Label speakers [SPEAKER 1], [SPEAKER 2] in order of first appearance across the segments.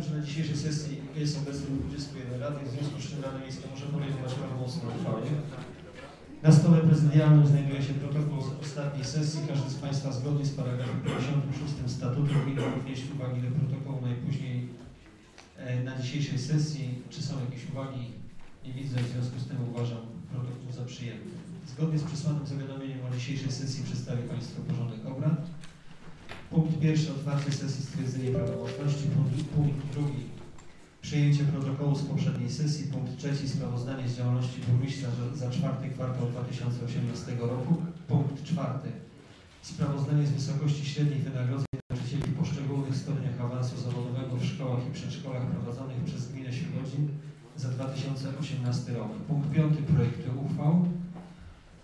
[SPEAKER 1] Stwierdzam, że na dzisiejszej sesji jest obecny 21 rady, w związku z czym Rada Miejska może podejmować prawomocną uchwałę. Na stole prezydialnym znajduje się protokół z ostatniej sesji. Każdy z Państwa zgodnie z paragrafem 56 statutu powinien wnieść uwagi do protokołu najpóźniej e, na dzisiejszej sesji. Czy są jakieś uwagi? Nie widzę, w związku z tym uważam protokół za przyjęty. Zgodnie z przesłanym zawiadomieniem o dzisiejszej sesji przedstawię Państwu porządek obrad. Pierwszy otwarcie sesji stwierdzenie prawomocności. Punkt, punkt drugi przyjęcie protokołu z poprzedniej sesji. Punkt trzeci sprawozdanie z działalności burmistrza za, czwarty kwartał 2018 roku. Punkt czwarty sprawozdanie z wysokości średnich wynagrodzeń nauczycieli w poszczególnych stopniach awansu zawodowego w szkołach i przedszkolach prowadzonych przez gminę Świebodzin za 2018 rok. Punkt piąty projektu uchwał.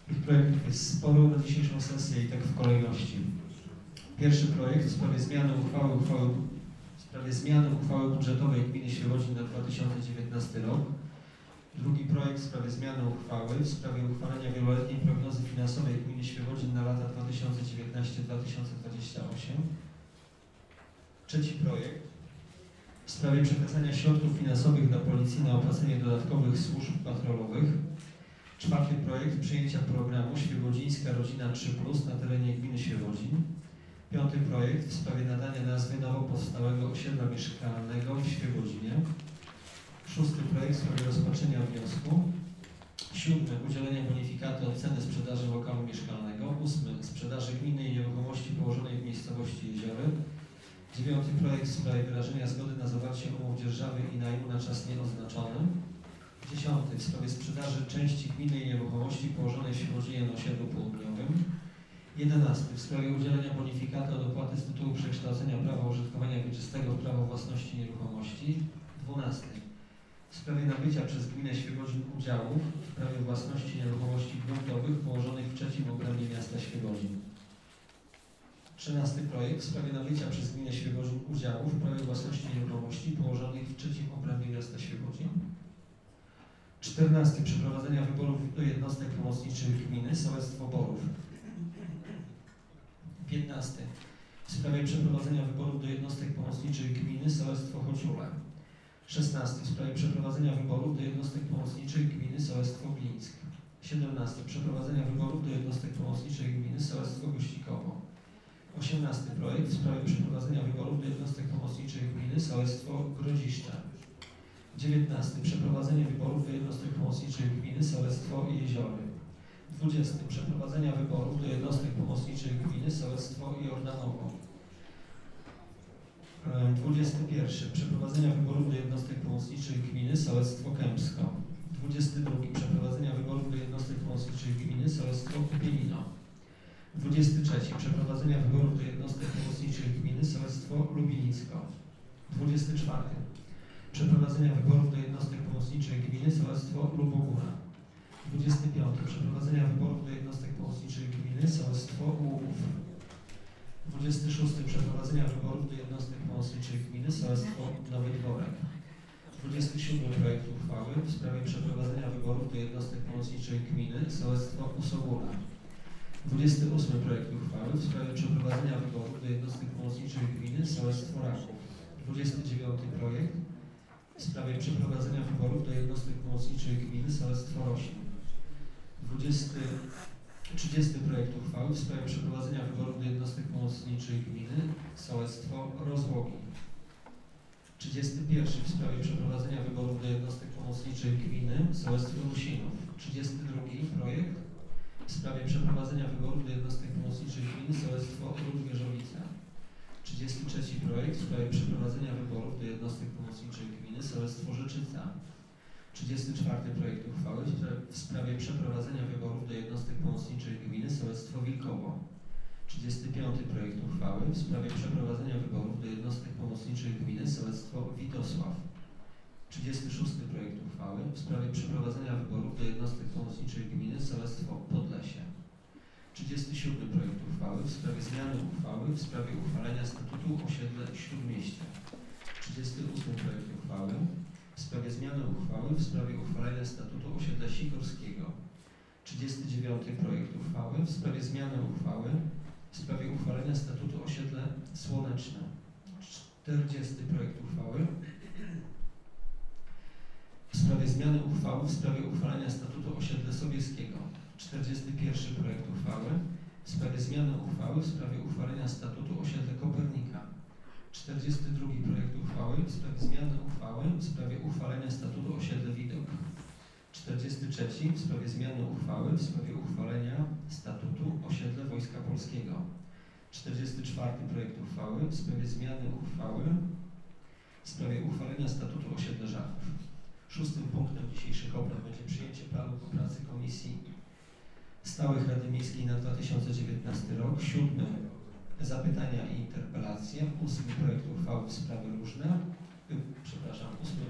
[SPEAKER 1] Tych projektów jest sporo na dzisiejszą sesję i tak w kolejności. Pierwszy projekt w sprawie zmiany uchwały, uchwały w sprawie zmiany uchwały budżetowej Gminy Świebodzin na 2019 rok. Drugi projekt w sprawie zmiany uchwały w sprawie uchwalenia wieloletniej prognozy finansowej Gminy Świebodzin na lata 2019-2028. Trzeci projekt w sprawie przekazania środków finansowych dla Policji na opłacenie dodatkowych służb patrolowych. Czwarty projekt przyjęcia programu Świebodzińska Rodzina 3+, na terenie gminy Świebodzin. Piąty projekt w sprawie nadania nazwy nowo powstałego osiedla mieszkalnego w Świebodzinie. Szósty projekt w sprawie rozpatrzenia wniosku. Siódmy udzielenie bonifikaty od ceny sprzedaży lokalu mieszkalnego. Ósmy sprzedaży gminnej nieruchomości położonej w miejscowości Jeziory. Dziewiąty projekt w sprawie wyrażenia zgody na zawarcie umów dzierżawy i najmu na czas nieoznaczony. Dziesiąty w sprawie sprzedaży części gminnej nieruchomości położonej w Świebodzinie na osiedlu południowym. 11. W sprawie udzielenia bonifikaty od opłaty z tytułu przekształcenia prawa użytkowania wieczystego w prawo własności nieruchomości. 12. W sprawie nabycia przez gminę Świebodzin udziałów w prawie własności nieruchomości gruntowych położonych w trzecim obrębie miasta Świebodzin. 13. Projekt w sprawie nabycia przez gminę Świebodzin udziałów w prawie własności nieruchomości położonych w trzecim obrębie miasta Świebodzin. 14. Przeprowadzenia wyborów do jednostek pomocniczych gminy, sołectwo Borów. 15. W sprawie przeprowadzenia wyborów do jednostek pomocniczych gminy Sołectwo Chociule. 16. W sprawie przeprowadzenia wyborów do jednostek pomocniczych gminy Sołectwo Glińsk. 17. Przeprowadzenia wyborów do jednostek pomocniczych gminy Sołectwo Gościkowo. 18. Projekt w sprawie przeprowadzenia wyborów do jednostek pomocniczych gminy Sołectwo Grodziszcze. 19. Przeprowadzenie wyborów do jednostek pomocniczych gminy Sołectwo Jeziory. 20. Przeprowadzenia wyborów do jednostek pomocniczych gminy Sołectwo Jordanowo. 21. Przeprowadzenia wyborów do jednostek pomocniczych gminy Sołectwo Kępsko. 22. Przeprowadzenia wyborów do jednostek pomocniczych gminy Sołectwo Kupielino. 23. Przeprowadzenia wyborów do jednostek pomocniczych gminy Sołectwo Lubinicko. 24. Przeprowadzenia wyborów do jednostek pomocniczych gminy Sołectwo Lubogóra. 25. Przeprowadzenia wyborów do jednostek pomocniczych gminy Sołectwo Łupów. 26. Przeprowadzenia wyborów do jednostek pomocniczych gminy Sołectwo Nowy Dworek. 27. Projekt uchwały w sprawie przeprowadzenia wyborów do jednostek pomocniczych gminy Sołectwo Usogóra. 28. Projekt uchwały w sprawie przeprowadzenia wyborów do jednostek pomocniczych gminy Sołectwo Raków. 29. Projekt w sprawie przeprowadzenia wyborów do jednostek pomocniczych gminy Sołectwo Roślin. 20, 30 projekt uchwały w sprawie przeprowadzenia wyborów do jednostek pomocniczych gminy Sołectwo Rozłogi. 31 w sprawie przeprowadzenia wyborów do jednostek pomocniczych gminy Sołectwo Rusinów. 32 projekt w sprawie przeprowadzenia wyborów do jednostek pomocniczych gminy Sołectwo Ludwierzowice. 33 projekt w sprawie przeprowadzenia wyborów do jednostek pomocniczych gminy Sołectwo Rzeczyca. 34 projekt uchwały w sprawie przeprowadzenia wyborów do jednostek pomocniczych gminy Sołectwo Wilkowo. 35 projekt uchwały w sprawie przeprowadzenia wyborów do jednostek pomocniczych gminy Sołectwo Witosław. 36 projekt uchwały w sprawie przeprowadzenia wyborów do jednostek pomocniczych gminy Sołectwo Podlesie. 37 projekt uchwały w sprawie zmiany uchwały w sprawie uchwalenia statutu osiedle Śródmieście. 38 projekt uchwały w sprawie zmiany uchwały w sprawie uchwalenia statutu osiedla Sikorskiego. 39. projekt uchwały w sprawie zmiany uchwały w sprawie uchwalenia statutu osiedla Słoneczne. 40. projekt uchwały w sprawie zmiany uchwały w sprawie uchwalenia statutu osiedla Sobieskiego. 41. projekt uchwały w sprawie zmiany uchwały w sprawie uchwalenia statutu osiedla Kopernika. 42 projekt uchwały w sprawie zmiany uchwały w sprawie uchwalenia statutu osiedla Widok. 43 w sprawie zmiany uchwały w sprawie uchwalenia statutu osiedla Wojska Polskiego. 44 projekt uchwały w sprawie zmiany uchwały w sprawie uchwalenia statutu osiedla Żarków. Szóstym punktem dzisiejszych obrad będzie przyjęcie planu pracy Komisji Stałych Rady Miejskiej na 2019 rok. Siódmym zapytania i interpelacje. Ósmy projekt uchwały w sprawy różne. Przepraszam, ósmy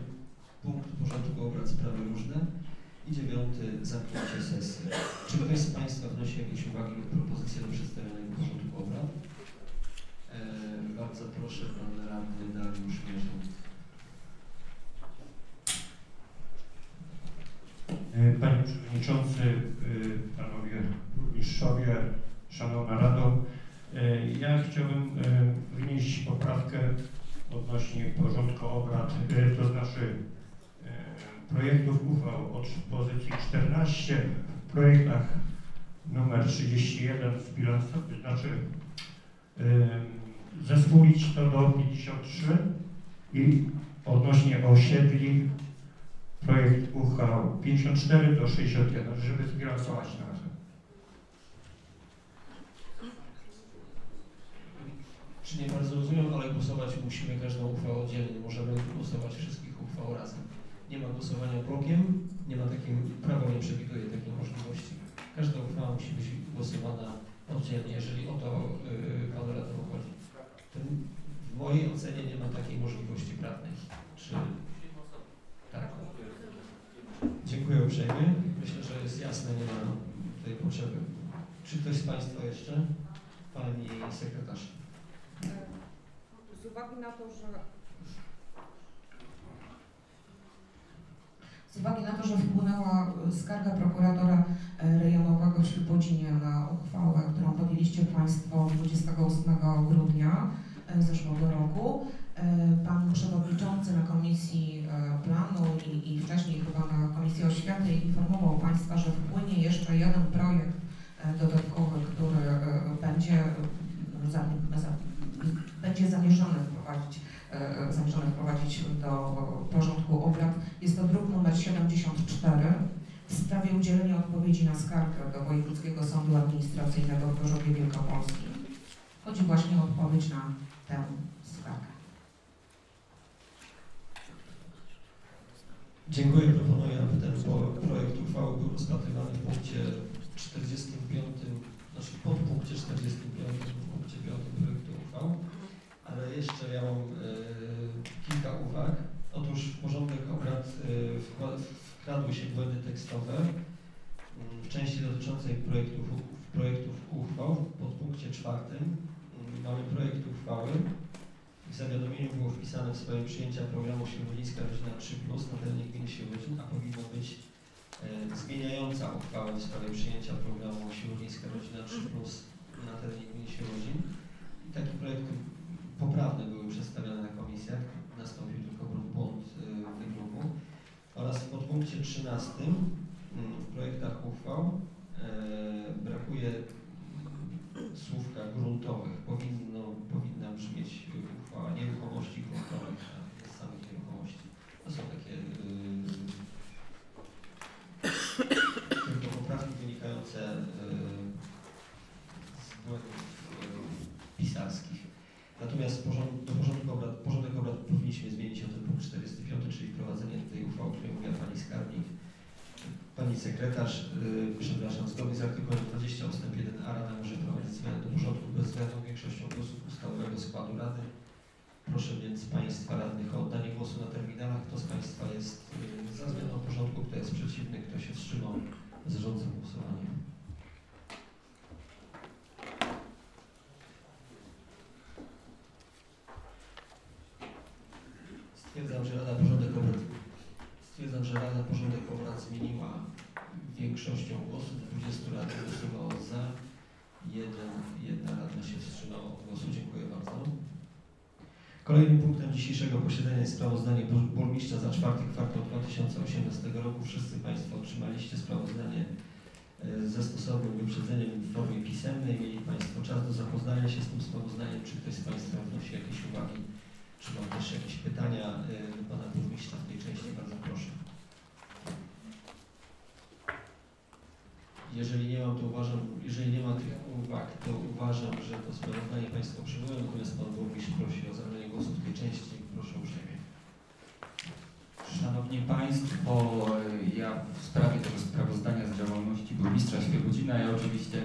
[SPEAKER 1] punkt porządku obrad sprawy różne. I dziewiąty zamknięcie sesji. Czy ktoś z Państwa wnosi jakieś uwagi lub propozycje do przedstawionego porządku obrad? E, bardzo proszę, pan radny Dariusz Mierzyn.
[SPEAKER 2] E, Panie Przewodniczący, e, Panowie Burmistrzowie, Szanowna Rado, ja chciałbym e, wnieść poprawkę odnośnie porządku obrad, e, to znaczy e, projektów uchwał od pozycji 14 w projektach numer 31 z bilansu, to znaczy e, zespólić to do 53 i odnośnie osiedli projekt uchwał 54 do 61, żeby zbilansować na razem.
[SPEAKER 1] Czy nie bardzo rozumiem, ale głosować musimy każdą uchwałę oddzielnie. Nie możemy głosować wszystkich uchwał razem. Nie ma głosowania blokiem, nie ma takiej, prawo nie przewiduje takiej możliwości. Każda uchwała musi być głosowana oddzielnie, jeżeli o to yy, Pan radny chodzi. W mojej ocenie nie ma takiej możliwości prawnej. Czy tak? Dziękuję uprzejmie. Myślę, że jest jasne, nie ma tej potrzeby. Czy ktoś z Państwa jeszcze? Pani sekretarz.
[SPEAKER 3] Z uwagi na to, że z uwagi na to, że wpłynęła skarga prokuratora e, rejonowego w Ślubodzinie na uchwałę, którą podjęliście Państwo 28 grudnia e, zeszłego roku, e, Pan Przewodniczący na Komisji Planu i, i wcześniej chyba na Komisji Oświaty informował Państwa, że wpłynie jeszcze jeden projekt dodatkowy, który będzie, za, za, będzie zamierzony wprowadzić, e, zamierzony wprowadzić do porządku obrad. Jest to druk numer 74 w sprawie udzielenia odpowiedzi na skargę do Wojewódzkiego Sądu Administracyjnego w Gorzowie Wielkopolskim. Chodzi właśnie o odpowiedź na tę skargę.
[SPEAKER 1] Dziękuję. Proponuję, aby ten projekt uchwały był rozpatrywany w punkcie 45, znaczy podpunkcie 45 w punkcie 5 projektu uchwał. Ale jeszcze ja mam e, kilka uwag. Otóż w porządek obrad e, wkradły się błędy tekstowe mm, w części dotyczącej projektów, projektów uchwał. W podpunkcie czwartym mm, mamy projekt uchwały w zawiadomieniu było wpisane w sprawie przyjęcia programu Środowiska Rodzina 3 na terenie gminy Świebodzin, a powinno być e, zmieniająca uchwałę w sprawie przyjęcia programu Środowiska Rodzina 3 na terenie gminy Świebodzin. I taki projekt poprawne były przedstawiane na komisjach, nastąpił tylko błąd w wydruku. Oraz w podpunkcie 13 mm, w projektach uchwał e, brakuje słówka gruntowych. Powinno, powinna brzmieć y, uchwała nieruchomości gruntowych, a nie samych nieruchomości. To są takie yy, tylko poprawki wynikające yy, z błędów yy, pisarskich. Natomiast porząd, do porządku obrad, porządek obrad powinniśmy zmienić o ten punkt 45, czyli wprowadzenie tej uchwały, o której mówiła Pani Skarbnik. Pani sekretarz, yy, przepraszam, zgodnie z artykułem 20 ust. 1a Rada może prowadzić zmiany do porządku bezwzględną większością głosów ustalowego składu Rady. Proszę więc Państwa radnych o oddanie głosu na terminalach. Kto z Państwa jest yy, za zmianą porządku, kto jest przeciwny, kto się wstrzymał, zarządzam głosowanie. Stwierdzam, że Rada Porządek Obrad Stwierdzam, że Rada Porządek Obrad zmieniła większością głosów. 20 radnych głosowało za, jeden, jedna radna się wstrzymała od głosu. Dziękuję bardzo. Kolejnym punktem dzisiejszego posiedzenia jest sprawozdanie bur- burmistrza za czwarty kwartał 2018 roku. Wszyscy Państwo otrzymaliście sprawozdanie e, ze stosownym wyprzedzeniem w formie pisemnej. Mieli Państwo czas do zapoznania się z tym sprawozdaniem. Czy ktoś z Państwa wnosi jakieś uwagi, czy ma też jakieś pytania e, do Pana Burmistrza w tej części? Bardzo proszę. Jeżeli nie mam, to uważam, jeżeli nie ma tych uwag, to uważam, że to sprawozdanie Państwo przyjmują, natomiast Pan Burmistrz prosi o zabranie głosu w tej części. Proszę uprzejmie.
[SPEAKER 4] Szanowni Państwo, ja w sprawie tego sprawozdania z działalności burmistrza Świebodzina, ja oczywiście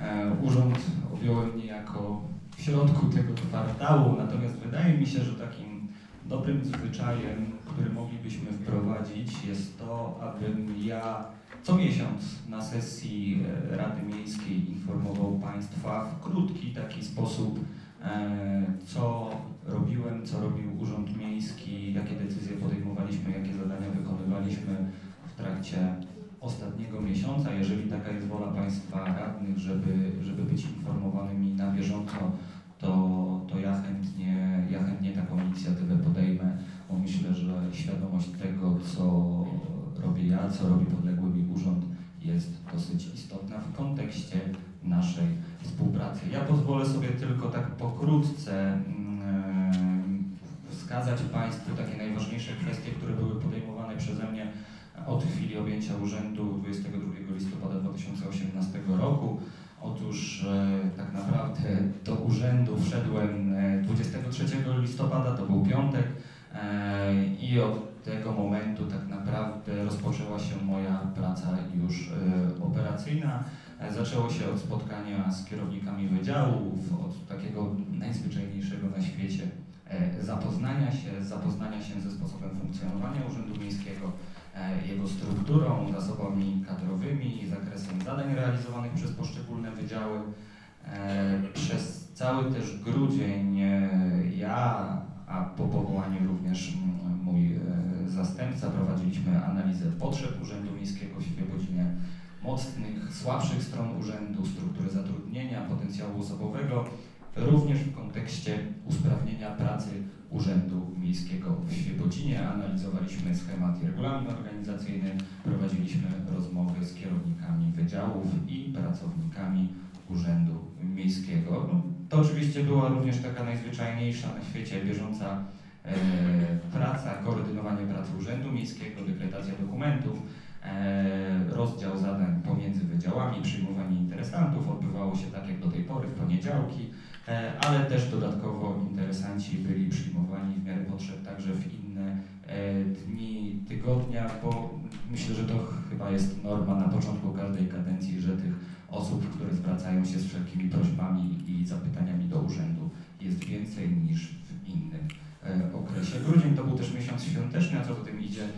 [SPEAKER 4] e, urząd objąłem niejako w środku tego kwartału, natomiast wydaje mi się, że takim dobrym zwyczajem, który moglibyśmy wprowadzić jest to, abym ja co miesiąc na sesji e, Rady Miejskiej informował Państwa w krótki taki sposób, e, co robiłem, co robił Urząd Miejski, jakie decyzje podejmowaliśmy, jakie zadania wykonywaliśmy w trakcie ostatniego miesiąca. Jeżeli taka jest wola Państwa radnych, żeby, żeby być informowanymi na bieżąco, to, to ja, chętnie, ja chętnie taką inicjatywę podejmę, bo myślę, że świadomość tego, co robię ja, co robi podległy mi urząd, jest dosyć istotna w kontekście naszej współpracy. Ja pozwolę sobie tylko tak pokrótce mm, wskazać Państwu takie najważniejsze kwestie, które były podejmowane przeze mnie od chwili objęcia urzędu 22 listopada 2018 roku. Otóż e, tak naprawdę do urzędu wszedłem e, 23 listopada, to był piątek e, i od tego momentu tak naprawdę rozpoczęła się moja praca już e, operacyjna. E, Zaczęło się od spotkania z kierownikami wydziałów, od takiego najzwyczajniejszego na świecie e, zapoznania się, zapoznania się ze sposobem funkcjonowania Urzędu Miejskiego, e, jego strukturą, zasobami kadrowymi, zakresem zadań realizowanych przez poszczególne wydziały. E, Przez cały też grudzień e, ja, a po powołaniu również mój e, zastępca prowadziliśmy analizę potrzeb Urzędu Miejskiego w Świebodzinie, mocnych, słabszych stron urzędu, struktury zatrudnienia, potencjału osobowego, również w kontekście usprawnienia pracy Urzędu Miejskiego w Świebodzinie. Analizowaliśmy schemat i regulamin organizacyjny, prowadziliśmy rozmowy z kierownikami wydziałów i pracownikami Urzędu Miejskiego. No, to oczywiście była również taka najzwyczajniejsza na świecie bieżąca e, praca, koordynowanie pracy Urzędu Miejskiego, dekretacja dokumentów, e, rozdział zadań pomiędzy wydziałami, przyjmowanie interesantów odbywało się tak jak do tej pory w poniedziałki, ale też dodatkowo interesanci byli przyjmowani w miarę potrzeb także w inne e, dni tygodnia, bo myślę, że to chyba jest norma na początku każdej kadencji, że tych osób, które zwracają się z wszelkimi prośbami i zapytaniami do urzędu jest więcej niż w innym e, okresie. Grudzień to był też miesiąc świąteczny, a co za tym idzie, e,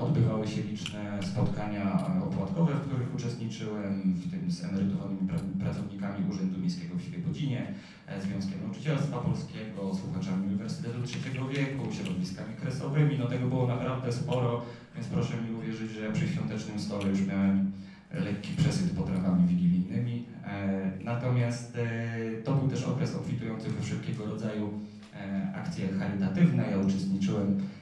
[SPEAKER 4] odbywały się liczne spotkania e, opłatkowe, w których uczestniczyłem, w tym z emerytowanymi pra- pracownikami Urzędu Miejskiego w Świebodzinie, e, Związkiem Nauczycielstwa Polskiego, słuchaczami Uniwersytetu Trzeciego Wieku, środowiskami kresowymi. No tego było naprawdę sporo, więc proszę mi uwierzyć, że przy świątecznym stole już miałem lekki przesyt potrawami wigilijnymi. E, Natomiast e, to był też okres obfitujący we wszelkiego rodzaju e, akcje charytatywne. Ja uczestniczyłem e,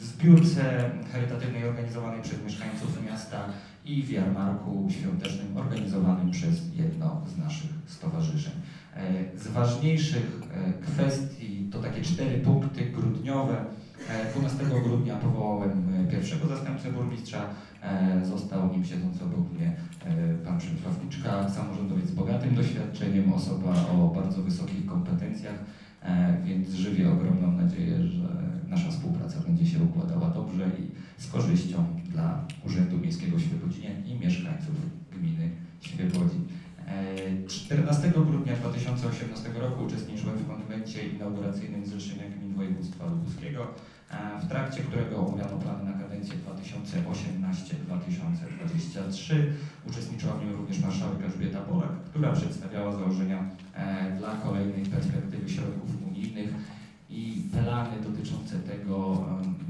[SPEAKER 4] w zbiórce charytatywnej organizowanej przez mieszkańców miasta i w jarmarku świątecznym organizowanym przez jedno z naszych stowarzyszeń. E, Z ważniejszych e, kwestii to takie cztery punkty grudniowe. E, 12 grudnia powołałem e, pierwszego zastępcę burmistrza, E, Został nim siedzący obok mnie e, pan Przemysław Liczka, samorządowiec z bogatym doświadczeniem, osoba o bardzo wysokich kompetencjach, e, więc żywię ogromną nadzieję, że nasza współpraca będzie się układała dobrze i z korzyścią dla Urzędu Miejskiego w i mieszkańców gminy Świebodzin. E, 14 grudnia 2018 roku uczestniczyłem w konwencie inauguracyjnym Zrzeszenia Gmin Województwa Lubuskiego, e, w trakcie którego omawiano plany na kadencję 2018-2023. Uczestniczyła w nim również marszałek Elżbieta Polak, która przedstawiała założenia e, dla kolejnej perspektywy środków unijnych i plany dotyczące tego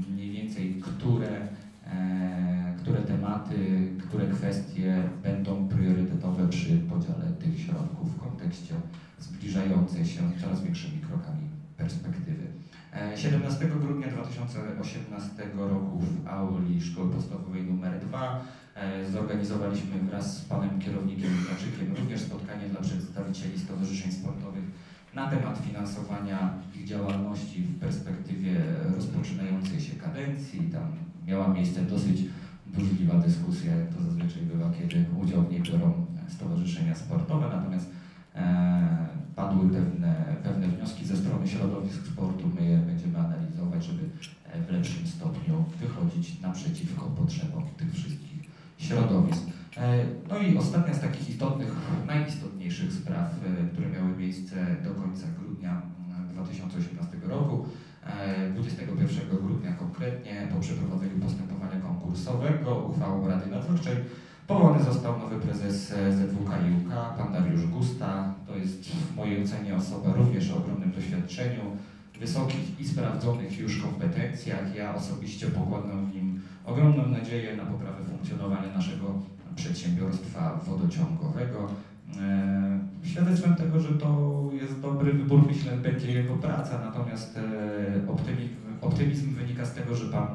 [SPEAKER 4] e, mniej więcej, które, e, które tematy, które kwestie będą priorytetowe przy podziale tych środków w kontekście zbliżającej się coraz większymi krokami perspektywy. E, 17 grudnia 2018 roku w auli Szkoły Podstawowej nr 2 e, zorganizowaliśmy wraz z panem kierownikiem Znaczykiem również spotkanie dla przedstawicieli stowarzyszeń sportowych na temat finansowania ich działalności w perspektywie rozpoczynającej się kadencji. Tam miała miejsce dosyć burzliwa dyskusja, jak to zazwyczaj bywa, kiedy udział w niej biorą stowarzyszenia sportowe, natomiast e, padły pewne, pewne wnioski ze strony środowisk sportu. My je będziemy analizować, żeby e, w lepszym stopniu wychodzić naprzeciwko potrzebom tych wszystkich środowisk. E, No i ostatnia z takich istotnych, najistotniejszych spraw, e, które miały miejsce do końca grudnia mm, 2018 roku. E, 21 grudnia konkretnie po przeprowadzeniu postępowania konkursowego uchwałą Rady Nadzorczej powołany został nowy prezes e, ZWK IUK, pan Dariusz Gusta. To jest w mojej ocenie osoba również o ogromnym doświadczeniu, wysokich i sprawdzonych już kompetencjach. Ja osobiście pokładam w nim ogromną nadzieję na poprawę funkcjonowania naszego przedsiębiorstwa wodociągowego. E, Świadectwem tego, że to jest dobry wybór, myślę, będzie jego praca, natomiast e, optymizm, optymizm wynika z tego, że pan,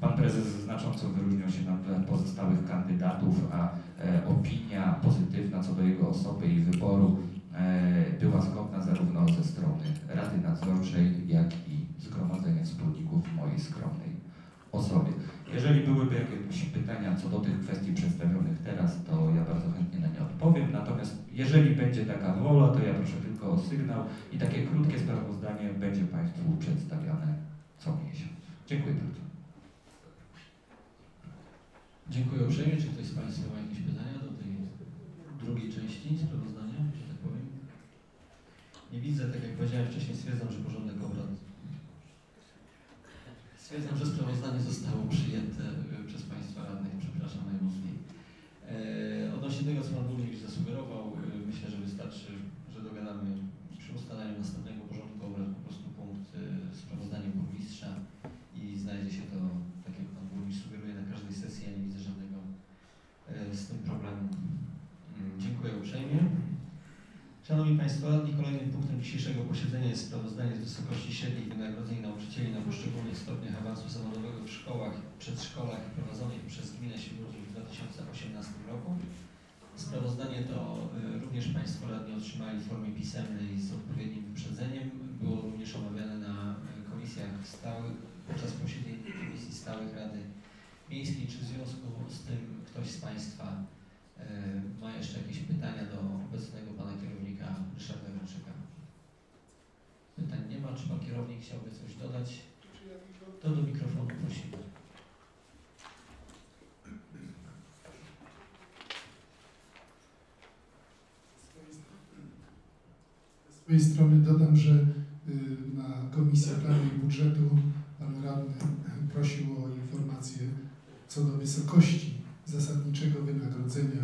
[SPEAKER 4] pan prezes znacząco wyróżniał się tle pozostałych kandydatów, a e, opinia pozytywna co do jego osoby i wyboru była zgodna zarówno ze strony Rady Nadzorczej, jak i Zgromadzenia Wspólników mojej skromnej osobie. Jeżeli byłyby jakieś pytania co do tych kwestii przedstawionych teraz, to ja bardzo chętnie na nie odpowiem. Natomiast jeżeli będzie taka wola, to ja proszę tylko o sygnał i takie krótkie sprawozdanie będzie Państwu przedstawiane co miesiąc. Dziękuję bardzo.
[SPEAKER 1] Dziękuję uprzejmie. Czy ktoś z Państwa ma jakieś pytania do tej drugiej części sprawozdania, że tak powiem?
[SPEAKER 5] Nie widzę, tak jak powiedziałem wcześniej, stwierdzam, że porządek obrad.
[SPEAKER 1] Stwierdzam, że sprawozdanie zostało przyjęte e, przez Państwa radnych. Przepraszam najmocniej. E, odnośnie tego, co Pan Burmistrz zasugerował, e, myślę, że wystarczy, że dogadamy przy ustalaniu następnego porządku obrad po prostu punkt sprawozdanie burmistrza i znajdzie się to, tak jak Pan Burmistrz sugeruje, na każdej sesji. Ja nie widzę żadnego z tym problemu. Mm, Dziękuję uprzejmie.
[SPEAKER 5] Szanowni Państwo Radni, kolejnym punktem dzisiejszego posiedzenia jest sprawozdanie z wysokości średnich wynagrodzeń nauczycieli na poszczególnych stopniach awansu zawodowego w szkołach, przedszkolach prowadzonych przez Gminę Świebodzin w 2018 roku. Sprawozdanie to y, również Państwo radni otrzymali w formie pisemnej z odpowiednim wyprzedzeniem. Było również omawiane na y, komisjach stałych, podczas posiedzeń Komisji Stałych Rady Miejskiej. Czy w związku z tym ktoś z Państwa y, ma jeszcze jakieś pytania do obecnego Pana Kierownika Ryszarda Węczyka? Pytań nie ma. Czy Pan Kierownik chciałby coś dodać? To do mikrofonu prosimy.
[SPEAKER 6] Z swojej strony dodam, że y, na Komisji Planu i Budżetu Pan Radny prosił o informację co do wysokości zasadniczego wynagrodzenia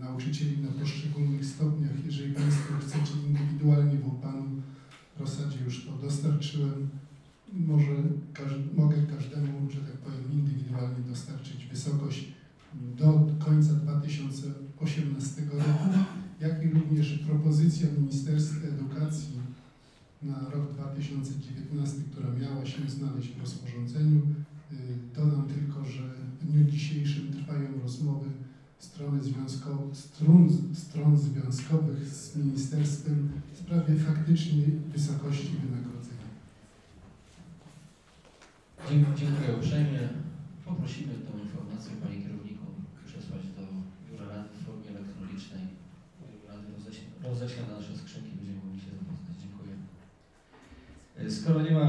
[SPEAKER 6] nauczycieli na poszczególnych stopniach. Jeżeli Państwo chcecie indywidualnie, bo Panu Rosadzie już to dostarczyłem, może mogę każdemu, że tak powiem, indywidualnie dostarczyć wysokość do końca 2018 roku jak i również propozycja Ministerstwa Edukacji na rok 2019, która miała się znaleźć w rozporządzeniu. Y, Dodam tylko, że w dniu dzisiejszym trwają rozmowy strony związkow- stron, stron związkowych z ministerstwem w sprawie faktycznej wysokości wynagrodzenia.
[SPEAKER 1] Dziękuję uprzejmie. Poprosimy tą informację Panie Kierowniku przesłać do Biura Rady w formie elektronicznej. Rady roześle, roześle na nasze skrzynki, będziemy mogli się zapoznać. Dziękuję. Skoro nie ma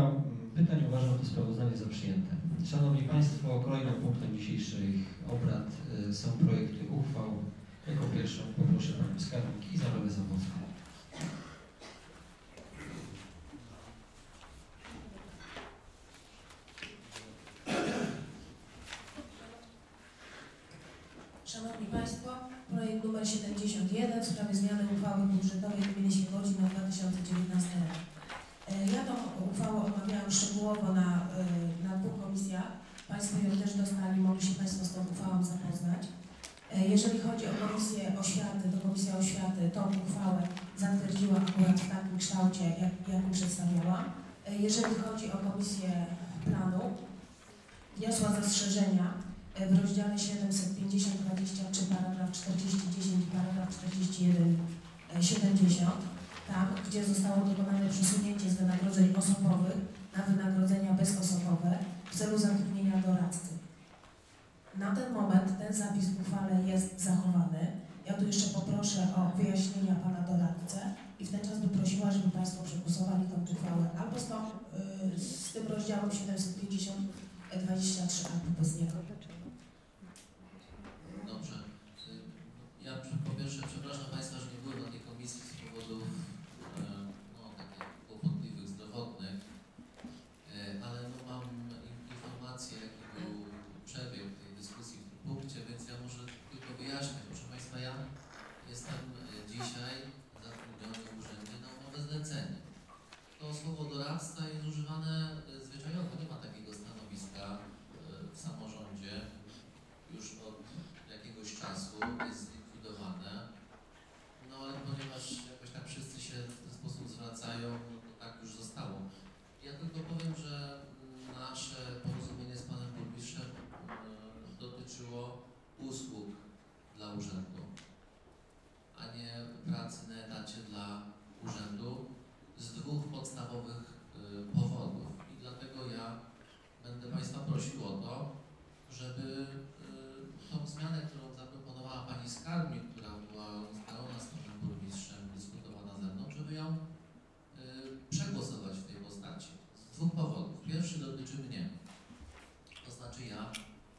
[SPEAKER 1] pytań, uważam to sprawozdanie za przyjęte. Szanowni Państwo, kolejnym punktem dzisiejszych obrad e, są projekty uchwał. Jako pierwszą poproszę Panią Skarbnik Izabelę Zabłocką.
[SPEAKER 7] Szanowni Państwo, projekt numer 71 w sprawie zmiany uchwały budżetowej Gminy Świebodzin na 2019 rok. E, Ja tą uchwałę omawiałam szczegółowo na, e, na dwóch komisjach. Państwo ją też dostali, mogli się Państwo z tą uchwałą zapoznać. E, Jeżeli chodzi o Komisję Oświaty, to Komisja Oświaty tą uchwałę zatwierdziła akurat w takim kształcie, jak, jakim przedstawiała. E, Jeżeli chodzi o Komisję Planu, wniosła zastrzeżenia e, w rozdziale 750-23, paragraf 40-10 i paragraf 41-70, tam, gdzie zostało dokonane przesunięcie z wynagrodzeń osobowych na wynagrodzenia bezosobowe w celu zatrudnienia doradcy. Na ten moment ten zapis w uchwale jest zachowany. Ja tu jeszcze poproszę o wyjaśnienia Pana doradcę i w ten czas bym prosiła, żeby Państwo przegłosowali tę uchwałę albo z, tą, y, z tym rozdziałem 750 23 albo bez niego.
[SPEAKER 8] Dobrze. Y, Ja po pierwsze przepraszam Państwa, że słowo doradca jest używane e, zwyczajowo, nie ma takiego stanowiska e, w samorządzie już od jakiegoś czasu jest zlikwidowane. No ale ponieważ jakoś tak wszyscy się w ten sposób zwracają, no to tak już zostało. Ja tylko powiem, że mm, nasze porozumienie z panem burmistrzem mm, dotyczyło usług dla urzędu, a nie pracy na etacie dla urzędu z dwóch podstawowych y, powodów. I dlatego ja będę Państwa prosił o to, żeby y, tą zmianę, którą zaproponowała Pani Skarbnik, która była ustalona z Panem Burmistrzem, dyskutowana ze mną, żeby ją y, przegłosować w tej postaci. Z dwóch powodów. Pierwszy dotyczy mnie. To znaczy ja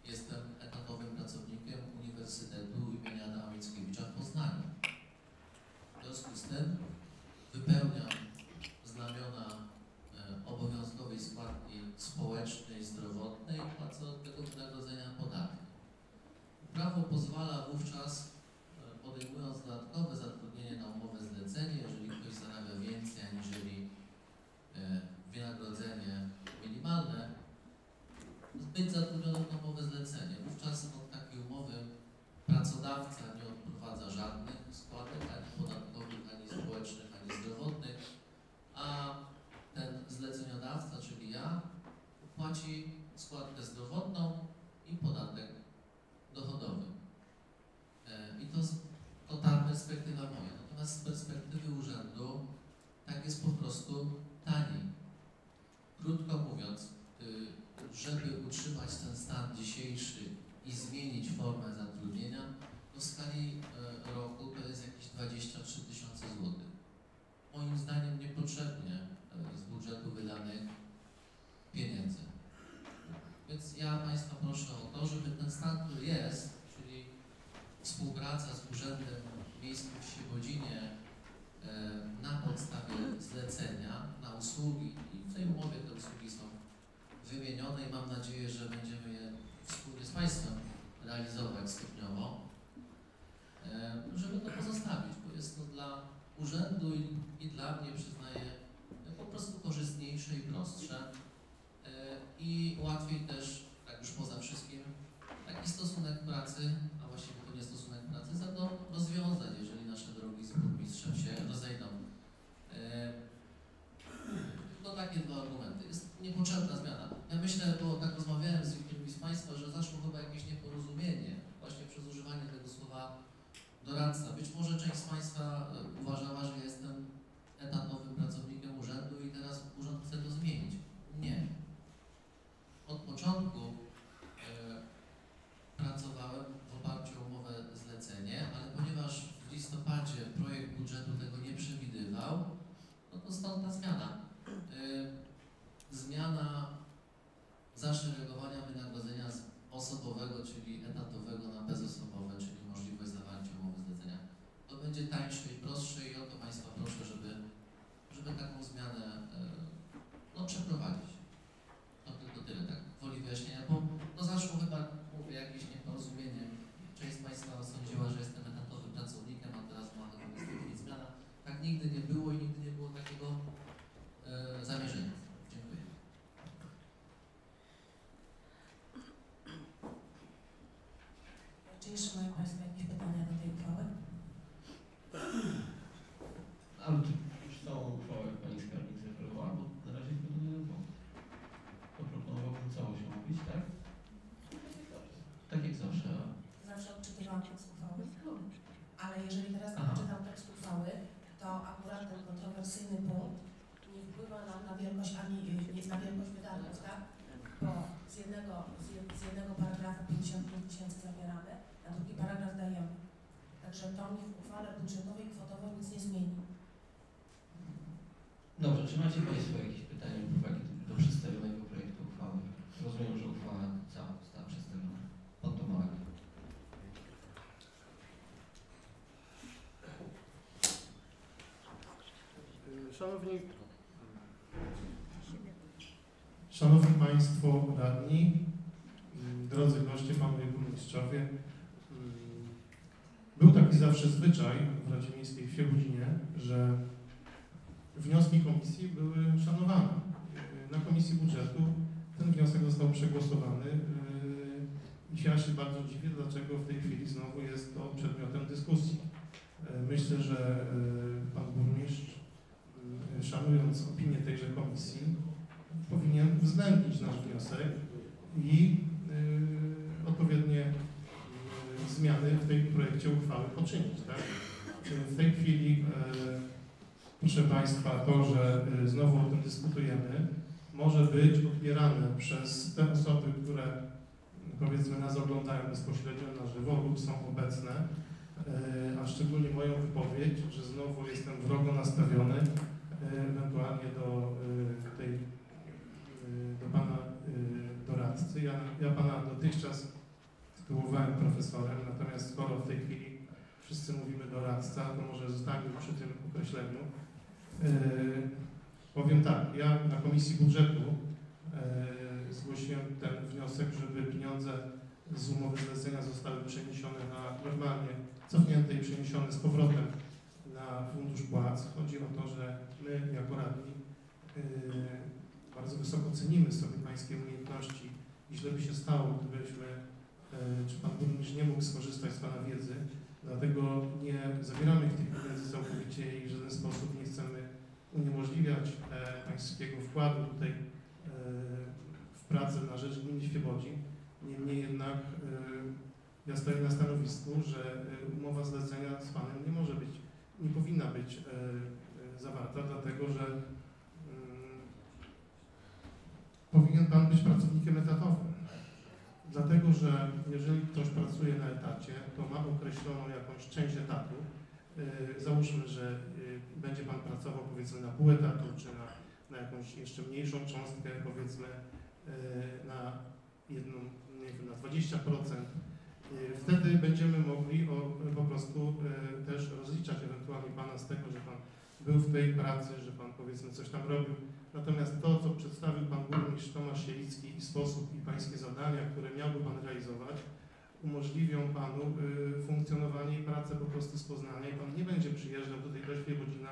[SPEAKER 8] jestem etatowym pracownikiem Uniwersytetu imienia Adama Mickiewicza w Poznaniu. W związku z tym wypełniam znamiona e, obowiązkowej składki społecznej, zdrowotnej i płacę od tego wynagrodzenia podatek. Prawo pozwala wówczas, e, podejmując dodatkowe zatrudnienie na umowę zlecenie, jeżeli ktoś zarabia więcej aniżeli e, wynagrodzenie minimalne, być zatrudnionym na umowę zlecenie. Wówczas od takiej umowy pracodawca nie odprowadza żadnych składek, ani podatkowych, ani społecznych, ani zdrowotnych, a ten zleceniodawca, czyli ja, płaci składkę zdrowotną i podatek dochodowy. E, I to, z- to ta perspektywa moja. Natomiast z perspektywy urzędu tak jest po prostu taniej. Krótko mówiąc, y, żeby utrzymać ten stan dzisiejszy i zmienić formę zatrudnienia, to w skali e, roku to jest jakieś 23 tysiące złotych. Moim zdaniem niepotrzebnie e, z budżetu wydanych pieniędzy. Więc ja Państwa proszę o to, żeby ten stan, który jest, czyli współpraca z Urzędem Miejskim w Świebodzinie e, na podstawie zlecenia na usługi i w tej umowie te usługi są wymienione i mam nadzieję, że będziemy je wspólnie z Państwem realizować stopniowo, e, żeby to pozostawić, bo jest to dla urzędu i, dla mnie, przyznaję, po prostu korzystniejsze i prostsze e, i łatwiej też, tak już poza wszystkim, taki stosunek pracy, a właściwie to nie stosunek pracy, za to rozwiązać, jeżeli nasze drogi z burmistrzem się rozejdą. To takie dwa argumenty. Jest niepotrzebna zmiana. Ja myślę, bo tak rozmawiałem z niektórymi z Państwa, że zaszło chyba jakieś nieporozumienie właśnie przez używanie tego słowa doradca. Być może część z Państwa e, uważała, że jestem etatowym pracownikiem urzędu i teraz urząd chce to zmienić. Nie. Od początku e, pracowałem w oparciu o umowę zlecenie, ale ponieważ w listopadzie projekt budżetu tego nie przewidywał, no to stąd ta zmiana. Y, zmiana zaszeregowania wynagrodzenia z osobowego, czyli etatowego na bezosobowe, czyli możliwość zawarcia umowy zlecenia. To będzie tańsze i prostsze i o to Państwa proszę, żeby, żeby taką zmianę y, no, przeprowadzić. To tylko tyle, tak woli wyjaśnienia, bo no zaszło chyba, mówię, jakieś nieporozumienie. Część z Państwa sądziła, że jestem etatowym pracownikiem, a teraz ma to wystąpić zmiana. Tak nigdy nie było i nigdy nie było takiego e, zamierzenia. Dziękuję.
[SPEAKER 7] Czy jeszcze mają Państwo jakieś pytania do tej uchwały? tylko z jednego, z jed- z jednego paragrafu 55 tysięcy zabieramy, a drugi paragraf dajemy. Także to mi w uchwale budżetowej kwotowo nic nie zmieni.
[SPEAKER 8] Dobrze, czy macie Państwo jakieś pytania lub uwagi do przedstawionego projektu uchwały? Rozumiem, że uchwała cała została przedstawiona. Pan Tomałek.
[SPEAKER 9] Szanowni, Szanowni Państwo radni, drodzy goście, panowie burmistrzowie, mm, był taki zawsze zwyczaj w Radzie Miejskiej w Świebodzinie, że wnioski komisji były szanowane. Na komisji budżetu ten wniosek został przegłosowany yy, i ja się bardzo dziwię, dlaczego w tej chwili znowu jest to przedmiotem dyskusji. Myślę, że pan burmistrz y, szanując opinię tejże komisji, powinien uwzględnić nasz wniosek i y, odpowiednie y, zmiany w tej projekcie uchwały poczynić. Tak? W tej chwili, y, proszę Państwa, to, że y, znowu o tym dyskutujemy, może być odbierane przez te osoby, które powiedzmy nas oglądają bezpośrednio na żywo lub są obecne, y, a szczególnie moją wypowiedź, że znowu jestem wrogo nastawiony y, ewentualnie do y, tej, y, do pana y, doradcy. Ja, ja pana dotychczas tytułowałem profesorem, natomiast skoro w tej chwili wszyscy mówimy doradca, to może zostańmy przy tym określeniu. Y, Powiem tak, ja na Komisji Budżetu y, zgłosiłem ten wniosek, żeby pieniądze z umowy zlecenia zostały przeniesione na normalnie cofnięte i przeniesione z powrotem na Fundusz Płac. Chodzi o to, że my jako radni yy, bardzo wysoko cenimy sobie Pańskie umiejętności i źle by się stało, gdybyśmy, yy, czy Pan Burmistrz nie mógł skorzystać z Pana wiedzy, dlatego nie zabieramy tych pieniędzy całkowicie i w żaden sposób nie chcemy uniemożliwiać e, Pańskiego wkładu tutaj e, w pracę na rzecz gminy Świebodzin. Niemniej jednak e, ja stoję na stanowisku, że e, umowa zlecenia z Panem nie może być nie powinna być e, e, zawarta, dlatego że mm, powinien Pan być pracownikiem etatowym. Dlatego, że jeżeli ktoś pracuje na etacie, to ma określoną jakąś część etatu. E, Załóżmy, że e, będzie Pan pracował powiedzmy na pół etatu, czy na, na jakąś jeszcze mniejszą cząstkę, powiedzmy e, na jedną, nie wiem, na 20%. Y, Wtedy będziemy mogli o, po prostu y, też rozliczać ewentualnie Pana z tego, że Pan był w tej pracy, że Pan powiedzmy coś tam robił. Natomiast to, co przedstawił Pan Burmistrz Tomasz Sielicki i sposób i Pańskie zadania, które miałby Pan realizować, umożliwią Panu y, funkcjonowanie i pracę po prostu z Poznania i Pan nie będzie przyjeżdżał tutaj do Świebodzina.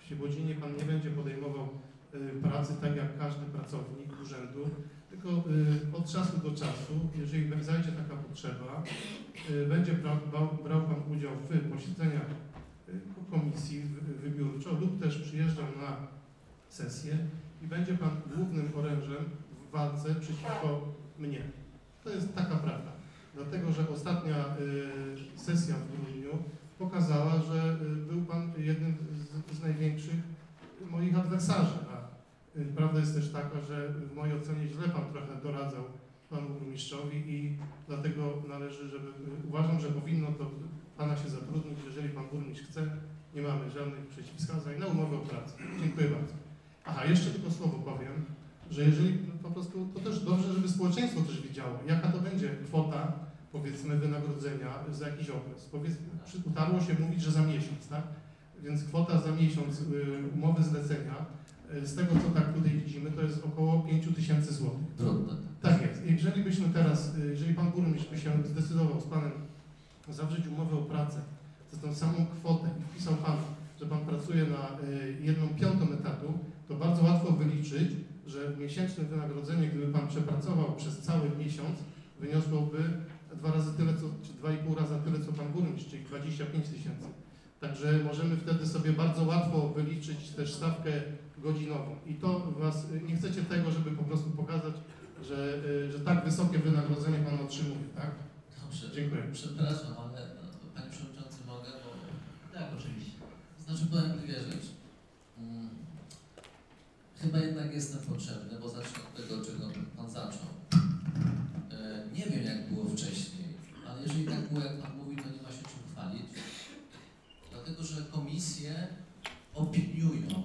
[SPEAKER 9] W Świebodzinie Pan nie będzie podejmował y, pracy tak jak każdy pracownik urzędu, tylko y, od czasu do czasu, jeżeli zajdzie taka potrzeba, y, będzie brał, brał, Pan udział w posiedzeniach y, komisji wy- wybiórczo lub też przyjeżdżał na sesję i będzie Pan głównym orężem w walce przeciwko mnie. To jest taka prawda. Dlatego, że ostatnia y, sesja w grudniu pokazała, że y, był Pan jednym z, z największych moich adwersarzy. A Y, Prawda jest też taka, że w mojej ocenie źle Pan trochę doradzał Panu Burmistrzowi i dlatego należy, żeby, uważam, że powinno to Pana się zatrudnić, jeżeli Pan Burmistrz chce, nie mamy żadnych przeciwwskazań na umowę o pracę. Dziękuję bardzo. Aha, jeszcze tylko słowo powiem, że jeżeli po prostu, to też dobrze, żeby społeczeństwo też wiedziało, jaka to będzie kwota, powiedzmy, wynagrodzenia za jakiś okres. Powiedzmy, utarło się mówić, że za miesiąc, tak? Więc kwota za miesiąc y, umowy zlecenia Y, Z tego, co tak tutaj widzimy, to jest około 5 tysięcy złotych.
[SPEAKER 8] Brudne.
[SPEAKER 9] Tak jest. Jeżeli byśmy teraz, y, jeżeli Pan Burmistrz by się zdecydował z Panem zawrzeć umowę o pracę za tą samą kwotę i wpisał Pan, że Pan pracuje na jedną piątą etatu, to bardzo łatwo wyliczyć, że miesięczne wynagrodzenie, gdyby Pan przepracował przez cały miesiąc, wyniosłoby dwa razy tyle, co, czy dwa i pół raza tyle, co Pan Burmistrz, czyli 25 tysięcy. Także możemy wtedy sobie bardzo łatwo wyliczyć też stawkę godzinową. I to was, nie chcecie tego, żeby po prostu pokazać, że, y, że tak wysokie wynagrodzenie Pan otrzymuje, tak?
[SPEAKER 8] Dobrze.
[SPEAKER 9] Dziękuję.
[SPEAKER 8] Przepraszam, ale no, Panie Przewodniczący mogę, bo... Tak, oczywiście. Znaczy powiem dwie rzeczy. Chyba jednak jestem potrzebny, bo zacznę od tego, czego Pan zaczął. E, Nie wiem, jak było wcześniej, ale jeżeli tak było, jak Pan mówi, to nie ma się czym chwalić. Dlatego, że komisje opiniują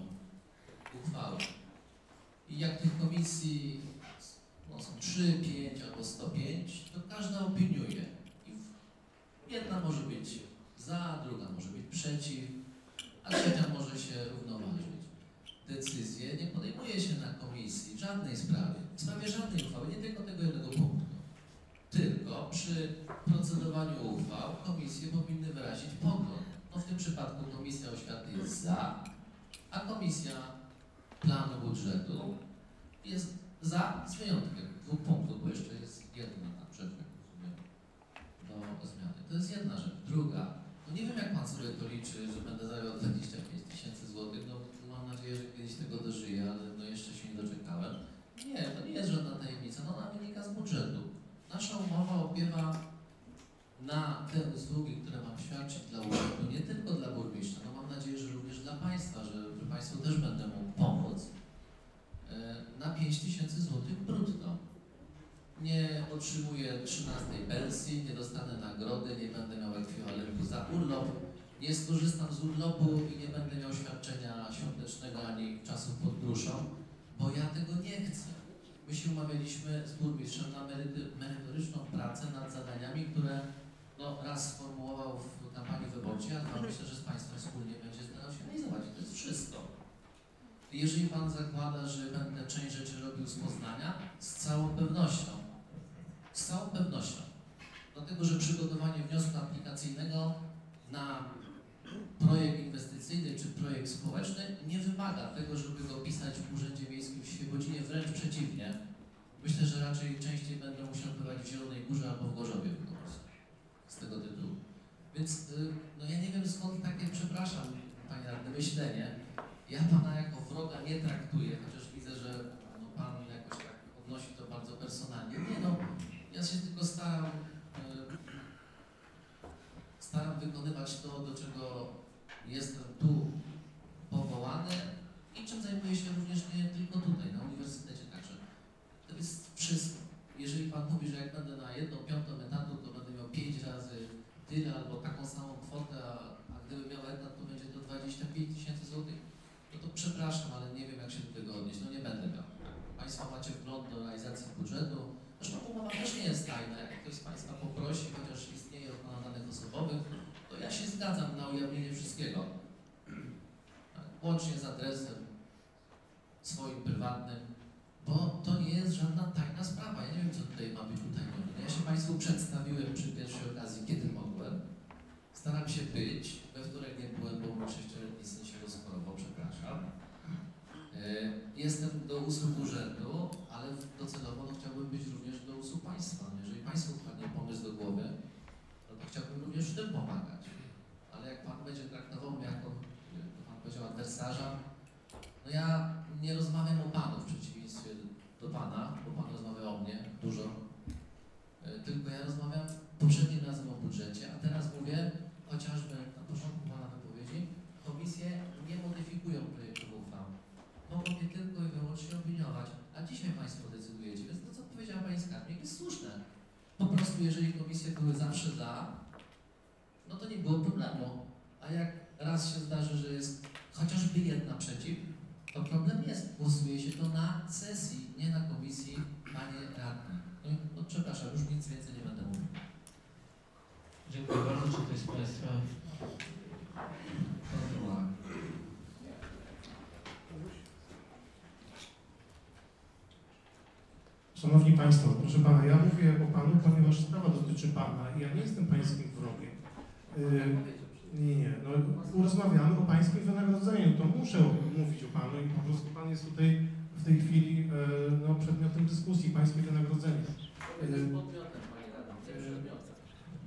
[SPEAKER 8] uchwały. I jak tych komisji no, są 3, 5 albo 105, to każda opiniuje. I jedna może być za, druga może być przeciw, a trzecia może się równoważyć. Decyzje nie podejmuje się na komisji w żadnej sprawie, w sprawie żadnej uchwały, nie tylko tego jednego punktu. Tylko przy procedowaniu uchwał komisje powinny wyrazić pogląd. No w tym przypadku Komisja Oświaty jest za, a Komisja Planu Budżetu jest za, z wyjątkiem dwóch punktów, bo jeszcze jest jedna na rozumiem, do zmiany. To jest jedna rzecz. Druga, no nie wiem jak Pan sobie to liczy, że będę zarabiał 25 tysięcy złotych, no mam nadzieję, że kiedyś tego dożyję, ale no jeszcze się nie doczekałem. Nie, to nie jest żadna tajemnica, no ona wynika z budżetu. Nasza umowa opiewa na te usługi, które mam świadczyć dla urzędu, nie tylko dla burmistrza, no mam nadzieję, że również dla Państwa, że, że Państwu też będę mógł pomóc, e, na 5 tysięcy złotych brutto. Nie otrzymuję 13 pensji, nie dostanę nagrody, nie będę miał ekwiwalentu za urlop, nie skorzystam z urlopu i nie będę miał świadczenia świątecznego ani czasów pod gruszą, bo ja tego nie chcę. My się umawialiśmy z burmistrzem na merytoryczną pracę nad zadaniami, które no, raz sformułował w kampanii wyborczej, a dwa myślę, że z Państwem wspólnie będzie starał się realizować. To jest wszystko. Jeżeli Pan zakłada, że będę część rzeczy robił z Poznania, z całą pewnością. Z całą pewnością. Dlatego, że przygotowanie wniosku aplikacyjnego na projekt inwestycyjny czy projekt społeczny nie wymaga tego, żeby go pisać w Urzędzie Miejskim w Świebodzinie, wręcz przeciwnie. Myślę, że raczej częściej będę musiał bywać w Zielonej Górze albo w Gorzowie po prostu. Z tego tytułu. Więc y, no ja nie wiem skąd takie, przepraszam Panie Radny, myślenie. Ja Pana jako wroga nie traktuję, chociaż widzę, że no, Pan jakoś tak odnosi to bardzo personalnie. Nie no, ja się tylko staram staram wykonywać to, do czego jestem tu powołany i czym zajmuję się również nie tylko tutaj, na uniwersytecie także. To jest wszystko. Jeżeli Pan mówi, że jak będę na jedną piątą etatu, to będę miał pięć razy tyle albo taką samą kwotę, a, a gdybym miał etat, to będzie to 25 tysięcy złotych, no to przepraszam, ale nie wiem, jak się do tego odnieść. No nie będę miał. Państwo macie wgląd do realizacji budżetu. Zresztą umowa też nie jest tajna. Jak ktoś z Państwa poprosi, chociaż osobowych, to ja się zgadzam na ujawnienie wszystkiego. Tak, Łącznie z adresem swoim prywatnym, bo to nie jest żadna tajna sprawa. Ja nie wiem, co tutaj ma być utajnione. Ja się Państwu przedstawiłem przy pierwszej okazji, kiedy mogłem. Staram się być. We wtorek nie byłem, bo mój sześcioletni syn się rozchorował, przepraszam. E, Jestem do usług urzędu, ale docelowo chciałbym być również do usług państwa. No, Jeżeli Państwu wpadnie pomysł do głowy, no również w tym pomagać. Ale jak Pan będzie traktował mnie jako, jak Pan powiedział, adwersarza, no ja nie rozmawiam o Panu w przeciwieństwie do Pana, bo Pan rozmawia o mnie dużo. E, Tylko ja rozmawiam poprzednim razem o budżecie, a teraz mówię, chociażby na początku Pana wypowiedzi, komisje nie modyfikują projektu uchwał. Mogą je tylko i wyłącznie opiniować, a dzisiaj Państwo decydujecie, więc to, co powiedziała Pani Skarbnik, jest słuszne. Po prostu, jeżeli komisje były zawsze za, to nie było problemu. A jak raz się zdarzy, że jest chociażby jedna przeciw, to problem jest. Głosuje się to na sesji, nie na komisji, Panie Radny. No, no przepraszam, już nic więcej nie będę mówił.
[SPEAKER 10] Dziękuję bardzo. Czy ktoś z Państwa?
[SPEAKER 9] Szanowni Państwo, proszę Pana, ja mówię o Panu, ponieważ sprawa dotyczy Pana i ja nie jestem Pańskim wrogiem. Yy, nie, nie, no rozmawiamy o Pańskim wynagrodzeniu, to muszę mówić o Panu i po prostu Pan jest tutaj w tej chwili e, no, przedmiotem dyskusji, Pańskie wynagrodzenie. Yy,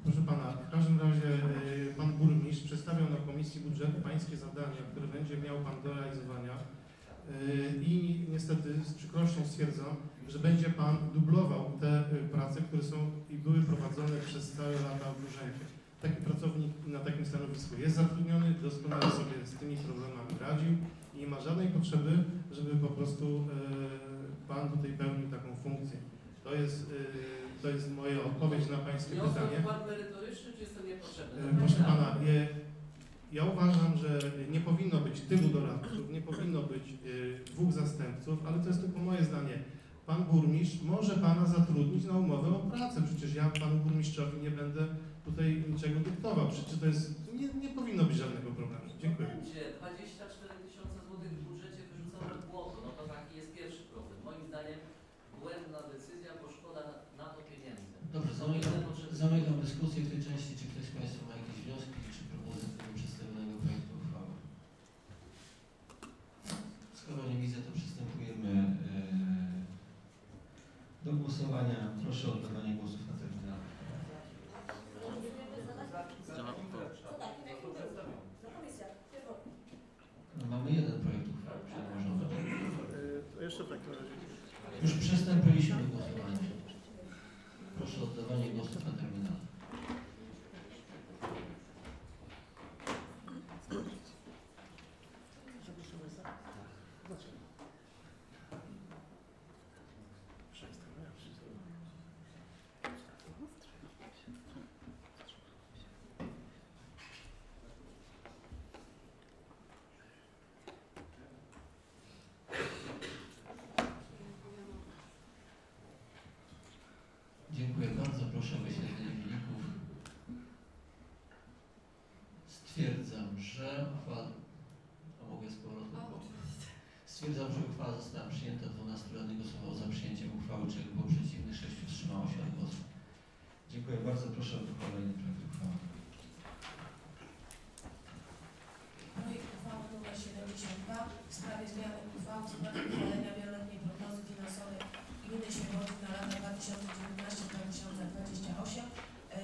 [SPEAKER 9] Proszę Pana, w każdym razie e, Pan Burmistrz przedstawiał na Komisji Budżetu Pańskie zadania, które będzie miał Pan do realizowania e, i niestety z przykrością stwierdzam, że będzie Pan dublował te prace, które są i były prowadzone przez całe lata w urzędzie. Taki pracownik na takim stanowisku jest zatrudniony, doskonale sobie z tymi problemami radził i Nie ma żadnej potrzeby, żeby po prostu e, Pan tutaj pełnił taką funkcję. To jest, e, to jest moja odpowiedź na Pańskie pytanie.
[SPEAKER 8] wkład merytoryczny, czy jest to niepotrzebne?
[SPEAKER 9] E, Proszę Pana, je, ja uważam, że nie powinno być tylu doradców, nie powinno być dwóch zastępców, ale to jest tylko moje zdanie. Pan burmistrz może Pana zatrudnić na umowę o pracę. Przecież ja Panu burmistrzowi nie będę tutaj niczego dyktował. Przecież to jest, nie, nie powinno być żadnego problemu. Dziękuję.
[SPEAKER 8] Będzie 24 tysiące złotych w budżecie wyrzucone w błoto. No to taki jest pierwszy problem. Moim zdaniem błędna decyzja, bo szkoda na, to pieniędzy.
[SPEAKER 1] Dobrze, zamykam, zamykam dyskusję w tej części. Czy ktoś z Państwa ma jakieś wnioski czy propozycje do przedstawionego projektu uchwały? Skoro nie widzę, to przystępujemy e, do głosowania. Proszę o oddawanie głosów na terminal. No, mamy jeden projekt uchwały przedłożony.
[SPEAKER 9] To jeszcze tak na razie.
[SPEAKER 1] Już przystępiliśmy do głosowania. Proszę o oddawanie głosów na terminal. Dziękuję bardzo. Proszę o wyświetlenie wyników. Stwierdzam, że uchwała... A mogę z powrotem? Stwierdzam, że uchwała została przyjęta. 12 radnych głosowało za przyjęciem uchwały, czego było przeciwnych, 6 wstrzymało się od głosu. Dziękuję bardzo. Proszę o kolejny projekt uchwały.
[SPEAKER 7] Projekt uchwały nr 72 w sprawie zmiany uchwały w sprawie uchwalenia wieloletniej prognozy finansowej gminy Świebodzin na lata 2019-2028. E,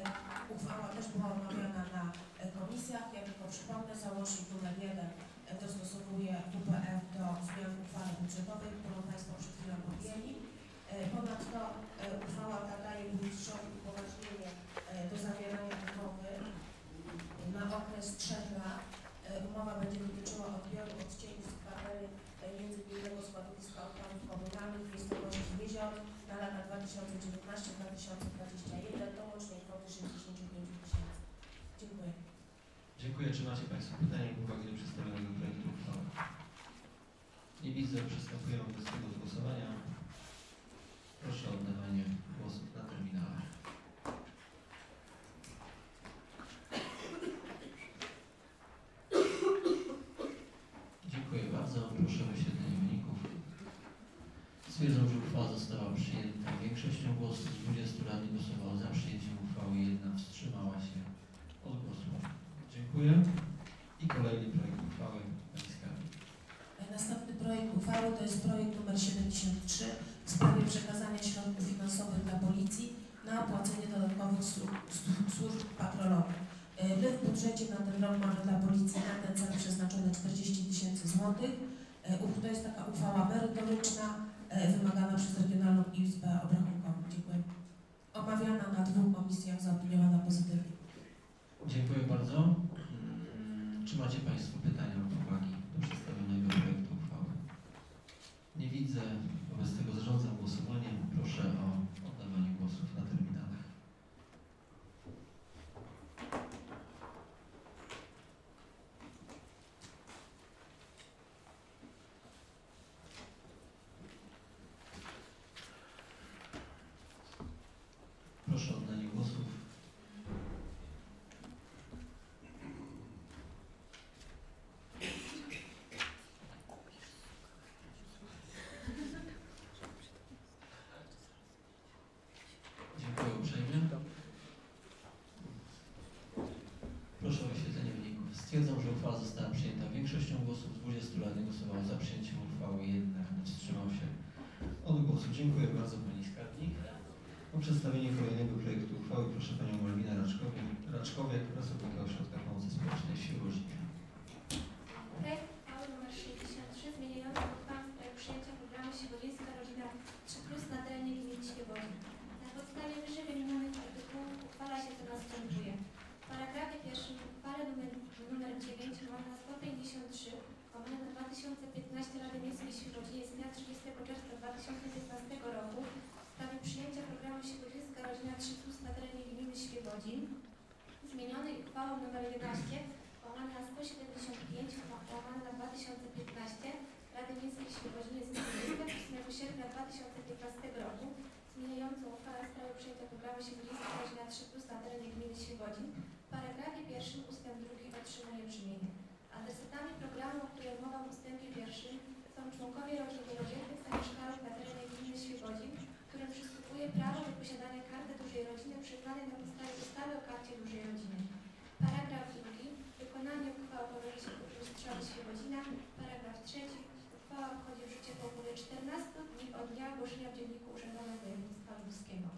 [SPEAKER 7] Uchwała też była omawiana na e, komisjach. Ja tylko przypomnę, załącznik numer 1 e, dostosowuje WPF do zmian w uchwale budżetowej, którą Państwo przed chwilą podjęli. E, Ponadto e, uchwała ta daje burmistrzowi upoważnienie do zawierania umowy na okres 3 lat. Umowa będzie dotyczyła odbioru odcieni z kwatery międzygminnego składowiska odpadów komunalnych w miejscowości Jezior na lata 2019-2021 do łącznej kwoty 65 tysięcy. Dziękuję.
[SPEAKER 1] Dziękuję. Czy macie Państwo pytania lub uwagi do przedstawionego projektu uchwały? Nie widzę. Przystępujemy do tego głosowania. Proszę o oddawanie głosów na terminale. Dziękuję bardzo. Proszę o wyświetlenie wyników. Stwierdzam, że uchwała została przyjęta większością głosów. 20 radnych głosowało za przyjęciem uchwały, jedna wstrzymała się od głosu. Dziękuję. I kolejny projekt uchwały.
[SPEAKER 7] Następny projekt uchwały to jest projekt numer 73 w sprawie przekazania środków finansowych dla policji na opłacenie dodatkowych słu- słu- służb patrolowych. E, My w budżecie na ten rok mamy dla policji na ten cel przeznaczone 40 tysięcy złotych. E, To jest taka uchwała merytoryczna, e, wymagana przez Regionalną Izbę Obrachunkową. Dziękuję. Omawiana na dwóch komisjach, zaopiniowana pozytywnie.
[SPEAKER 1] Dziękuję bardzo. Czy macie Państwo pytania lub uwagi do przedstawionego projektu uchwały? Nie widzę. Wobec tego zarządzam głosowaniem. Proszę o oddawanie głosów na terminalach. Proszę o oddanie głosów. Dziękuję uprzejmie. Proszę o wyświetlenie wyników. Stwierdzam, że uchwała została przyjęta większością głosów. 20 radnych głosowało za przyjęciem uchwały, jednak nie wstrzymał się od głosu. Dziękuję bardzo Pani Skarbnik. O przedstawienie kolejnego projektu uchwały proszę Panią Malwinę Raczkowiak, Raczkowiak pracownika Ośrodka Pomocy Społecznej w Świebodzinie.
[SPEAKER 11] Projekt uchwały nr 63 zmieniający uchwałę w sprawie przyjęcia programu Świebodzińska Rodzina 3 na terenie gminy Świebodzin. Na podstawie wyżej wymienionych artykułów uchwala się co następuje. W paragrafie pierwszym uchwale nr, nr 9 łamane 153 łamane na 2005 Świebodzin, zmienionej uchwałą nr 11 łamane na 175 łamane na 2015 Rady Miejskiej Świebodzinie z 28 sierpnia 2015 roku zmieniającą uchwałę w sprawie przyjęcia programu Świebodzińska Rodzina 3 Plus na terenie gminy Świebodzin w paragrafie pierwszym ustęp drugi otrzymuje brzmienie. Adresatami programu, o którym mowa w ustępie pierwszym są członkowie rodzin wielodzietnych zamieszkałych na terenie gminy Świebodzin, którym przysługuje prawo do posiadania karty dużej rodziny przyznanej na podstawie ustawy o karcie dużej rodziny. Paragraf drugi. Wykonanie uchwały powierza burmistrzowi Świebodzina. Paragraf trzeci. Uchwała wchodzi w życie po upływie 14 dni od dnia ogłoszenia w Dzienniku Urzędowym Województwa Lubuskiego.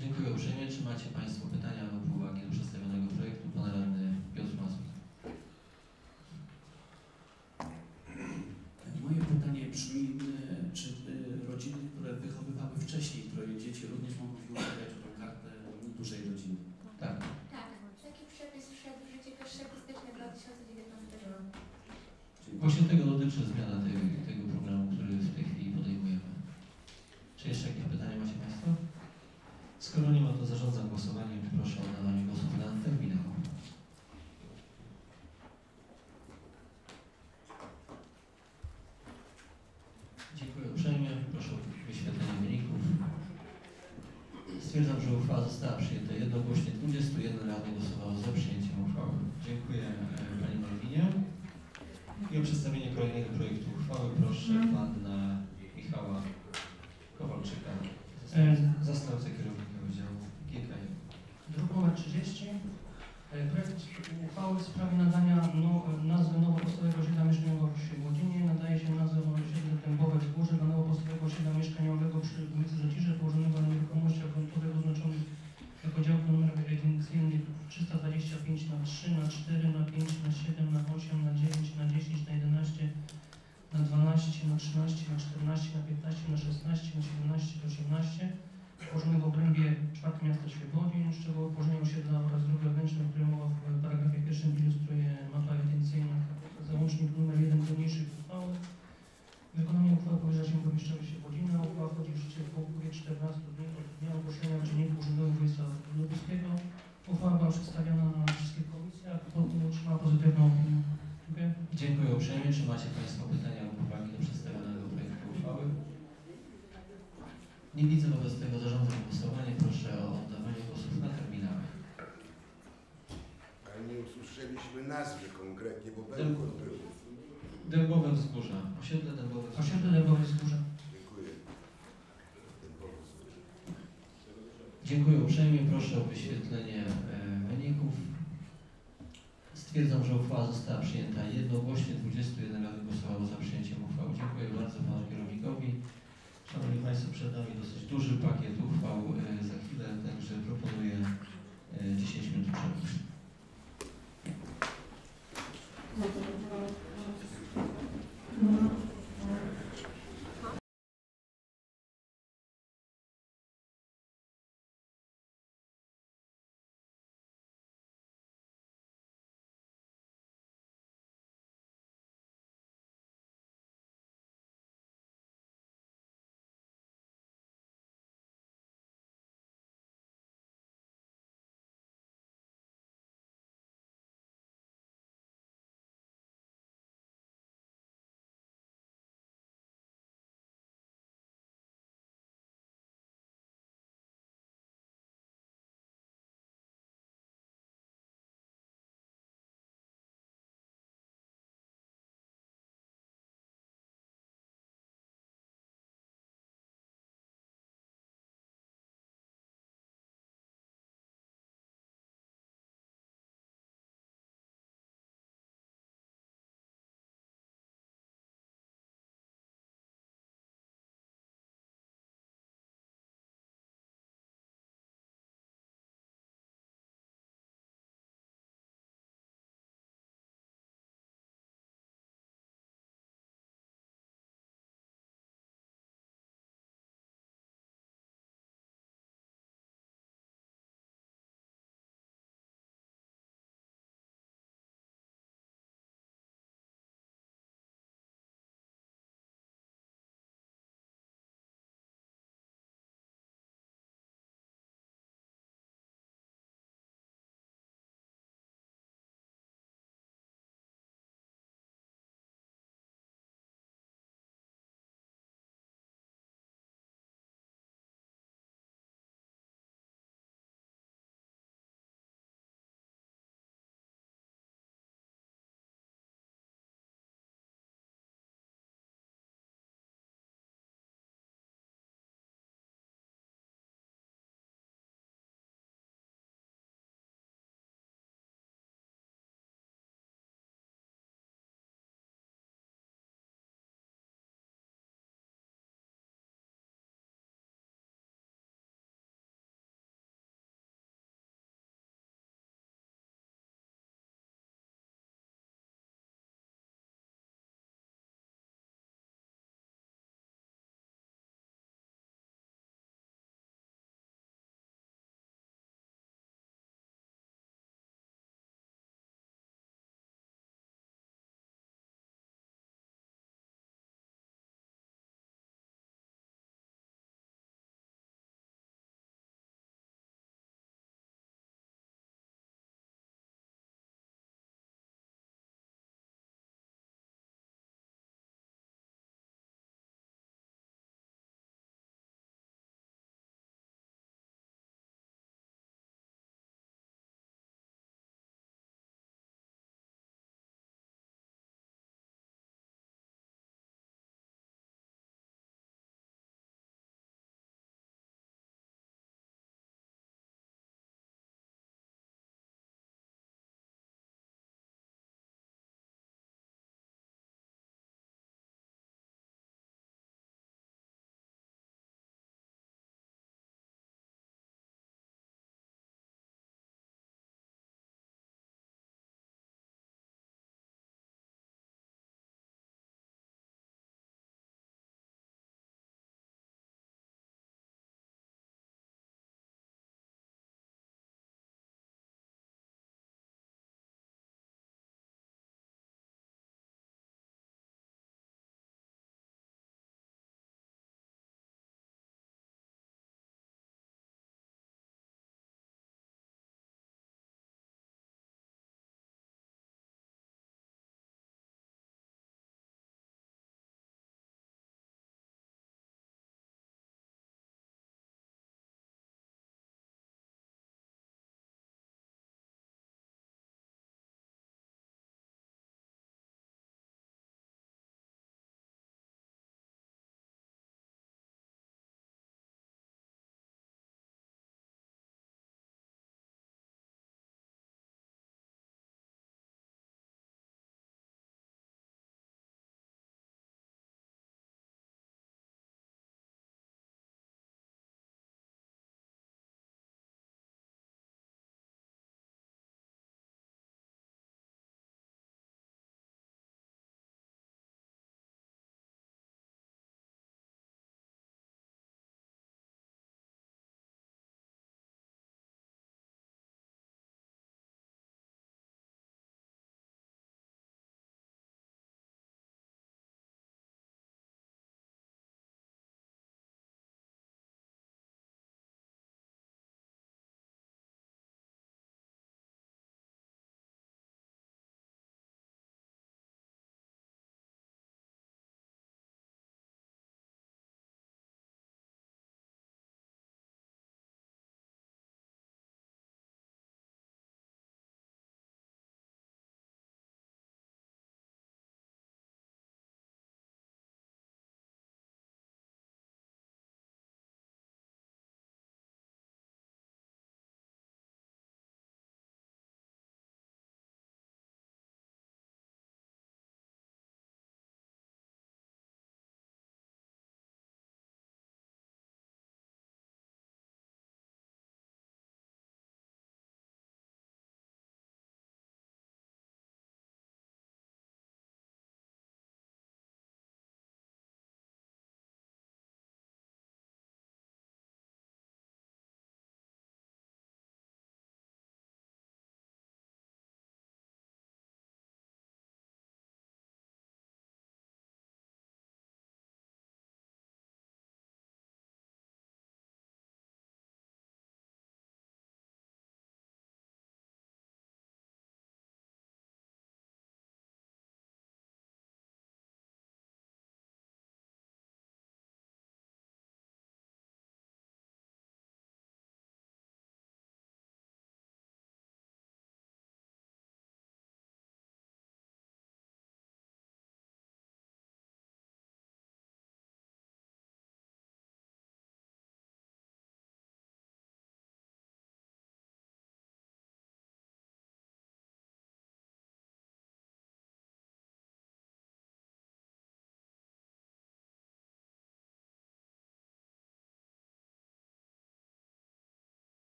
[SPEAKER 1] Dziękuję uprzejmie. Czy macie Państwo pytania lub uwagi do przedstawionego projektu? Pan radny Piotr Mazur.
[SPEAKER 12] Moje pytanie brzmi, e, czy e, rodziny, które wychowywały wcześniej troje dzieci, również mogą o tą kartę dużej rodziny?
[SPEAKER 1] Tak.
[SPEAKER 11] Tak, taki przepis wszedł w życie 1 stycznia 2019 roku.
[SPEAKER 12] Czyli
[SPEAKER 1] Właśnie tego dotyczy zmiana tej, tego programu, który w tej chwili podejmujemy. Czy jeszcze jakieś pytania macie Państwo? Skoro nie ma, to zarządzam głosowaniem. Proszę o oddawanie głosów na terminal. Dziękuję uprzejmie. Proszę o wyświetlenie wyników. Stwierdzam, że uchwała została przyjęta jednogłośnie. 21 radnych głosowało za przyjęciem uchwały. Dziękuję. I o przedstawienie kolejnego projektu uchwały proszę Pana Michała Kowalczyka,
[SPEAKER 13] E,
[SPEAKER 1] zastępcę kierownika Wydziału GKI.
[SPEAKER 13] Druk nr 30. E, Projekt uchwały w sprawie nadania no, nazwy nowopowstałego osiedla mieszkaniowego w Świebodzinie. Nadaje się nazwę osiedle Dębowe Wzgórze dla nowopowstałego osiedla mieszkaniowego przy ulicy Zacisze położonego na nieruchomościach gruntowych oznaczonych jako działki ewidencyjny 325 na 3 na 4 na 5 na 7 na 8 na 9 na 10 na 11 na 12 na 13 na 14 na 15 na 16 na 17 na 18 położony w obrębie czwartego miasta Świebodzin, z czego położenie osiedla oraz dróg wewnętrznych, o którym mowa w paragrafie pierwszym ilustruje mapa ewidencyjna, załącznik numer 1 do niniejszej uchwały. Wykonanie uchwały powierza się burmistrzowi Świebodzina. Uchwała wchodzi w życie po upływie 14 dni od dnia ogłoszenia w Dzienniku Urzędowym Województwa Lubuskiego. Uchwała była przedstawiona na wszystkich komisjach, otrzymała pozytywną opinię. Dziękuję.
[SPEAKER 1] Dziękuję uprzejmie. Czy macie Państwo pytania lub uwagi do przedstawionego projektu uchwały? Nie widzę wobec tego zarządzam głosowanie. Proszę o oddawanie głosów na terminale.
[SPEAKER 14] Ale nie usłyszeliśmy nazwy konkretnie, bo
[SPEAKER 1] Dęb-
[SPEAKER 14] był.
[SPEAKER 1] Dębowe Wzgórza. Osiedle Dębowe Wzgórza.
[SPEAKER 13] Osiedle Dębowe Wzgórze.
[SPEAKER 14] Dziękuję
[SPEAKER 1] uprzejmie. Proszę o wyświetlenie e, wyników. Stwierdzam, że uchwała została przyjęta jednogłośnie. 21 radnych głosowało za przyjęciem uchwały. Dziękuję bardzo panu kierownikowi. Szanowni Państwo, przed nami dosyć duży pakiet uchwał e, za chwilę, także proponuję e, 10 minut przerwy.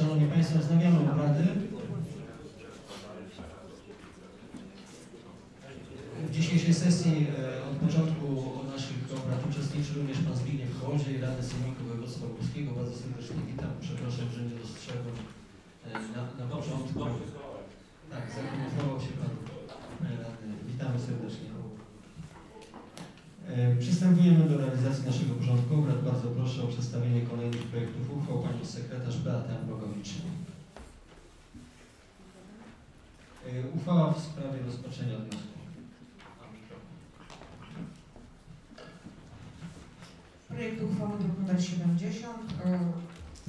[SPEAKER 1] Szanowni Państwo, wznawiamy obrady. W dzisiejszej sesji e, od początku naszych obrad uczestniczy również Pan Zbigniew Kołodziej, Rady Sejmiku Województwa Lubuskiego. Bardzo serdecznie witam. Przepraszam, że nie dostrzegłem e, na, na początku. Tak, zakomunikował się Pan e, Radny. Witamy serdecznie. E, Przystępujemy do realizacji naszego porządku obrad. Bardzo proszę o przedstawienie kolejnych projektów uchwał Pani Sekretarz Beata Ambrogowicz. E, Uchwała w sprawie rozpatrzenia wniosku.
[SPEAKER 15] Projekt uchwały druk nr 70. e,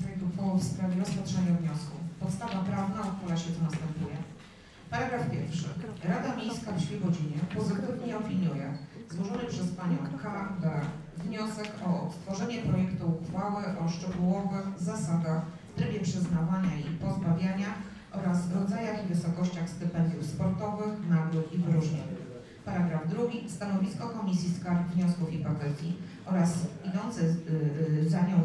[SPEAKER 15] Projekt uchwały w sprawie rozpatrzenia wniosku. Podstawa prawna uchwala się co następuje. Paragraf pierwszy. Rada Miejska w Świebodzinie pozytywnie opiniuje złożony przez Panią K. B. wniosek o stworzenie projektu uchwały o szczegółowych zasadach, trybie przyznawania i pozbawiania oraz rodzajach i wysokościach stypendiów sportowych, nagród i wyróżnień. Paragraf drugi. Stanowisko Komisji Skarg, Wniosków i Petycji oraz idące y, y, za, nią,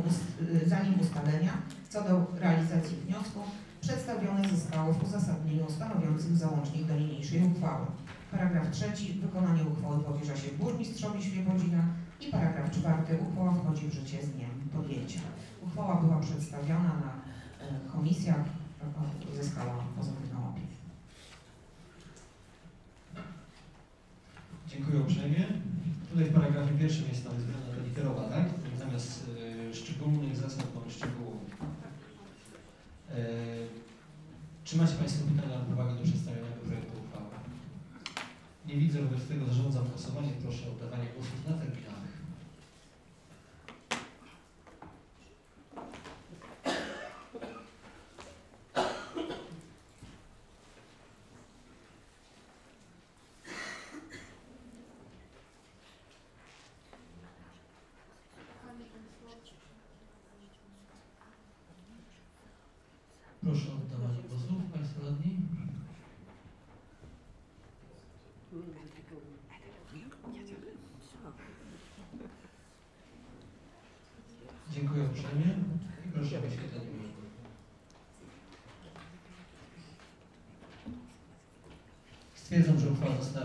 [SPEAKER 15] y, za nim ustalenia co do realizacji wniosku przedstawione zostało w uzasadnieniu stanowiącym załącznik do niniejszej uchwały. Paragraf trzeci. Wykonanie uchwały powierza się burmistrzowi Świebodzina i paragraf czwarty. Uchwała wchodzi w życie z dniem podjęcia. Uchwała była przedstawiona na e, komisjach, uzyskała pozytywną opinię.
[SPEAKER 1] Dziękuję uprzejmie. Tutaj w paragrafie pierwszym jest tam zmiana literowa, tak? Zamiast e, szczególnych zasad mamy szczegółowych. E, czy macie Państwo pytania lub uwagi do uchwały? Nie widzę, wobec tego zarządzam głosowanie. Proszę o oddawanie głosów na terminalnych. Proszę o oddawanie głosów, Państwo radni. Dziękuję uprzejmie i proszę o wyświetlenie wyników. Stwierdzam, że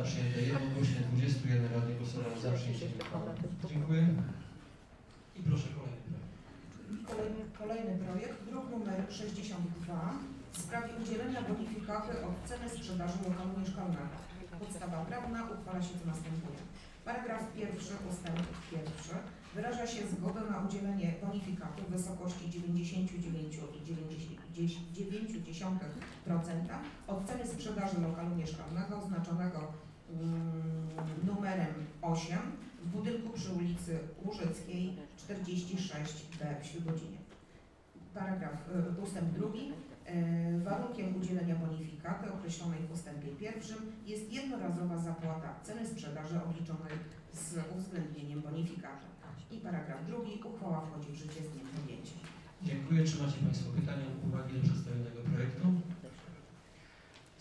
[SPEAKER 1] uchwała przyjęta jednogłośnie 21 radnych głosowało za przyjęciem. Dziękuję. I proszę kolejny projekt.
[SPEAKER 15] Kolejny, kolejny projekt, druk numer 62 w sprawie udzielenia bonifikaty od ceny sprzedaży lokalu mieszkalnego. Podstawa prawna uchwala się co następuje. Paragraf pierwszy ustęp pierwszy wyraża się zgodę na udzielenie bonifikaty w wysokości 99,9% od ceny sprzedaży lokalu mieszkalnego oznaczonego numerem 8 w budynku przy ulicy Łużyckiej 46b w Świebodzinie. Paragraf, y, ustęp drugi. Y, Warunkiem udzielenia bonifikaty określonej w ustępie pierwszym jest jednorazowa zapłata ceny sprzedaży obliczonej z uwzględnieniem bonifikaty. I paragraf drugi. Uchwała wchodzi w życie z dniem podjęcia.
[SPEAKER 1] Dziękuję. Czy macie Państwo pytania lub uwagi do przedstawionego projektu?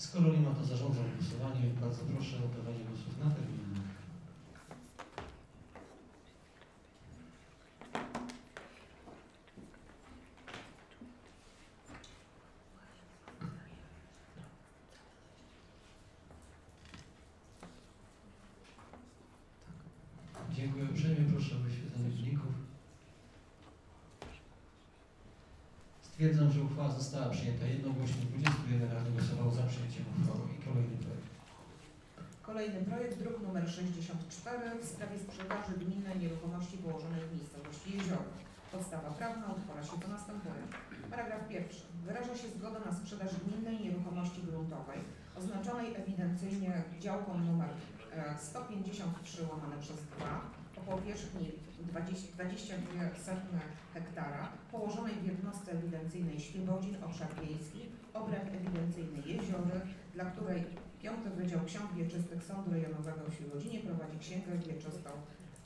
[SPEAKER 1] Skoro nie ma, to zarządzam głosowanie. Bardzo proszę o oddawanie głosów na terminalnych. Dziękuję uprzejmie. Proszę o wyświetlenie wyników. Stwierdzam, że uchwała została przyjęta jednogłośnie. 21 radnych głosowało za przyjęciem uchwały i kolejny projekt.
[SPEAKER 15] Kolejny projekt, druk numer 64 w sprawie sprzedaży gminnej nieruchomości położonej w miejscowości Jezioro. Podstawa prawna uchwala się to następuje. Paragraf pierwszy. Wyraża się zgodę na sprzedaż gminnej nieruchomości gruntowej oznaczonej ewidencyjnie działką e, 153 łamane przez 2 powierzchni 20 22 hektara położonej w jednostce ewidencyjnej Świebodzin, obszar wiejski, obręb ewidencyjny Jeziory, dla której Piąty Wydział Ksiąg Wieczystych Sądu Rejonowego w Świebodzinie prowadzi księgę wieczystą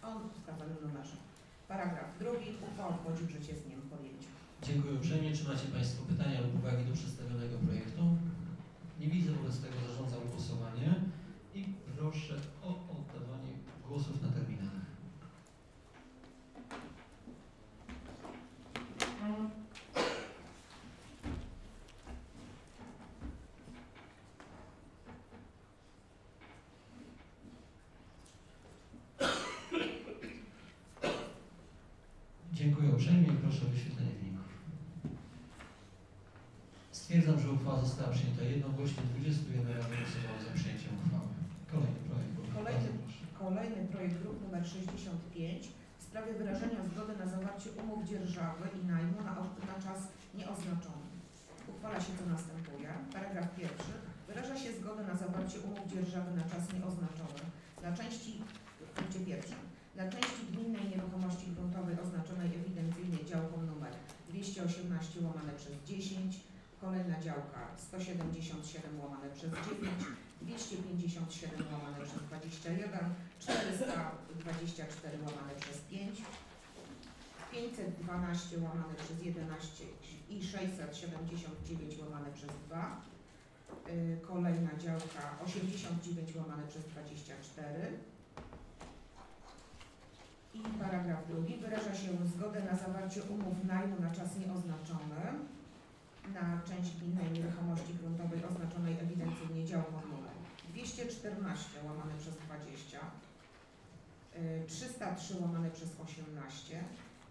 [SPEAKER 15] o wskazanym numerze. Paragraf drugi. Uchwała wchodzi w życie z dniem podjęcia.
[SPEAKER 1] Dziękuję uprzejmie. Czy macie Państwo pytania lub uwagi do przedstawionego projektu? Nie widzę, wobec tego zarządzam głosowanie i proszę o oddawanie głosów na terminalach. uprzejmie i proszę o wyświetlenie wyników. Stwierdzam, że uchwała została przyjęta jednogłośnie. 21 radnych głosowało za przyjęciem uchwały. Kolejny projekt.
[SPEAKER 15] Kolejny, kolejny projekt druk nr 65 w sprawie wyrażenia zgody na zawarcie umów dzierżawy i najmu na, na czas nieoznaczony. Uchwala się co następuje. Paragraf pierwszy. Wyraża się zgodę na zawarcie umów dzierżawy na czas nieoznaczony dla części, w punkcie pierwszym, dla części gminnej nieruchomości gruntowej oznaczonej ewidencyjnie działką numer 218 łamane przez 10, kolejna działka 177 łamane przez 9, 257 łamane przez 21, 424 łamane przez 5, 512 łamane przez 11 i 679 łamane przez 2. Y, Kolejna działka 89 łamane przez 24. I paragraf drugi. Wyraża się zgodę na zawarcie umów najmu na czas nieoznaczony na część gminnej nieruchomości gruntowej oznaczonej ewidencyjnie działką numer 214 łamane przez 20, y, 303 łamane przez 18,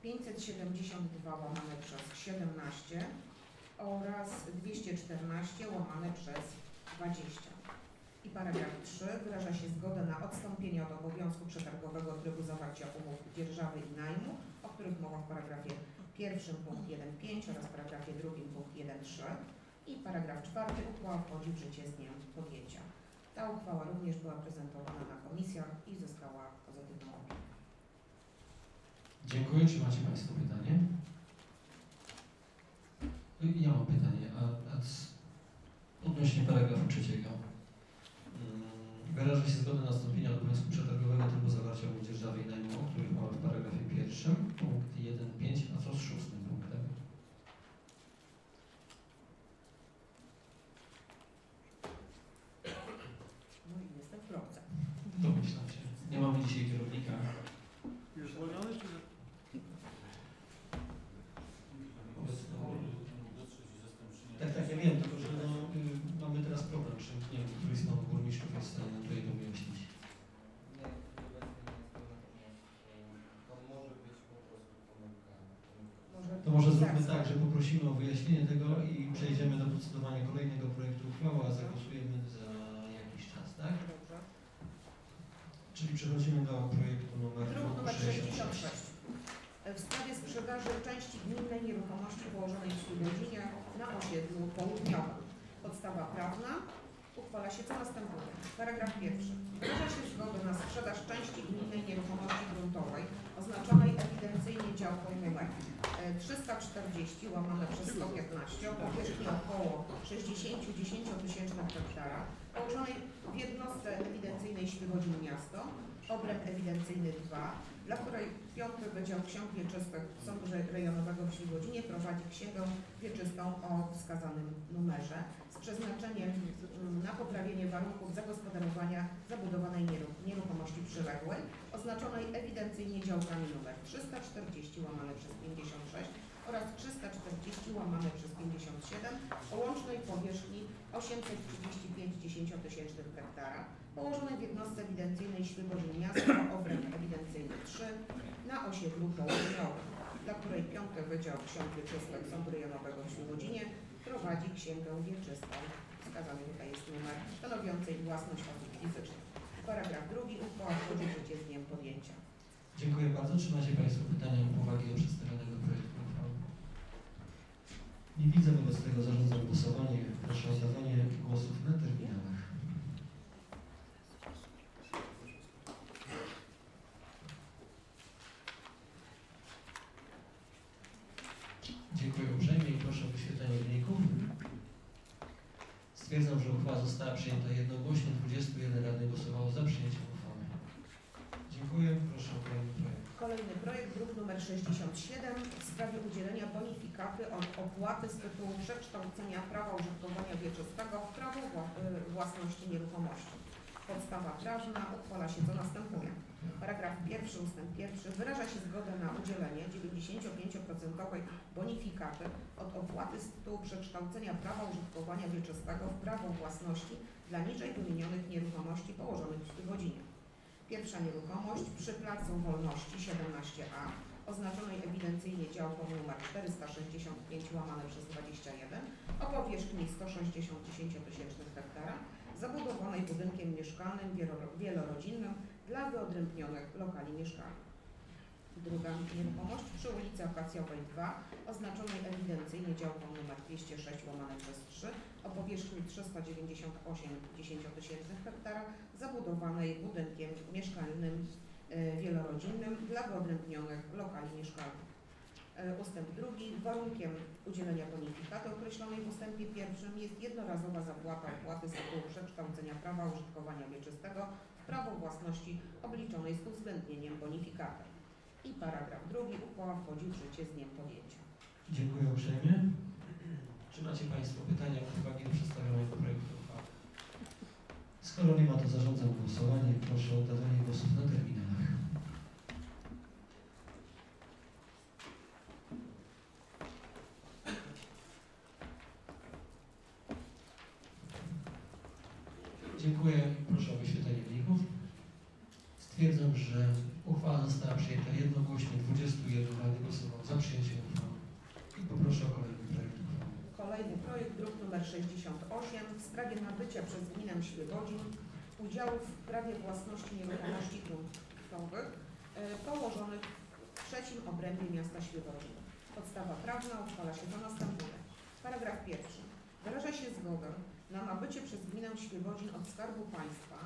[SPEAKER 15] 572 łamane przez 17 oraz 214 łamane przez 20. I paragraf 3 wyraża się zgodę na odstąpienie od obowiązku przetargowego trybu zawarcia umów dzierżawy i najmu, o których mowa w paragrafie pierwszym punkt 1.5 oraz paragrafie drugim punkt 1.3 i paragraf czwarty uchwała wchodzi w życie z dniem podjęcia. Ta uchwała również była prezentowana na komisjach i zyskała pozytywną opinię.
[SPEAKER 1] Dziękuję. Czy macie Państwo pytanie? Y, Ja mam pytanie, a, a odnośnie paragrafu trzeciego. Mm, Wyraża się zgodę na nastąpienie obowiązku przetargowego trybu zawarcia umów dzierżawy i najmu, o których mowa w paragrafie 1 punkt 1.5
[SPEAKER 15] na 6. na osiedlu południowym. Podstawa prawna. Uchwala się co następuje. Paragraf pierwszy. Wyraża się zgodę na sprzedaż części gminnej nieruchomości gruntowej oznaczonej ewidencyjnie działką numer e, 340 łamane przez 115 o powierzchni około 60-10 tysięcznych hektara położonej w jednostce ewidencyjnej Świebodzin Miasto, obręb ewidencyjny 2, dla której Piąty Wydział Ksiąg Wieczystych Sądu Rejonowego w Świebodzinie prowadzi księgę wieczystą o wskazanym numerze z przeznaczeniem na poprawienie warunków zagospodarowania zabudowanej nieru- nieruchomości przyległej oznaczonej ewidencyjnie działkami numer 340 łamane przez 56 oraz 340 łamane przez 57 o łącznej powierzchni 835 dziesięciotysięcznych hektara położonej w jednostce ewidencyjnej Świebodzin Miasto obręb ewidencyjny 3 na osiedlu południowym, dla której Piąty Wydział Ksiąg Wieczystych Sądu Rejonowego w Świebodzinie prowadzi księgę wieczystą. Wskazany tutaj jest numer stanowiącej własność osób fizycznych. Paragraf drugi uchwała wchodzi w życie z dniem podjęcia.
[SPEAKER 1] Dziękuję bardzo. Czy macie Państwo pytania lub uwagi do przedstawionego projektu uchwały? Nie widzę, wobec tego zarządzam głosowanie. Proszę o zadanie głosów na terminalach. Dziękuję uprzejmie i proszę o wyświetlenie wyników. Stwierdzam, że uchwała została przyjęta jednogłośnie. 21 radnych głosowało za przyjęciem uchwały. Dziękuję. Proszę o kolejny projekt.
[SPEAKER 15] Kolejny projekt, druk numer 67 w sprawie udzielenia bonifikaty od opłaty z tytułu przekształcenia prawa użytkowania wieczystego w prawo y, własności nieruchomości. Podstawa prawna uchwala się co następuje. Paragraf pierwszy, ustęp pierwszy wyraża się zgodę na udzielenie 95% bonifikaty od opłaty z tytułu przekształcenia prawa użytkowania wieczystego w prawo własności dla niżej wymienionych nieruchomości położonych w Świebodzinie. Pierwsza nieruchomość przy Placu Wolności 17a oznaczonej ewidencyjnie działką nr 465 łamane przez 21 o powierzchni 160 10-tysięcznych hektara, zabudowanej budynkiem mieszkalnym wielo- wielorodzinnym dla wyodrębnionych lokali mieszkalnych. Druga nieruchomość przy ulicy Akacjowej 2, oznaczonej ewidencyjnie działką nr 206 łamane przez 3 o powierzchni 398 10-tysięcznych hektara, zabudowanej budynkiem mieszkalnym e, wielorodzinnym dla wyodrębnionych lokali mieszkalnych. E, Ustęp drugi. Warunkiem udzielenia bonifikaty określonej w ustępie pierwszym jest jednorazowa zapłata opłaty z tytułu przekształcenia prawa użytkowania wieczystego prawo własności obliczonej z uwzględnieniem bonifikaty. I paragraf drugi. Uchwała wchodzi w życie z dniem podjęcia.
[SPEAKER 1] Dziękuję uprzejmie. Czy macie Państwo pytania lub uwagi do przedstawionego projektu uchwały? Skoro nie ma, to zarządzam głosowanie proszę o oddawanie głosów na terminalach. Dziękuję. Proszę o wyświetlenie wyników. Stwierdzam, że uchwała została przyjęta jednogłośnie. 21 radnych głosowało za przyjęciem uchwały. I poproszę o kolejny projekt uchwały.
[SPEAKER 15] Kolejny projekt, druk nr 68 w sprawie nabycia przez gminę Świebodzin udziałów w prawie własności nieruchomości gruntowych e, położonych w trzecim obrębie miasta Świebodzin. Podstawa prawna uchwala się to następuje. Paragraf pierwszy. Wyraża się zgodę na nabycie przez gminę Świebodzin od Skarbu Państwa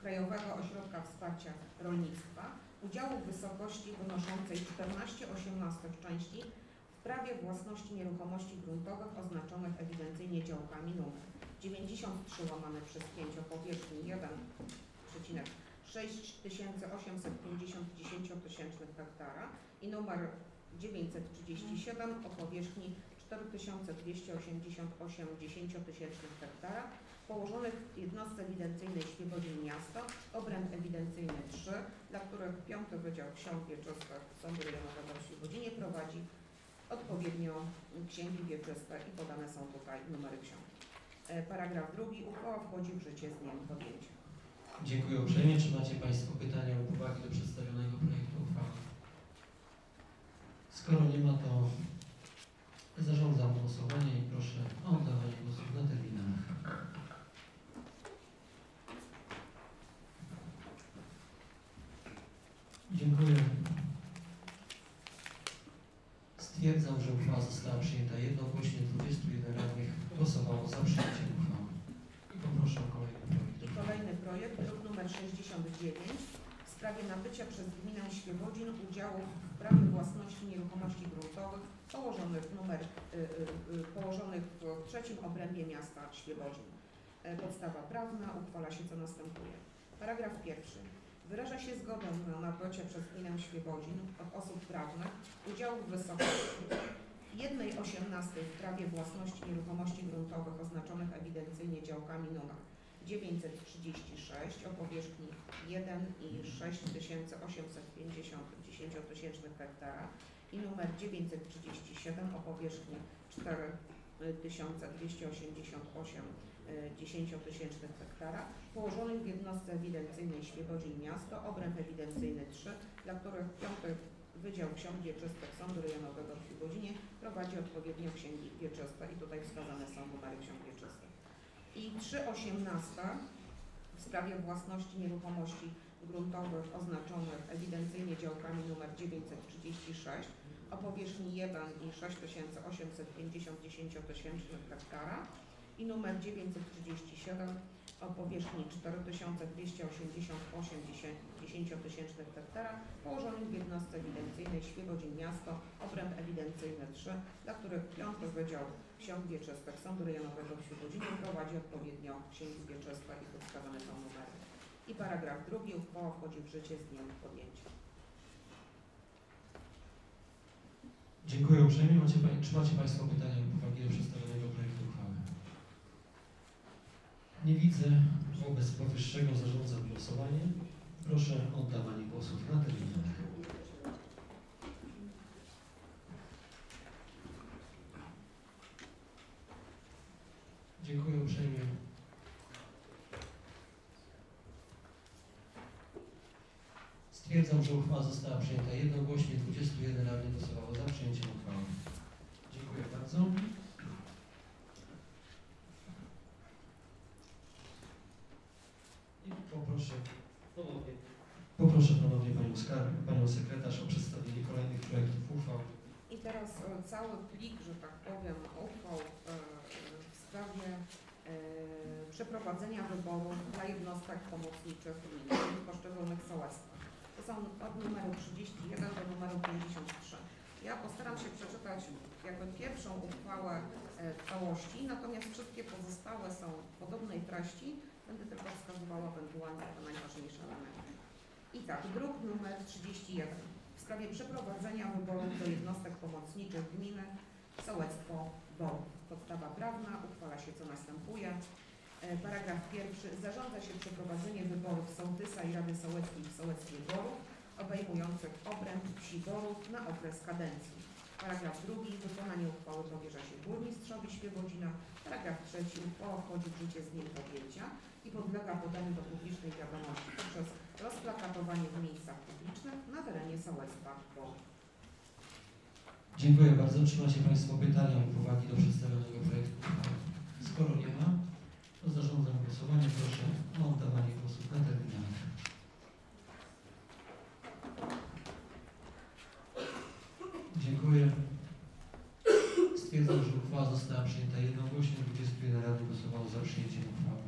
[SPEAKER 15] Krajowego Ośrodka Wsparcia Rolnictwa udziału w wysokości wynoszącej 14,18 części w prawie własności nieruchomości gruntowych oznaczonych ewidencyjnie działkami nr 93 łamane przez 5 o powierzchni 1,6850 hektara i numer 937 o powierzchni 4288 hektara położonych w jednostce ewidencyjnej Świebodzin Miasto, obręb ewidencyjny 3, dla których piąty Wydział Ksiąg Wieczystych Sądu Rejonowego w Świebodzinie prowadzi odpowiednio księgi wieczyste i podane są tutaj numery ksiąg. E, Paragraf drugi. Uchwała wchodzi w życie z dniem podjęcia.
[SPEAKER 1] Dziękuję uprzejmie. Czy macie Państwo pytania lub uwagi do przedstawionego projektu uchwały? Skoro nie ma, to zarządzam głosowanie i proszę o oddawanie głosów na terminalach. Dziękuję. Stwierdzam, że uchwała została przyjęta jednogłośnie. 21 radnych głosowało za przyjęciem uchwały. Poproszę o kolejny projekt.
[SPEAKER 15] Kolejny projekt, druk nr 69 w sprawie nabycia przez gminę Świebodzin udziałów w prawie własności nieruchomości gruntowych położonych, numer, y, y, y, położonych w trzecim obrębie miasta Świebodzin. E, Podstawa prawna uchwala się co następuje. Paragraf pierwszy. Wyraża się zgodę na nabycie przez gminę Świebodzin od osób prawnych udziałów w wysokości jednej osiemnastej w prawie własności nieruchomości gruntowych oznaczonych ewidencyjnie działkami numer 936 o powierzchni 1 i 6850 10-tysięcznych hektara i numer 937 o powierzchni 4288 10-tysięcznych hektara położonych w jednostce ewidencyjnej Świebodzin Miasto, obręb ewidencyjny 3, dla których piąty Wydział Ksiąg Wieczystych Sądu Rejonowego w Świebodzinie prowadzi odpowiednio księgi wieczyste i tutaj wskazane są numery ksiąg wieczystych. I 3.18 w sprawie własności nieruchomości gruntowych oznaczonych ewidencyjnie działkami nr 936 o powierzchni 1 i 6850 10-tysięcznych hektara i numer 937 o powierzchni 4288 10-tysięcznych hektara położonych w jednostce ewidencyjnej Świebodzin Miasto, obręb ewidencyjny 3, dla których piąty Wydział Ksiąg Wieczystych Sądu Rejonowego w Świebodzinie prowadzi odpowiednio księgi wieczyste i wskazane są numery. I paragraf drugi. Uchwała wchodzi w życie z dniem podjęcia.
[SPEAKER 1] Dziękuję uprzejmie. Macie, czy macie Państwo pytania lub uwagi do przedstawionego projektu uchwały? Nie widzę. Wobec powyższego zarządzam głosowanie. Proszę o oddawanie głosów na terminalach. Dziękuję uprzejmie. Stwierdzam, że uchwała została przyjęta jednogłośnie. 21 radnych głosowało za przyjęciem uchwały. Dziękuję bardzo. I poproszę ponownie, poproszę ponownie Panią, skar- Panią Sekretarz o przedstawienie kolejnych projektów uchwał.
[SPEAKER 15] I teraz e, cały plik, że tak powiem, uchwał e, w sprawie e, przeprowadzenia wyborów dla jednostek pomocniczych w poszczególnych sołectwach. Są od numeru 31 do numeru 53. Ja postaram się przeczytać jakby pierwszą uchwałę e, w całości, natomiast wszystkie pozostałe są podobnej treści. Będę tylko wskazywała ewentualnie te najważniejsze elementy. I tak, druk numer 31 w sprawie przeprowadzenia wyborów do jednostek pomocniczych gminy Sołectwo Borów. Podstawa prawna uchwala się co następuje. E, Paragraf pierwszy. Zarządza się przeprowadzenie wyborów sołtysa i Rady Sołeckiej w Sołectwie Borów obejmujących obręb wsi Borów na okres kadencji. Paragraf drugi. Wykonanie uchwały powierza się burmistrzowi Świebodzina. Paragraf trzeci. Uchwała wchodzi w życie z dniem podjęcia i podlega podaniu do publicznej wiadomości poprzez rozplakatowanie w miejscach publicznych na terenie sołectwa Borów.
[SPEAKER 1] Dziękuję bardzo. Czy Państwo pytania lub uwagi do przedstawionego projektu? Skoro nie ma, zarządzam głosowanie. Proszę o oddawanie głosów na terminalach. Dziękuję. Stwierdzam, że uchwała została przyjęta jednogłośnie. 21 radnych głosowało za przyjęciem uchwały.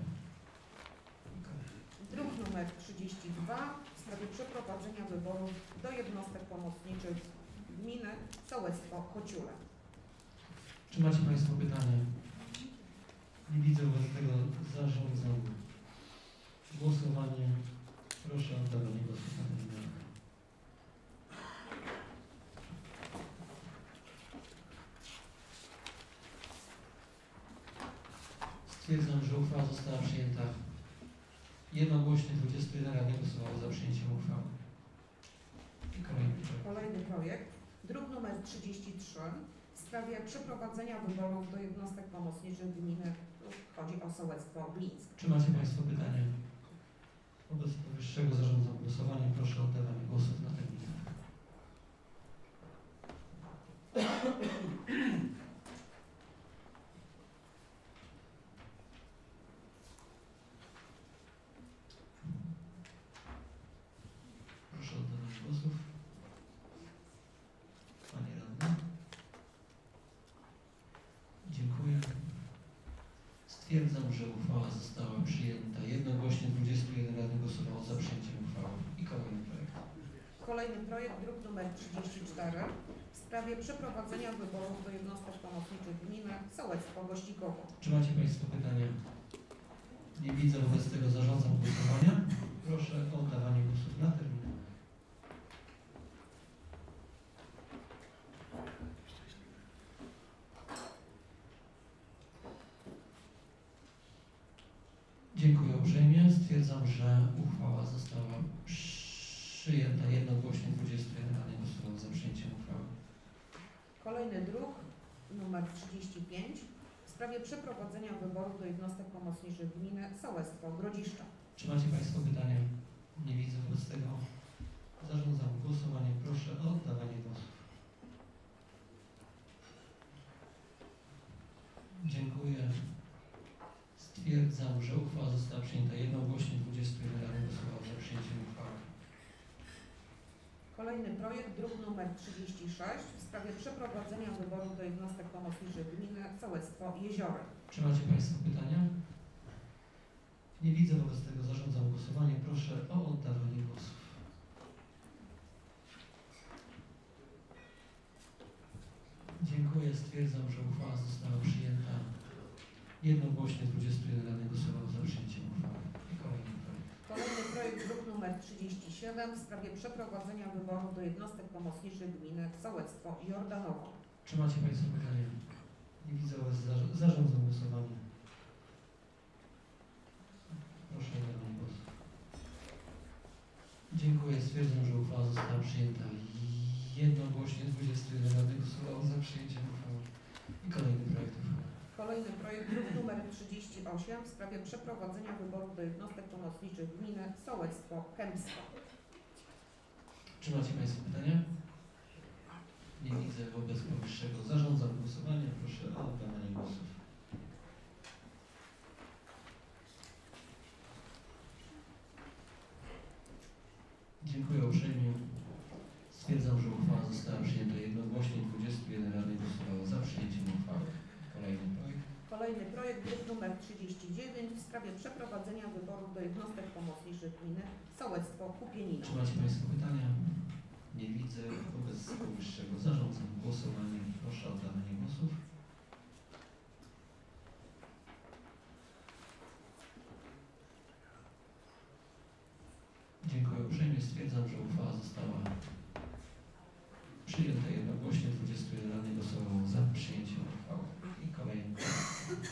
[SPEAKER 15] Druk numer 32 w sprawie przeprowadzenia wyborów do jednostek pomocniczych gminy Sołectwo Kociule.
[SPEAKER 1] Czy macie Państwo pytania? Nie widzę wobec tego zarządzam głosowanie. Proszę o na terminalach. Stwierdzam, że uchwała została przyjęta jednogłośnie. 21 radnych głosowało za przyjęciem uchwały. Kolejny projekt.
[SPEAKER 15] Kolejny projekt, druk numer 33 w sprawie przeprowadzenia wyborów do jednostek pomocniczych gminy. Chodzi o sołectwo Glińsk.
[SPEAKER 1] Czy macie Państwo pytania? Wobec powyższego zarządzam głosowanie. Proszę o oddawanie głosów na terminach. Proszę o oddanie głosów. Panie Radny. Dziękuję. Stwierdzam, że uchwała została przyjęta jednogłośnie. 21 radnych głosowało za przyjęciem uchwały. I kolejny projekt.
[SPEAKER 15] Kolejny projekt, druk numer 34 w sprawie przeprowadzenia wyborów do jednostek pomocniczych gminy Sołectwo Gościgowo.
[SPEAKER 1] Czy macie Państwo pytania? Nie widzę, wobec tego zarządzam głosowania. Proszę o oddawanie głosów na termin. Dziękuję uprzejmie. Stwierdzam, że uchwała została przyjęta jednogłośnie. 21 radnych głosowało za przyjęciem uchwały.
[SPEAKER 15] Kolejny druk numer 35 w sprawie przeprowadzenia wyborów do jednostek pomocniczych gminy Sołectwo Grodziszcza.
[SPEAKER 1] Czy macie Państwo pytania? Nie widzę wobec tego. Zarządzam głosowanie. Proszę o oddawanie głosów. Dziękuję. Stwierdzam, że uchwała została przyjęta jednogłośnie. 21 radnych głosowało za przyjęciem uchwały.
[SPEAKER 15] Kolejny projekt, druk numer 36 w sprawie przeprowadzenia wyborów do jednostek pomocniczych gminy Sołectwo Jeziory.
[SPEAKER 1] Czy macie Państwo pytania? Nie widzę wobec tego. Zarządzam głosowanie. Proszę o oddawanie głosów. Dziękuję. Stwierdzam, że uchwała została przyjęta jednogłośnie. 21 radnych głosowało za przyjęciem uchwały. I kolejny projekt.
[SPEAKER 15] Kolejny projekt, druk numer 37 w sprawie przeprowadzenia wyborów do jednostek pomocniczych gminy Sołectwo Jordanowo.
[SPEAKER 1] Czy macie Państwo pytania? Nie widzę zarz- zarządzam głosowanie. Proszę o oddanie głosu. Dziękuję. Stwierdzam, że uchwała została przyjęta jednogłośnie. 21 radnych głosowało za przyjęciem uchwały. I kolejny projekt.
[SPEAKER 15] Kolejny projekt, druk numer 38 w sprawie przeprowadzenia wyborów do jednostek pomocniczych gminy Sołectwo Kępsko.
[SPEAKER 1] Czy macie Państwo pytania? Nie widzę wobec powyższego. Zarządzam głosowanie. Proszę o oddanie głosów. Dziękuję uprzejmie. Stwierdzam, że uchwała została przyjęta jednogłośnie. 21 radnych głosowało za przyjęciem uchwały. Kolejny projekt.
[SPEAKER 15] Kolejny projekt, druk nr 39 w sprawie przeprowadzenia wyborów do jednostek pomocniczych gminy Sołectwo Kupienino.
[SPEAKER 1] Czy macie Państwo pytania? Nie widzę. Wobec powyższego zarządzam głosowanie. Proszę o oddanie głosów. Dziękuję uprzejmie. Stwierdzam, że uchwała została przyjęta jednogłośnie. 21 radnych głosowało za przyjęciem.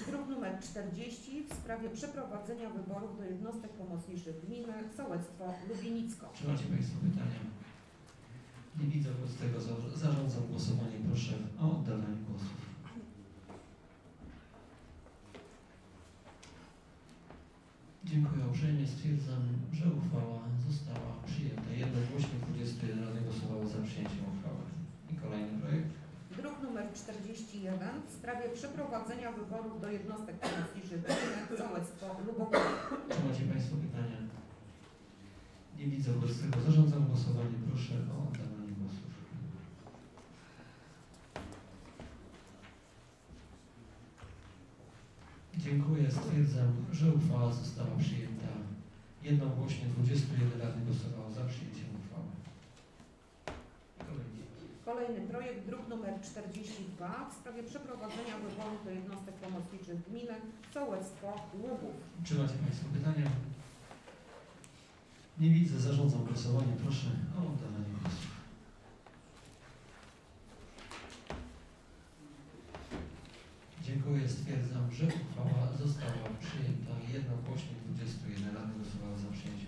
[SPEAKER 15] Druk nr 40 w sprawie przeprowadzenia wyborów do jednostek pomocniczych gminy Sołectwo Lubienicko.
[SPEAKER 1] Czy macie Państwo pytania? Nie widzę, wobec tego za- zarządzam głosowanie. Proszę o oddanie głosów. Dziękuję uprzejmie. Stwierdzam, że uchwała została przyjęta. Jednogłośnie 21 radnych głosowało za przyjęciem uchwały. I kolejny projekt.
[SPEAKER 15] Druk nr 41 w sprawie przeprowadzenia wyborów do jednostek pomocniczych gminy Sołectwo Lubogowie.
[SPEAKER 1] Czy macie Państwo pytania? Nie widzę, wobec tego zarządzam głosowanie. Proszę o oddanie głosów. Dziękuję. Stwierdzam, że uchwała została przyjęta. Jednogłośnie 21 radnych głosowało za przyjęciem uchwały. Kolejny.
[SPEAKER 15] Projekt, druk nr 42 w sprawie przeprowadzenia wyborów do jednostek pomocniczych gminy Sołectwo Łubów.
[SPEAKER 1] Czy macie Państwo pytania? Nie widzę. Zarządzam głosowanie. Proszę o oddanie głosów. Dziękuję. Stwierdzam, że uchwała została przyjęta. Jednogłośnie 21 radnych głosowało za przyjęciem.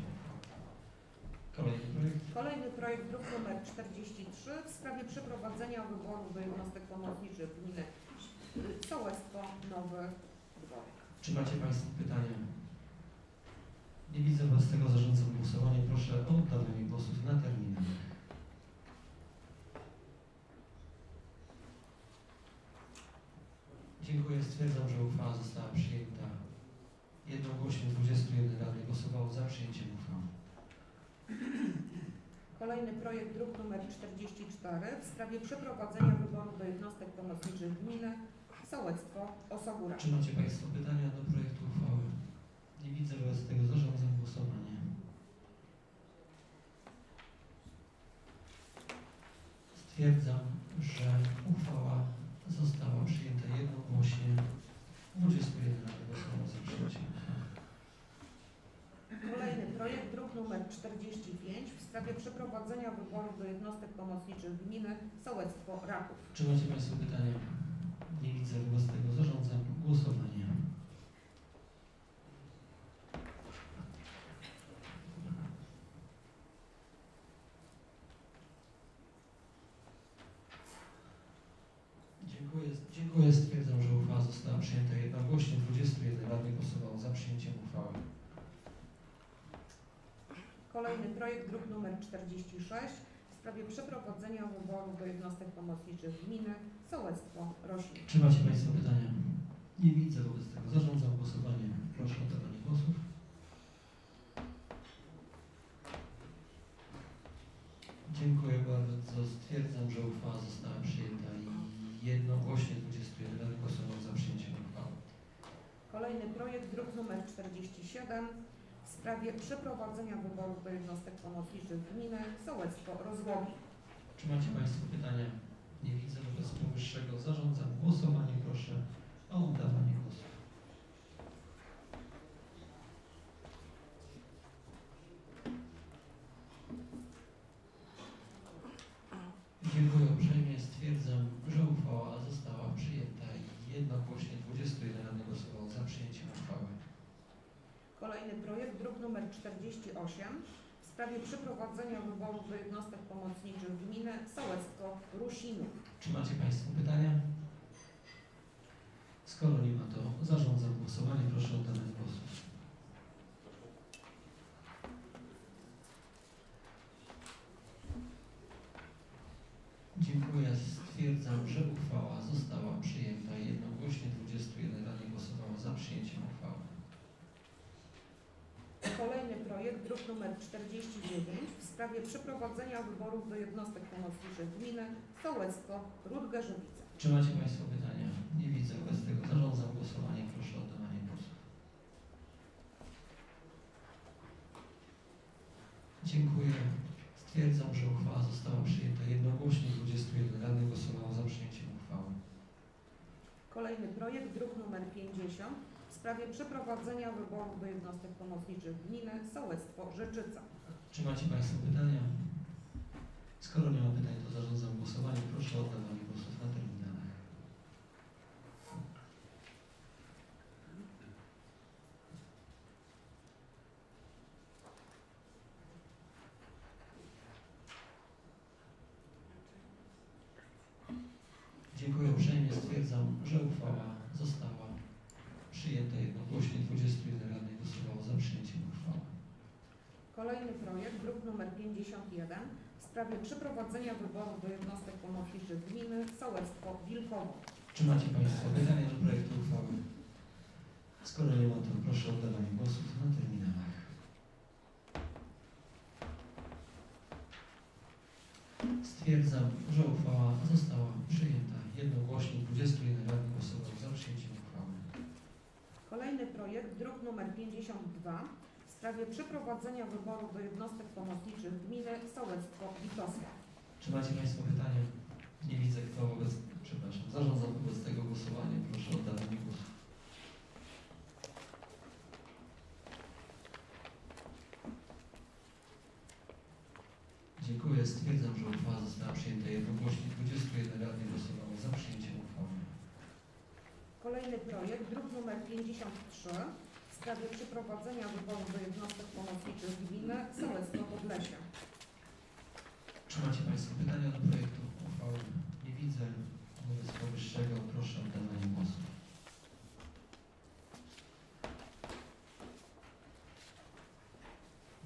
[SPEAKER 1] Kolejny projekt.
[SPEAKER 15] Druk nr 43 w sprawie przeprowadzenia wyborów do jednostek pomocniczych gminy Sołectwo Nowy Dworek.
[SPEAKER 1] Czy macie Państwo pytania? Nie widzę wobec tego zarządzam głosowanie. Proszę o oddawanie głosów na terminach. Dziękuję. Stwierdzam, że uchwała została przyjęta. Jednogłośnie 21 radnych głosowało za przyjęciem uchwały.
[SPEAKER 15] Kolejny projekt, druk nr 44 w sprawie przeprowadzenia wyborów do jednostek pomocniczych gminy Sołectwo Osogóra.
[SPEAKER 1] Czy macie Państwo pytania do projektu uchwały? Nie widzę wobec tego zarządzam głosowanie. Stwierdzam, że uchwała została przyjęta jednogłośnie. 21 radnych głosowało za przyjęciem uchwały.
[SPEAKER 15] Kolejny projekt, druk nr 45 w sprawie przeprowadzenia wyborów do jednostek pomocniczych gminy Sołectwo Raków.
[SPEAKER 1] Czy macie Państwo pytania? Nie widzę tego zarządzam głosowanie. Dziękuję. Dziękuję. Stwierdzam, że uchwała została przyjęta jednogłośnie. 21 radnych głosowało za przyjęciem uchwały.
[SPEAKER 15] Kolejny projekt, druk nr 46 w sprawie przeprowadzenia wyborów do jednostek pomocniczych gminy Sołectwo Roślin.
[SPEAKER 1] Czy macie Państwo pytania? Nie widzę wobec tego. Zarządzam głosowanie. Proszę o oddanie głosów. Dziękuję bardzo. Stwierdzam, że uchwała została przyjęta i jednogłośnie 21 radnych głosowało za przyjęciem uchwały.
[SPEAKER 15] Kolejny projekt, druk nr 47 w sprawie przeprowadzenia wyborów do jednostek pomocniczych gminy Sołectwo Rozłogi.
[SPEAKER 1] Czy macie Państwo pytania? Nie widzę wobec powyższego. Zarządzam głosowanie. Proszę o oddawanie głosów. Dziękuję uprzejmie. Stwierdzam, że uchwała została przyjęta i jednogłośnie 21 radnych głosowało za przyjęciem uchwały.
[SPEAKER 15] Kolejny projekt, druk nr 48 w sprawie przeprowadzenia wyborów do jednostek pomocniczych gminy Sołectwo Rusinów.
[SPEAKER 1] Czy macie Państwo pytania? Skoro nie ma, to zarządzam głosowanie. Proszę o oddanie głosów. Dziękuję. Stwierdzam, że uchwała została przyjęta jednogłośnie. 21 radnych głosowało za przyjęciem uchwały.
[SPEAKER 15] Kolejny projekt, druk nr 49 w sprawie przeprowadzenia wyborów do jednostek pomocniczych gminy Sołectwo, Rudgerzowice.
[SPEAKER 1] Czy macie Państwo pytania? Nie widzę. Wobec tego zarządzam głosowanie. Proszę o oddawanie głosu. Dziękuję. Stwierdzam, że uchwała została przyjęta jednogłośnie. 21 radnych głosowało za przyjęciem uchwały.
[SPEAKER 15] Kolejny projekt, druk nr 50 w sprawie przeprowadzenia wyborów do jednostek pomocniczych gminy Sołectwo, Rzeczyca.
[SPEAKER 1] Czy macie Państwo pytania? Skoro nie ma pytań, to zarządzam głosowanie. Proszę o oddawanie głosów na terminalach. Dziękuję uprzejmie. Stwierdzam, że uchwała została przyjęta jednogłośnie. 21 radnych głosowało za przyjęciem uchwały.
[SPEAKER 15] Kolejny projekt, druk nr 51 w sprawie przeprowadzenia wyborów do jednostek pomocniczych gminy Sołectwo, Wilkowo.
[SPEAKER 1] Czy macie Państwo pytania do projektu uchwały? Skoro nie ma, to proszę o oddawanie głosów na terminalach. Stwierdzam, że uchwała została przyjęta jednogłośnie. 21 radnych głosowało za przyjęciem uchwały.
[SPEAKER 15] Kolejny projekt, druk nr 52 w sprawie przeprowadzenia wyborów do jednostek pomocniczych gminy Sołectwo, Litosław.
[SPEAKER 1] Czy macie Państwo pytania? Nie widzę kto wobec, przepraszam, zarządzam wobec tego głosowania. Proszę o oddawanie głosu. Dziękuję. Stwierdzam, że uchwała została przyjęta jednogłośnie. 21 radnych głosowało za przyjęciem uchwały.
[SPEAKER 15] Kolejny projekt, druk nr 53 w sprawie przeprowadzenia wyborów do jednostek pomocniczych gminy Sołectwo, Podlesie.
[SPEAKER 1] Czy macie Państwo pytania do projektu uchwały? Nie widzę. Wobec powyższego proszę o oddawanie głosu.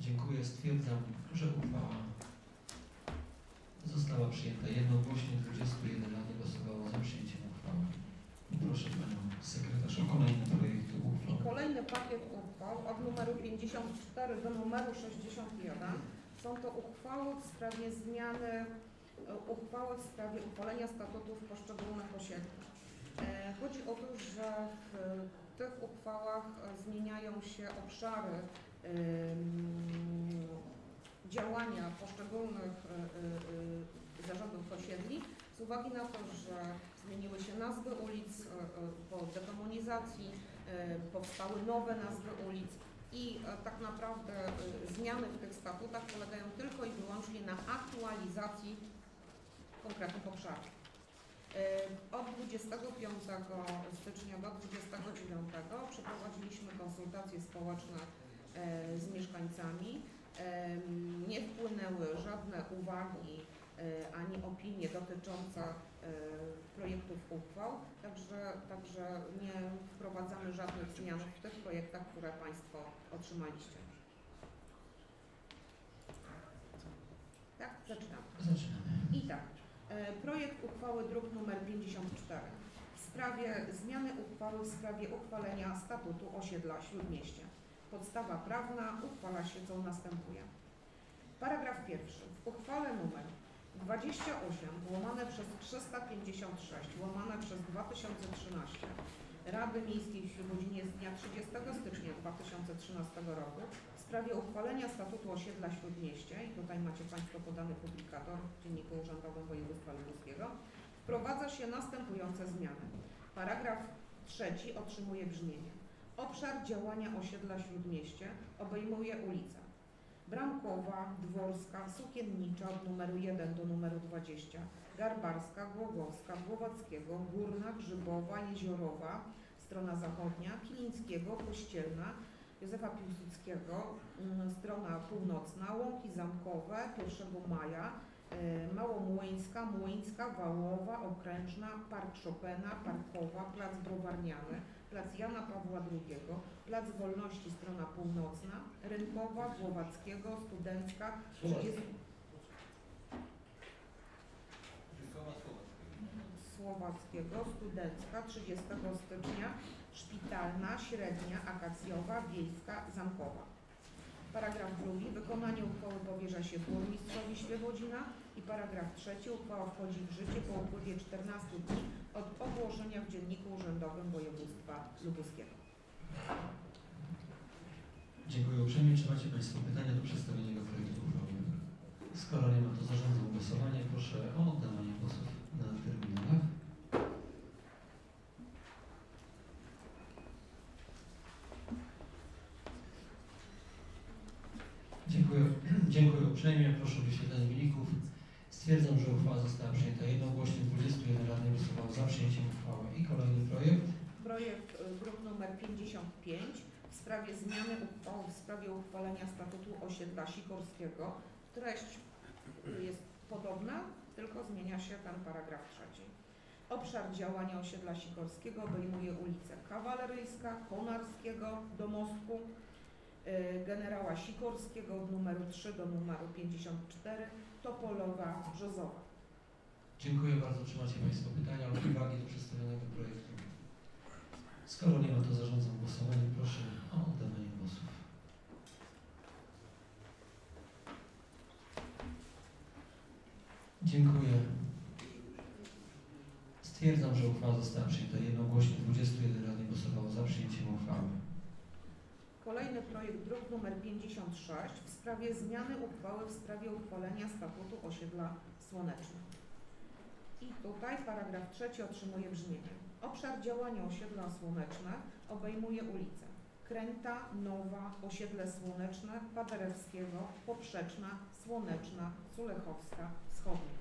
[SPEAKER 1] Dziękuję. Stwierdzam, że uchwała została przyjęta jednogłośnie. 21 radnych głosowało za przyjęciem proszę Panią Sekretarz o kolejne projekty uchwał.
[SPEAKER 15] Kolejny pakiet uchwał od numeru 54 do numeru 61 są to uchwały w sprawie zmiany, e, uchwały w sprawie uchwalenia statutów poszczególnych osiedli. E, Chodzi o to, że w tych uchwałach e, zmieniają się obszary działania poszczególnych e, e, e, zarządów osiedli uwagi na to, że zmieniły się nazwy ulic e, e, po dekomunizacji, e, powstały nowe nazwy ulic i tak naprawdę zmiany w tych statutach polegają tylko i wyłącznie na aktualizacji konkretnych obszarów. Od 25 stycznia do 29 przeprowadziliśmy konsultacje społeczne z mieszkańcami. Nie wpłynęły żadne uwagi ani opinie dotyczące e, projektów uchwał, także, także nie wprowadzamy żadnych zmian w tych projektach, które Państwo otrzymaliście. Tak, zaczynamy.
[SPEAKER 1] Zaczynamy.
[SPEAKER 15] I tak, e, projekt uchwały druk nr 54 w sprawie zmiany uchwały w sprawie uchwalenia statutu osiedla Śródmieście. Podstawa prawna uchwala się co następuje. Paragraf pierwszy. W uchwale nr 28 łamane przez 356 łamane przez 2013 Rady Miejskiej w Świebodzinie z dnia 30 stycznia 2013 roku w sprawie uchwalenia statutu osiedla Śródmieście i tutaj macie Państwo podany publikator w Dzienniku Urzędowym Województwa Lubuskiego wprowadza się następujące zmiany. Paragraf trzeci otrzymuje brzmienie. Obszar działania osiedla Śródmieście obejmuje ulice Bramkowa, Dworska, Sukiennicza od numeru 1 do numeru 20, Garbarska, Głogowska, Głowackiego, Górna, Grzybowa, Jeziorowa, strona zachodnia, Kilińskiego, Kościelna, Józefa Piłsudskiego, mm, strona północna, Łąki Zamkowe, 1 maja, y, Małomłyńska, Młyńska, Wałowa, Okrężna, Park Chopina, Parkowa, Plac Browarniany, Plac Jana Pawła II, Plac Wolności, strona północna, Rynkowa, Głowackiego, Studencka, 30... Słowackiego, Studencka, 30 stycznia, Szpitalna, Średnia, Akacjowa, Wiejska, Zamkowa. Paragraf drugi. Wykonanie uchwały powierza się burmistrzowi Świebodzina i paragraf trzeci. Uchwała wchodzi w życie po upływie 14 dni od ogłoszenia w Dzienniku Urzędowym Województwa Lubuskiego.
[SPEAKER 1] Dziękuję uprzejmie. Czy macie Państwo pytania do przedstawienia projektu uchwały? Skoro nie ma, to zarządzam głosowanie. Proszę o oddawanie głosów na terminalach. Dziękuję, dziękuję uprzejmie. Proszę o wyświetlenie wyników. Stwierdzam, że uchwała została przyjęta jednogłośnie. 21 radnych głosowało za przyjęciem uchwały. I kolejny projekt.
[SPEAKER 15] Projekt y, druk nr 55 w sprawie zmiany uchwały w sprawie uchwalenia statutu osiedla Sikorskiego. Treść y, jest podobna, tylko zmienia się ten paragraf trzeci. Obszar działania osiedla Sikorskiego obejmuje ulicę Kawaleryjska, Konarskiego do Mostku, y, generała Sikorskiego od numeru 3 do numeru 54, Topolowa, Brzozowa.
[SPEAKER 1] Dziękuję bardzo. Czy macie Państwo pytania lub uwagi do przedstawionego projektu? Skoro nie ma, to zarządzam głosowanie. Proszę o oddawanie głosów. Dziękuję. Stwierdzam, że uchwała została przyjęta jednogłośnie. 21 radnych głosowało za przyjęciem uchwały.
[SPEAKER 15] Kolejny projekt, druk nr 56 w sprawie zmiany uchwały w sprawie uchwalenia statutu osiedla Słoneczne. I tutaj paragraf trzeci otrzymuje brzmienie. Obszar działania osiedla Słoneczne obejmuje ulice Kręta, Nowa, Osiedle Słoneczne, Paderewskiego, Poprzeczna, Słoneczna, Sulechowska, Wschodnia.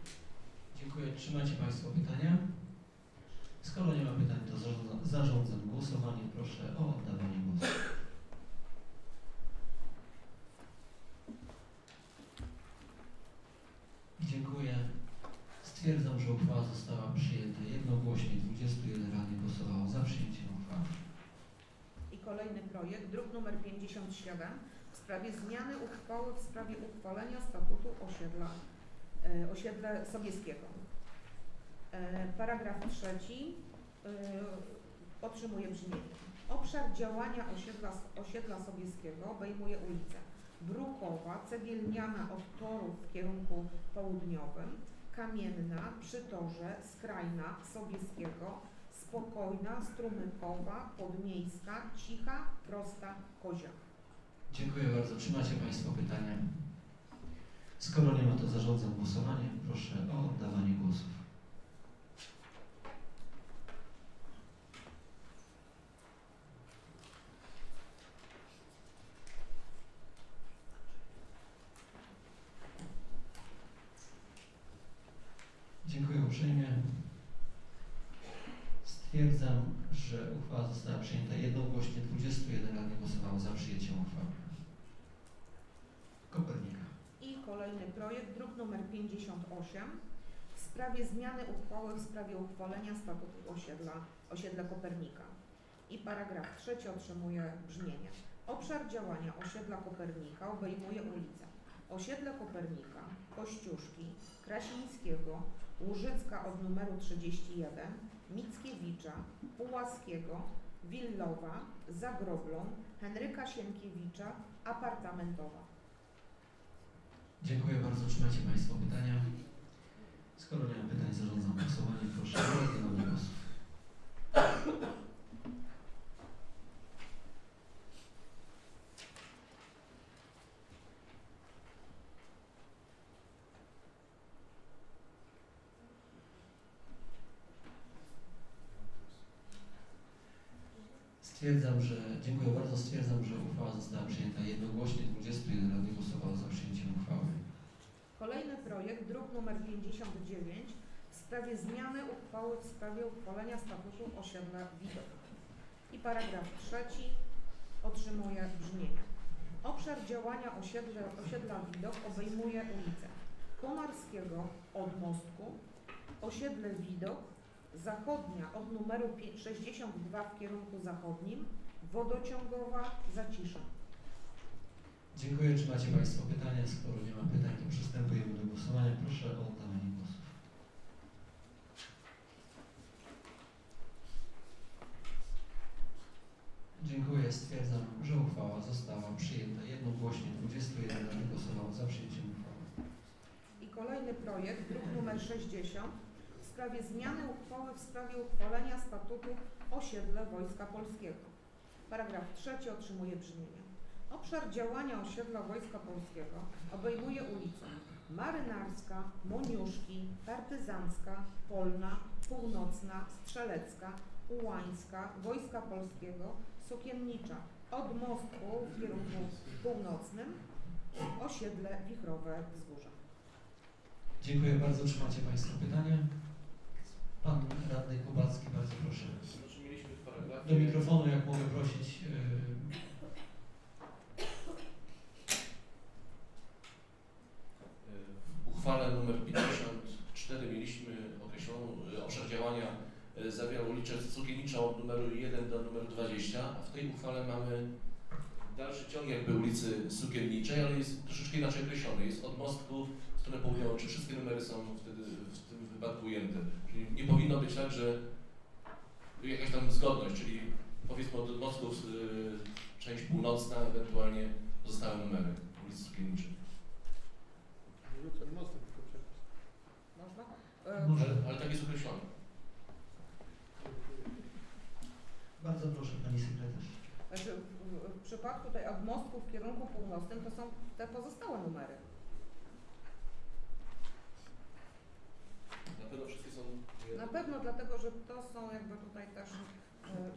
[SPEAKER 1] Dziękuję. Czy macie Państwo pytania? Skoro nie ma pytań, to zarządzam, głosowanie. Proszę o oddawanie głosu. Dziękuję. Stwierdzam, że uchwała została przyjęta jednogłośnie. 21 radnych głosowało za przyjęciem uchwały.
[SPEAKER 15] I kolejny projekt, druk nr 57 w sprawie zmiany uchwały w sprawie uchwalenia statutu osiedla, e, osiedle Sobieskiego. E, paragraf trzeci e, otrzymuje brzmienie. Obszar działania osiedla, osiedla Sobieskiego obejmuje ulice Brukowa, Cegielniana od torów w kierunku południowym, Kamienna, Przytorze, Skrajna, Sobieskiego, Spokojna, Strumykowa, Podmiejska, Cicha, Prosta, Kozia.
[SPEAKER 1] Dziękuję bardzo. Czy macie Państwo pytania? Skoro nie ma, to zarządzam głosowanie. Proszę o oddawanie głosów. Dziękuję uprzejmie. Stwierdzam, że uchwała została przyjęta jednogłośnie. 21 radnych głosowało za przyjęciem uchwały. Kopernika.
[SPEAKER 15] I kolejny projekt, druk nr 58 w sprawie zmiany uchwały w sprawie uchwalenia statutu osiedla, osiedla Kopernika. I paragraf trzeci otrzymuje brzmienie. Obszar działania osiedla Kopernika obejmuje ulice Osiedle Kopernika, Kościuszki, Krasińskiego, Łużycka od numeru 31, Mickiewicza, Pułaskiego, Willowa, Zagroblą, Henryka Sienkiewicza, Apartamentowa.
[SPEAKER 1] Dziękuję bardzo. Czy macie Państwo pytania? Skoro nie ma pytań, zarządzam głosowanie. Proszę o oddawanie głosów. Stwierdzam, że, dziękuję bardzo, stwierdzam, że uchwała została przyjęta jednogłośnie. 21 radnych głosowało za przyjęciem uchwały.
[SPEAKER 15] Kolejny projekt, druk nr 59 w sprawie zmiany uchwały w sprawie uchwalenia statutu osiedla Widok. I paragraf trzeci otrzymuje brzmienie. Obszar działania osiedle, osiedla Widok obejmuje ulice Konarskiego od Mostku, osiedle Widok, zachodnia od numeru 62 w kierunku zachodnim, wodociągowa Zacisza.
[SPEAKER 1] Dziękuję. Czy macie Państwo pytania? Skoro nie ma pytań, to przystępujemy do głosowania. Proszę o oddawanie głosu. Dziękuję. Stwierdzam, że uchwała została przyjęta jednogłośnie. 21 głosowało za przyjęciem uchwały.
[SPEAKER 15] I kolejny projekt, druk numer 60 sprawie zmiany uchwały w sprawie uchwalenia statutu osiedle Wojska Polskiego. Paragraf trzeci otrzymuje brzmienie. Obszar działania osiedla Wojska Polskiego obejmuje ulice Marynarska, Moniuszki, Partyzancka, Polna, Północna, Strzelecka, Ułańska, Wojska Polskiego, Sukiennicza, od mostku w kierunku północnym, osiedle Wichrowe Wzgórza.
[SPEAKER 1] Dziękuję bardzo. Czy macie Państwo pytania? Pan radny Kubacki, bardzo proszę. Do mikrofonu, jak mogę prosić. yy,
[SPEAKER 16] W uchwale nr 54 mieliśmy określoną e, obszar działania e, zawierał Cukienicza od numeru 1 do numeru 20, a w tej uchwale mamy dalszy ciąg jakby ulicy Sukienniczej, ale jest troszeczkę inaczej określony. Jest od mostku w stronę południową, czy wszystkie numery są wtedy wypadku ujęte. Czyli nie powinno być tak, że jakaś tam zgodność, czyli powiedzmy od mostków y, część północna, ewentualnie pozostałe numery ulicy
[SPEAKER 17] przepis.
[SPEAKER 15] Można?
[SPEAKER 16] Ale, ale tak jest określone.
[SPEAKER 1] Bardzo proszę Pani Sekretarz.
[SPEAKER 15] Znaczy, w, w przypadku tej od mostku w kierunku północnym to są te pozostałe numery.
[SPEAKER 16] Na pewno wszystkie są
[SPEAKER 15] Na pewno dlatego, że to są jakby tutaj też e, e,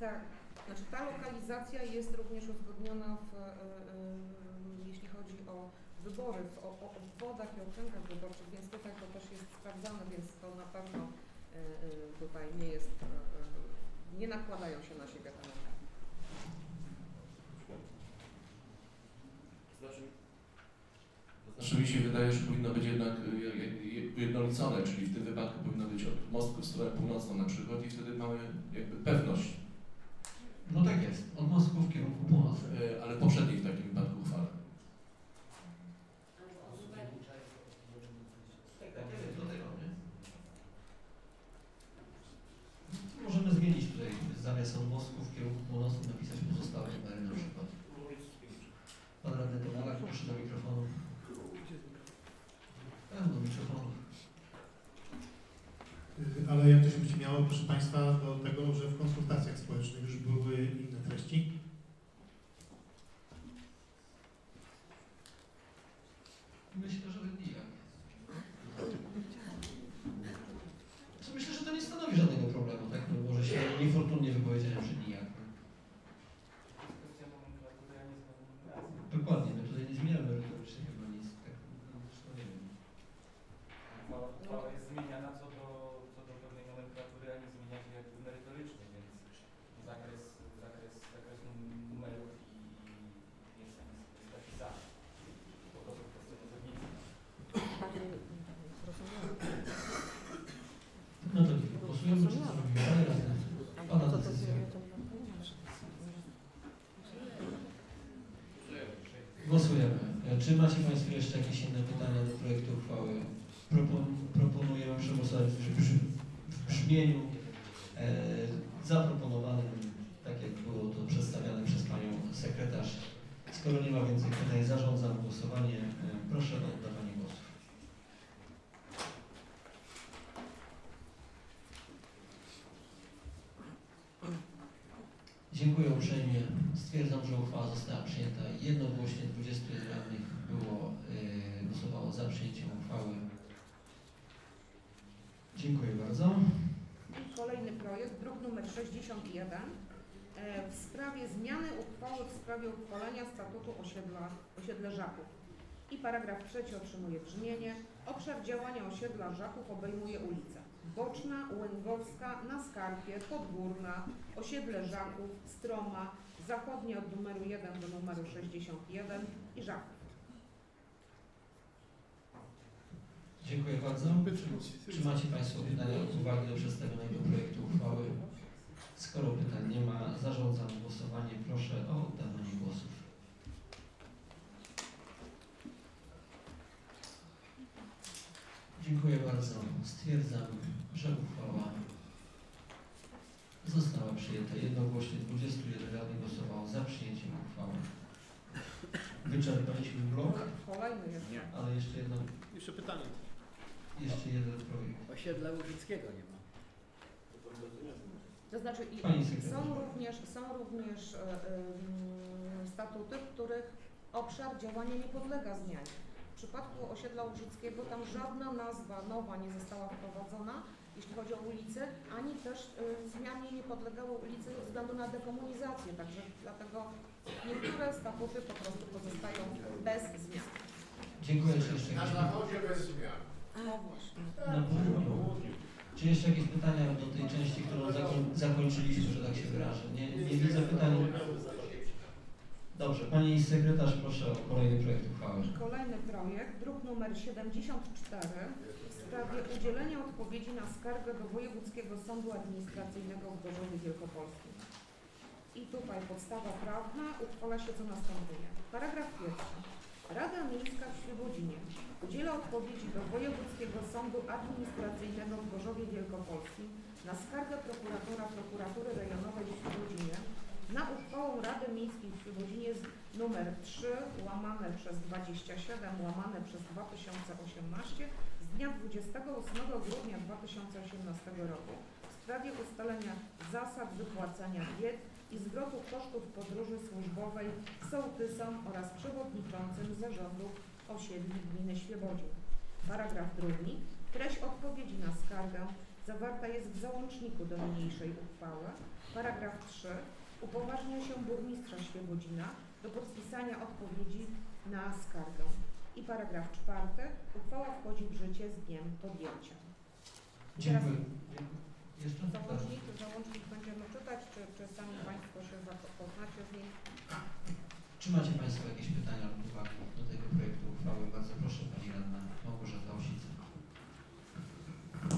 [SPEAKER 15] tak, znaczy ta lokalizacja jest również uzgodniona w, e, e, jeśli chodzi o wybory, o, o obwodach i okręgach wyborczych, więc tutaj to też jest sprawdzane, więc to na pewno e, e, tutaj nie jest, e, e, nie nakładają się na siebie te numery.
[SPEAKER 16] Znaczy, znaczy mi się wydaje, że powinno być jednak y, jak- jak- ujednolicone, czyli w tym wypadku powinno być od mostku w stronę północną na przykład i wtedy mamy jakby pewność,
[SPEAKER 1] No tak jest. Od Moskwy w kierunku północnym.
[SPEAKER 16] y, ale poprzedniej w takim wypadku uchwale.
[SPEAKER 1] Do tego, nie? Możemy zmienić tutaj zamiast od Moskwy w kierunku północnym napisać pozostałe numery na przykład. Pan radny Tomala, proszę do mikrofonu. Tak, do mikrofonu.
[SPEAKER 9] Y, Ale jak to się będzie miało, proszę Państwa, do tego, że w konsultacjach społecznych już były inne treści?
[SPEAKER 1] Myślę, że nijak. Co Myślę, że to nie stanowi żadnego problemu, tak? No, może się niefortunnie wypowiedziałem, że nijak. Dokładnie, my tutaj nie zmieniamy merytorycznie chyba nic. Tak, no, zresztą nie wiem.
[SPEAKER 18] Uchwała, uchwała jest zmieniana co do, co do pewnej nomenklatury, a nie zmienia się jakby merytorycznie, więc zakres, zakres, zakres num- numerów i, i jest, jest taki sam. Po prostu kwestia nazewnictwa.
[SPEAKER 1] No to nie, głosujemy czy co robimy? Panie radny, Pana decyzja. Głosujemy. E, Czy macie Państwo jeszcze jakieś inne pytania do projektu uchwały? Propon proponujemy przegłosować w, brzmi- w brzmieniu e, zaproponowanym, tak jak było to przedstawiane przez Panią Sekretarz. Skoro nie ma więcej pytań, zarządzam głosowanie. E, proszę o oddawanie głosu. Dziękuję uprzejmie. Stwierdzam, że uchwała została przyjęta jednogłośnie. 20 radnych było, yy, głosowało za przyjęciem uchwały. Dziękuję bardzo.
[SPEAKER 15] I Kolejny projekt, druk nr 61, e, w sprawie zmiany uchwały w sprawie uchwalenia statutu osiedla, osiedle Żaków. I paragraf trzeci otrzymuje brzmienie. Obszar działania osiedla Żaków obejmuje ulice Boczna, Łęgowska, Na Skarpie, Podgórna, osiedle Żaków, Stroma, zachodnie od numeru 1 do numeru 61 i Żaków.
[SPEAKER 1] Dziękuję bardzo. Czy macie Państwo pytania lub uwagi do przedstawionego projektu uchwały? Skoro pytań nie ma, zarządzam głosowanie. Proszę o oddawanie głosów. Dziękuję bardzo. Stwierdzam, że uchwała została przyjęta jednogłośnie. 21 radnych głosowało za przyjęciem uchwały. wyczerpaliśmy blok,
[SPEAKER 15] Kolejny jeszcze.
[SPEAKER 1] ale jeszcze jedno,
[SPEAKER 17] Jeszcze pytanie.
[SPEAKER 1] jeszcze jeden projekt.
[SPEAKER 19] Osiedla Łużyckiego nie ma.
[SPEAKER 15] To znaczy i
[SPEAKER 1] Pani sekretarz.
[SPEAKER 15] są również, są również e, em, statuty, w których obszar działania nie podlega zmianie. W przypadku osiedla Łużyckiego tam żadna nazwa nowa nie została wprowadzona, jeśli chodzi o ulicę, ani też e, zmianie nie podlegały ulicy ze względu na dekomunizację, także dlatego niektóre statuty po prostu pozostają bez zmian.
[SPEAKER 1] Dziękuję. Czy jeszcze
[SPEAKER 14] Na
[SPEAKER 1] jakieś,
[SPEAKER 14] zachodzie bez zmian.
[SPEAKER 15] No właśnie.
[SPEAKER 1] na południu. Czy jeszcze jakieś pytania do tej części, którą zakoń, zakończyliśmy, że tak się wyrażę? Nie, nie widzę pytań. Dobrze, Pani Sekretarz, proszę o kolejny projekt uchwały.
[SPEAKER 15] Kolejny projekt, druk numer 74 w sprawie udzielenia odpowiedzi na skargę do Wojewódzkiego Sądu Administracyjnego w Gorzowie Wielkopolskim. I tutaj podstawa prawna uchwala się co następuje. Paragraf pierwszy. Rada Miejska w Świebodzinie udziela odpowiedzi do Wojewódzkiego Sądu Administracyjnego w Gorzowie Wielkopolskim na skargę prokuratora Prokuratury Rejonowej w Świebodzinie na uchwałę Rady Miejskiej w Świebodzinie z numer 3 łamane przez 27 łamane przez 2018 z dnia 28 grudnia 2018 roku w sprawie ustalenia zasad wypłacania diet i zwrotu kosztów podróży służbowej sołtysom oraz przewodniczącym zarządów osiedli gminy Świebodzin. Paragraf drugi. Treść odpowiedzi na skargę zawarta jest w załączniku do niniejszej uchwały. Paragraf 3. Upoważnia się burmistrza Świebodzina do podpisania odpowiedzi na skargę. I paragraf czwarty. Uchwała wchodzi w życie z dniem podjęcia.
[SPEAKER 1] Dziękuję. Jeszcze?
[SPEAKER 15] Załącznik, załącznik będziemy czytać, czy, czy sami Państwo się zapoznacie z nim?
[SPEAKER 1] Czy macie Państwo jakieś pytania lub uwagi do tego projektu uchwały? Bardzo proszę Pani Radna Małgorzata Osica.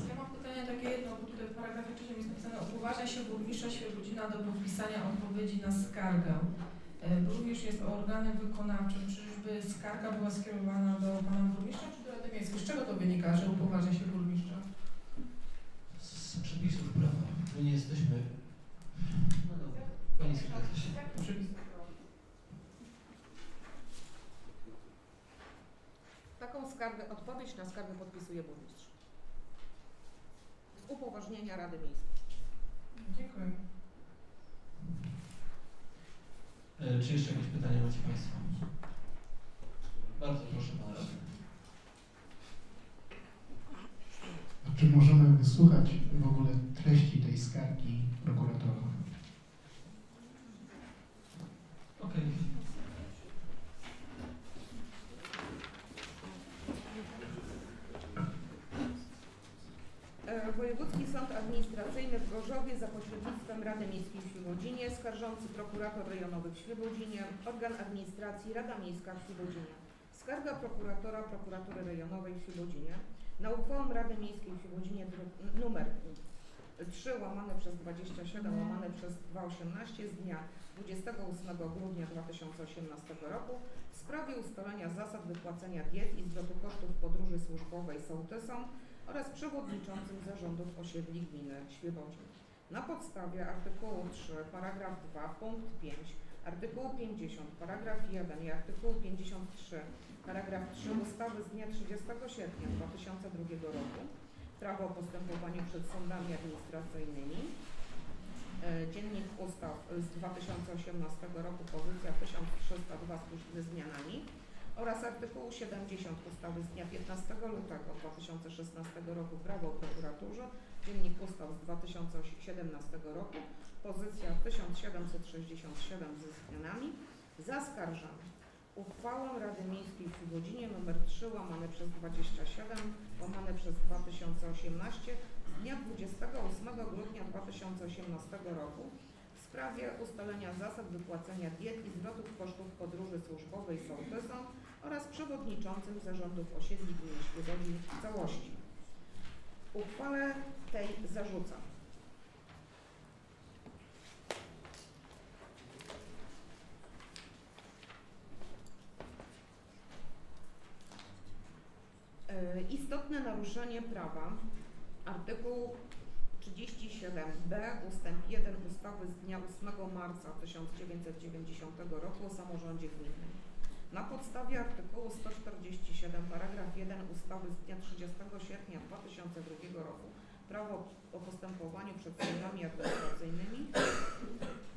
[SPEAKER 20] Ja mam pytanie takie jedno, bo tutaj w paragrafie trzecim jest napisane upoważnia się burmistrza Świebodzina do podpisania odpowiedzi na skargę. E, Burmistrz jest organem wykonawczym. Czyżby skarga była skierowana do pana burmistrza czy do Rady Miejskiej? Z czego to wynika, że upoważnia się burmistrza?
[SPEAKER 1] Z przepisów prawa. My nie jesteśmy... No dobra. Pani Sekretarz.
[SPEAKER 15] Taką skargę, odpowiedź na skargę podpisuje burmistrz. Upoważnienia Rady Miejskiej.
[SPEAKER 20] Dziękuję.
[SPEAKER 1] E, Czy jeszcze jakieś pytania macie Państwo? Bardzo proszę Pana Radny.
[SPEAKER 6] Czy możemy wysłuchać w ogóle treści tej skargi prokuratora?
[SPEAKER 1] Okej.
[SPEAKER 15] E, Wojewódzki Sąd Administracyjny w Gorzowie za pośrednictwem Rady Miejskiej w Świebodzinie, skarżący prokurator rejonowy w Świebodzinie, organ administracji Rada Miejska w Świebodzinie. Skarga prokuratora prokuratury rejonowej w Świebodzinie na uchwałę Rady Miejskiej w Świebodzinie numer 3 łamane przez 27 łamane przez 218 z dnia 28 grudnia 2018 roku w sprawie ustalenia zasad wypłacenia diet i zwrotu kosztów podróży służbowej. Sołtysom oraz przewodniczącym zarządów osiedli gminy Świebodzin. Na podstawie artykułu 3, paragraf 2, punkt 5, artykułu 50, paragraf 1 i artykułu 53, paragraf 3 ustawy z dnia 30 sierpnia 2002 roku Prawo o postępowaniu przed sądami administracyjnymi, e, Dziennik Ustaw z 2018 roku, pozycja 1302 z- zmianami oraz artykułu 70 ustawy z dnia 15 lutego 2016 roku Prawo o prokuraturze, Dziennik Ustaw z 2017 roku, pozycja 1767 ze zmianami, zaskarżamy uchwałę Rady Miejskiej w Świebodzinie nr 3 łamane przez 27 łamane przez 2018 z dnia 28 grudnia 2018 roku w sprawie ustalenia zasad wypłacenia diet i zwrotów kosztów podróży służbowej sołtysom oraz przewodniczącym zarządów osiedli gminy Świebodzin w całości. Uchwałę tej zarzucam. E, Istotne naruszenie prawa. Artykuł 37b ustęp 1 ustawy z dnia 8 marca 1990 roku o samorządzie gminnym. Na podstawie artykułu 147 paragraf 1 ustawy z dnia 30 sierpnia 2002 roku Prawo o postępowaniu przed sądami administracyjnymi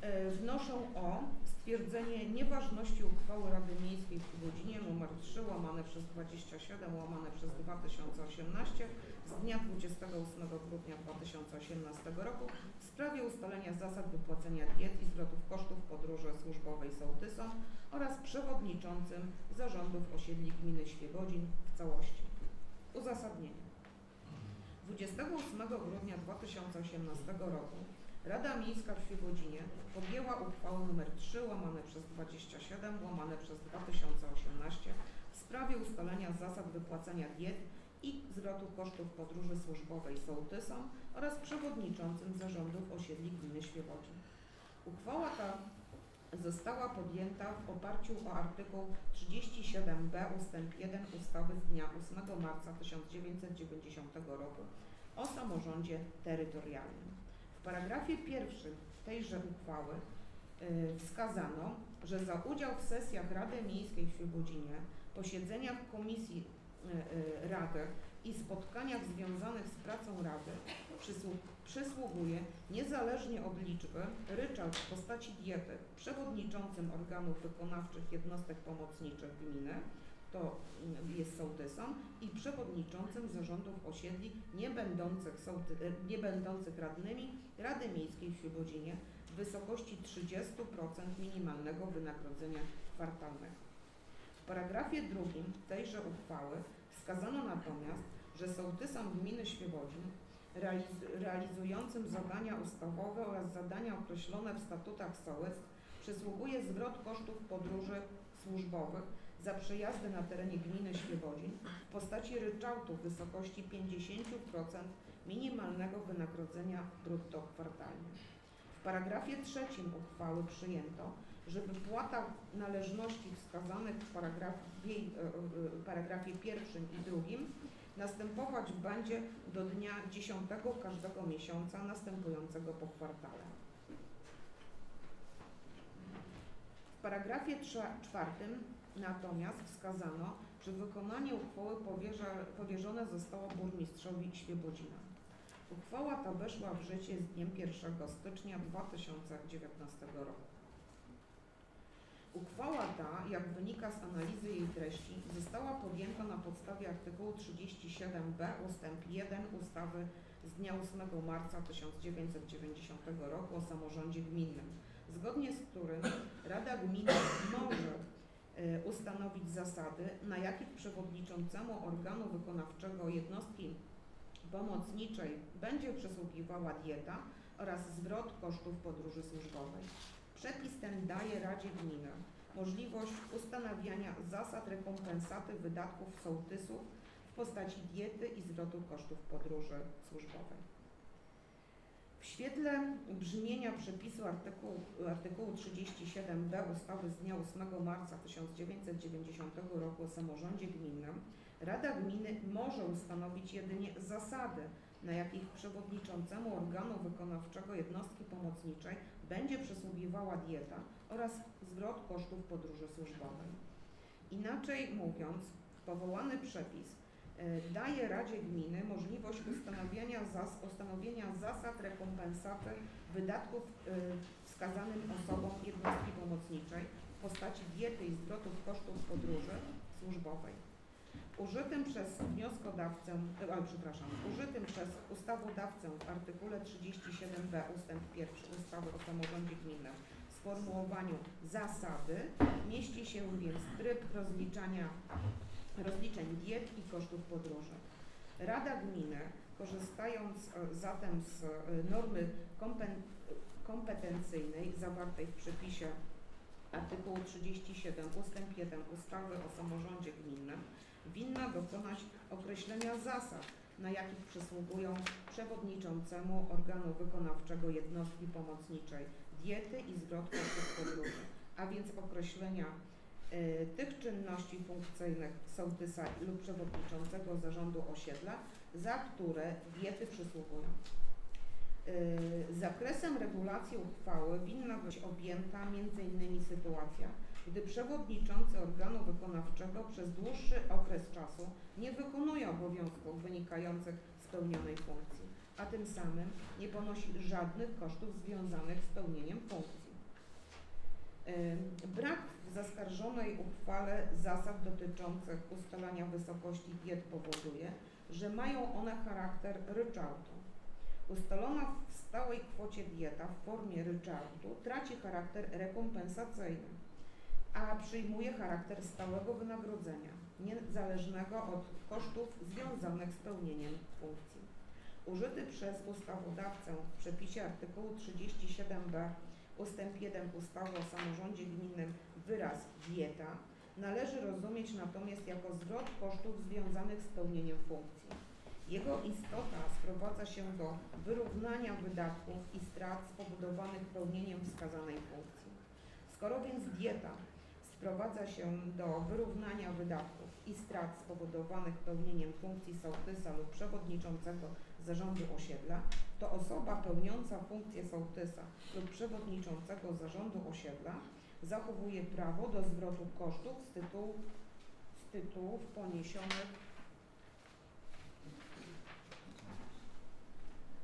[SPEAKER 15] e, wnoszą o stwierdzenie nieważności uchwały Rady Miejskiej w Godzinie nr 3 łamane przez 27 łamane przez 2018 z dnia 28 grudnia 2018 roku w sprawie ustalenia zasad wypłacenia diet i zwrotów kosztów podróży służbowej sołtysom oraz przewodniczącym zarządów osiedli gminy Świebodzin w całości. Uzasadnienie. 28 grudnia 2018 roku Rada Miejska w Świebodzinie podjęła uchwałę nr 3 łamane przez 27 łamane przez 2018 w sprawie ustalenia zasad wypłacania diet i zwrotu kosztów podróży służbowej sołtysom oraz przewodniczącym zarządów osiedli gminy Świebodzin. Uchwała ta została podjęta w oparciu o artykuł 37b ust. 1 ustawy z dnia 8 marca 1990 roku o samorządzie terytorialnym. W paragrafie pierwszym tejże uchwały y, wskazano, że za udział w sesjach Rady Miejskiej w Świebodzinie, posiedzeniach komisji y, y, Rady i spotkaniach związanych z pracą Rady przysługuje niezależnie od liczby ryczałt w postaci diety przewodniczącym organów wykonawczych jednostek pomocniczych gminy, to jest sołtysem i przewodniczącym zarządów osiedli nie będących, sołty, nie będących radnymi Rady Miejskiej w Świebodzinie w wysokości 30% minimalnego wynagrodzenia kwartalnego. W paragrafie drugim tejże uchwały wskazano natomiast, że sołtysem gminy Świebodzin realiz realizującym zadania ustawowe oraz zadania określone w statutach sołectw przysługuje zwrot kosztów podróży służbowych za przejazdy na terenie gminy Świebodzin w postaci ryczałtu w wysokości 50% minimalnego wynagrodzenia brutto kwartalnie. W paragrafie trzecim uchwały przyjęto, że wypłata należności wskazanych w paragrafie, paragrafie pierwszym i drugim następować będzie do dnia 10 każdego miesiąca następującego po kwartale. W paragrafie czwartym natomiast wskazano, że wykonanie uchwały powierza, powierzone zostało burmistrzowi Świebodzina. Uchwała ta weszła w życie z dniem 1 stycznia 2019 roku. Uchwała ta, jak wynika z analizy jej treści, została podjęta na podstawie artykułu 37b ust. 1 ustawy z dnia 8 marca 1990 roku o samorządzie gminnym, zgodnie z którym Rada Gminy może y, ustanowić zasady, na jakich przewodniczącemu organu wykonawczego jednostki pomocniczej będzie przysługiwała dieta oraz zwrot kosztów podróży służbowej. Przepis ten daje Radzie Gminy możliwość ustanawiania zasad rekompensaty wydatków sołtysów w postaci diety i zwrotu kosztów podróży służbowej. W świetle brzmienia przepisu artykułu, artykułu 37b ustawy z dnia 8 marca 1990 roku o samorządzie gminnym Rada Gminy może ustanowić jedynie zasady, na jakich przewodniczącemu organu wykonawczego jednostki pomocniczej będzie przysługiwała dieta oraz zwrot kosztów podróży służbowej. Inaczej mówiąc, powołany przepis y, daje Radzie Gminy możliwość ustanowienia, zas ustanowienia zasad rekompensaty wydatków y, wskazanym osobom jednostki pomocniczej w postaci diety i zwrotów kosztów podróży służbowej. Użytym przez wnioskodawcę, e, przepraszam, użytym przez ustawodawcę w artykule 37b ust. 1 ustawy o samorządzie gminnym sformułowaniu zasady mieści się więc tryb rozliczania, rozliczeń diet i kosztów podróży. Rada Gminy, korzystając e, zatem z e, normy kompetencyjnej zawartej w przepisie artykułu 37 ust. 1 ustawy o samorządzie gminnym, winna dokonać określenia zasad, na jakich przysługują przewodniczącemu organu wykonawczego jednostki pomocniczej diety i zwrot podróży, a więc określenia y, tych czynności funkcyjnych sołtysa lub przewodniczącego zarządu osiedla, za które diety przysługują. Y, zakresem regulacji uchwały winna być objęta m.in. sytuacja, gdy przewodniczący organu wykonawczego przez dłuższy okres czasu nie wykonuje obowiązków wynikających z pełnionej funkcji, a tym samym nie ponosi żadnych kosztów związanych z pełnieniem funkcji. Brak w zaskarżonej uchwale zasad dotyczących ustalania wysokości diet powoduje, że mają one charakter ryczałtu. Ustalona w stałej kwocie dieta w formie ryczałtu traci charakter rekompensacyjny, a przyjmuje charakter stałego wynagrodzenia, niezależnego od kosztów związanych z pełnieniem funkcji. Użyty przez ustawodawcę w przepisie artykułu 37b ustęp 1 ustawy o samorządzie gminnym wyraz dieta należy rozumieć natomiast jako zwrot kosztów związanych z pełnieniem funkcji. Jego istota sprowadza się do wyrównania wydatków i strat spowodowanych pełnieniem wskazanej funkcji. Skoro więc dieta sprowadza się do wyrównania wydatków i strat spowodowanych pełnieniem funkcji sołtysa lub przewodniczącego zarządu osiedla, to osoba pełniąca funkcję sołtysa lub przewodniczącego zarządu osiedla zachowuje prawo do zwrotu kosztów z tytułu z tytułów poniesionych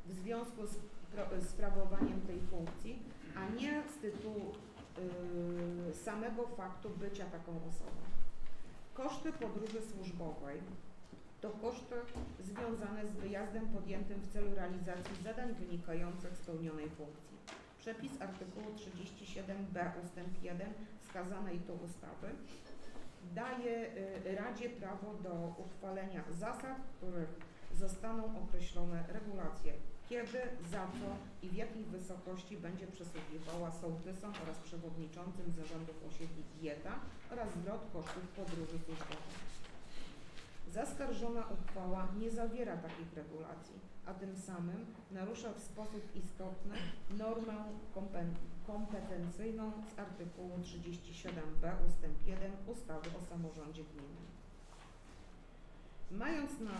[SPEAKER 15] w związku z sprawowaniem tej funkcji, a nie z tytułu samego faktu bycia taką osobą. Koszty podróży służbowej to koszty związane z wyjazdem podjętym w celu realizacji zadań wynikających z pełnionej funkcji. Przepis artykułu 37b ustęp 1 wskazanej tu ustawy daje y, Radzie prawo do uchwalenia zasad, w których zostaną określone regulacje kiedy, za co i w jakiej wysokości będzie przysługiwała sołtysom oraz przewodniczącym zarządów osiedli dieta oraz zwrot kosztów podróży służbowej. Zaskarżona uchwała nie zawiera takich regulacji, a tym samym narusza w sposób istotny normę kompetencyjną z artykułu 37b ustęp 1 ustawy o samorządzie gminnym. Mając na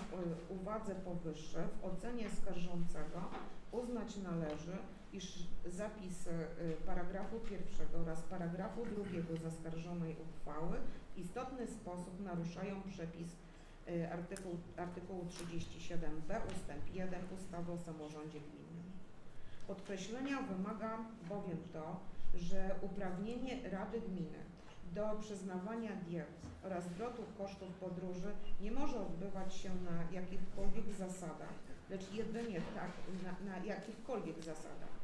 [SPEAKER 15] uwadze powyższe, w ocenie skarżącego uznać należy, iż zapisy y, paragrafu pierwszego oraz paragrafu drugiego zaskarżonej uchwały w istotny sposób naruszają przepis y, artykuł, artykułu 37b ustęp 1 ustawy o samorządzie gminnym. Podkreślenia wymaga bowiem to, że uprawnienie Rady Gminy do przyznawania diet oraz zwrotu kosztów podróży nie może odbywać się na jakichkolwiek zasadach, lecz jedynie tak, na, na jakichkolwiek zasadach,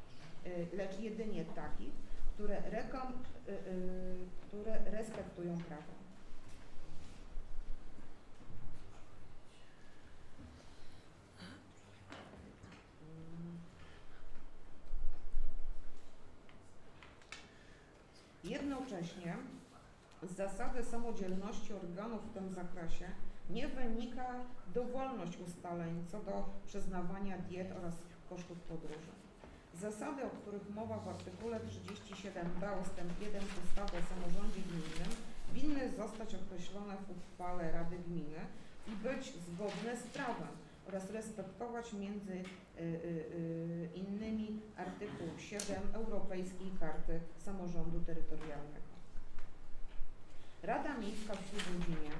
[SPEAKER 15] y, lecz jedynie takich, które, rekom, y, y, które respektują prawo. Jednocześnie zasady samodzielności organów w tym zakresie nie wynika dowolność ustaleń co do przyznawania diet oraz kosztów podróży. Zasady, o których mowa w artykule 37b ust. 1 ustawy o samorządzie gminnym winny zostać określone w uchwale Rady Gminy i być zgodne z prawem oraz respektować między y, y, y, innymi artykuł 7 Europejskiej Karty Samorządu Terytorialnego. Rada Miejska w Świebodzinie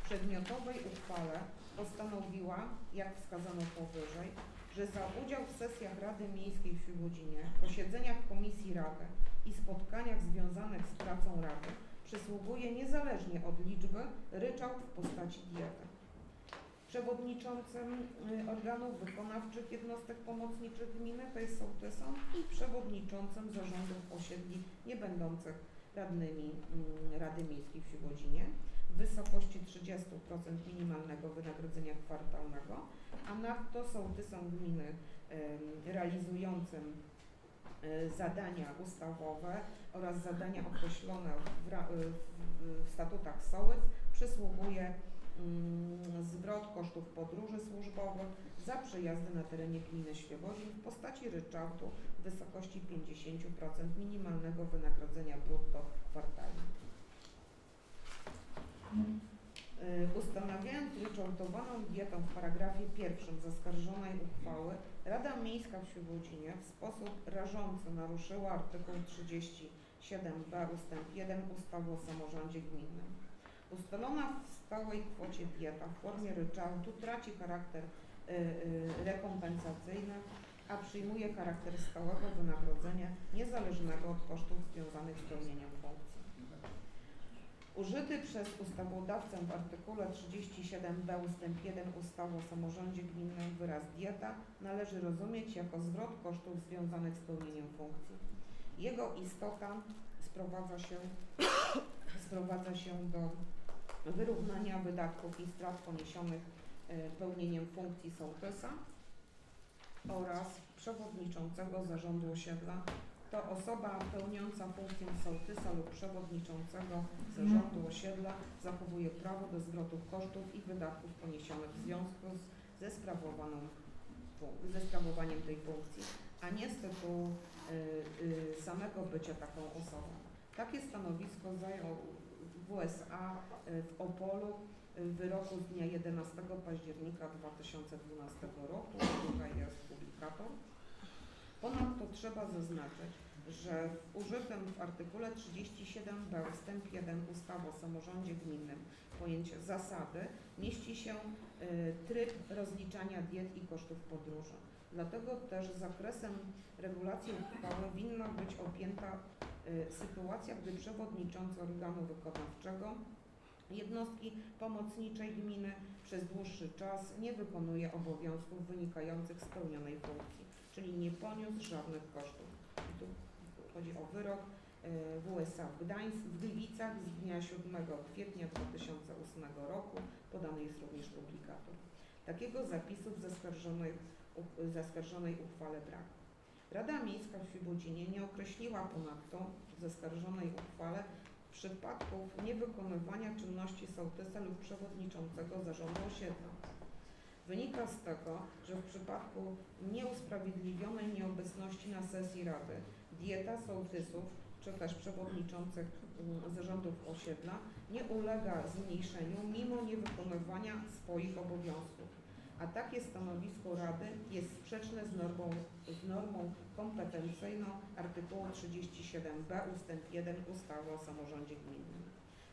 [SPEAKER 15] w przedmiotowej uchwale postanowiła, jak wskazano powyżej, że za udział w sesjach Rady Miejskiej w Świebodzinie, posiedzeniach Komisji Rady i spotkaniach związanych z pracą Rady przysługuje niezależnie od liczby ryczałt w postaci diety. Przewodniczącym y, organów wykonawczych jednostek pomocniczych gminy to jest sołtysą i przewodniczącym zarządów osiedli nie-będących radnymi mm, Rady Miejskiej w Świebodzinie w wysokości 30% minimalnego wynagrodzenia kwartalnego, a nadto sołtysom gminy em, realizującym e, zadania ustawowe oraz zadania określone w, w statutach sołec przysługuje mm, zwrot kosztów podróży służbowych za przejazdy na terenie gminy Świebodzin w postaci ryczałtu w wysokości 50% minimalnego wynagrodzenia brutto kwartalnie. Y, Ustanawiając ryczałtowaną dietę w paragrafie pierwszym zaskarżonej uchwały, Rada Miejska w Świebodzinie w sposób rażący naruszyła artykuł 37 7b ustęp 1 ustawy o samorządzie gminnym. Ustalona w stałej kwocie dieta w formie ryczałtu traci charakter y, y, rekompensacyjny, a przyjmuje charakter stałego wynagrodzenia niezależnego od kosztów związanych z pełnieniem funkcji. Użyty przez ustawodawcę w artykule 37b ustęp 1 ustawy o samorządzie gminnym wyraz dieta należy rozumieć jako zwrot kosztów związanych z pełnieniem funkcji. Jego istota sprowadza się, sprowadza się do wyrównania wydatków i strat poniesionych pełnieniem funkcji sołtysa oraz przewodniczącego zarządu osiedla to osoba pełniąca funkcję sołtysa lub przewodniczącego zarządu osiedla zachowuje prawo do zwrotu kosztów i wydatków poniesionych w związku z, ze, sprawowaną, ze sprawowaniem tej funkcji, a nie z tytułu y, y, samego bycia taką osobą. Takie stanowisko zajął w USA y, w Opolu y, wyroku z dnia 11 października 2012 roku. Tutaj jest publikator. Ponadto trzeba zaznaczyć, że w użytym w artykule 37b ustęp 1 ustawy o samorządzie gminnym pojęcie zasady mieści się y, tryb rozliczania diet i kosztów podróży. Dlatego też zakresem regulacji uchwały winna być objęta y, sytuacja, gdy przewodniczący organu wykonawczego jednostki pomocniczej gminy przez dłuższy czas nie wykonuje obowiązków wynikających z pełnionej funkcji, czyli nie poniósł żadnych kosztów. I tu chodzi o wyrok y, w USA w Gdańsku, w Gliwicach z dnia 7 kwietnia 2008 roku. Podany jest również publikator. Takiego zapisu w zaskarżonej, zaskarżonej uchwale brak. Rada Miejska w Świebodzinie nie określiła ponadto w zaskarżonej uchwale przypadków niewykonywania czynności sołtysa lub przewodniczącego zarządu osiedla. Wynika z tego, że w przypadku nieusprawiedliwionej nieobecności na sesji Rady dieta sołtysów czy też przewodniczących mm, zarządów osiedla nie ulega zmniejszeniu mimo niewykonywania swoich obowiązków. A takie stanowisko Rady jest sprzeczne z normą, z normą kompetencyjną artykułu 37b ustęp 1 ustawy o samorządzie gminnym.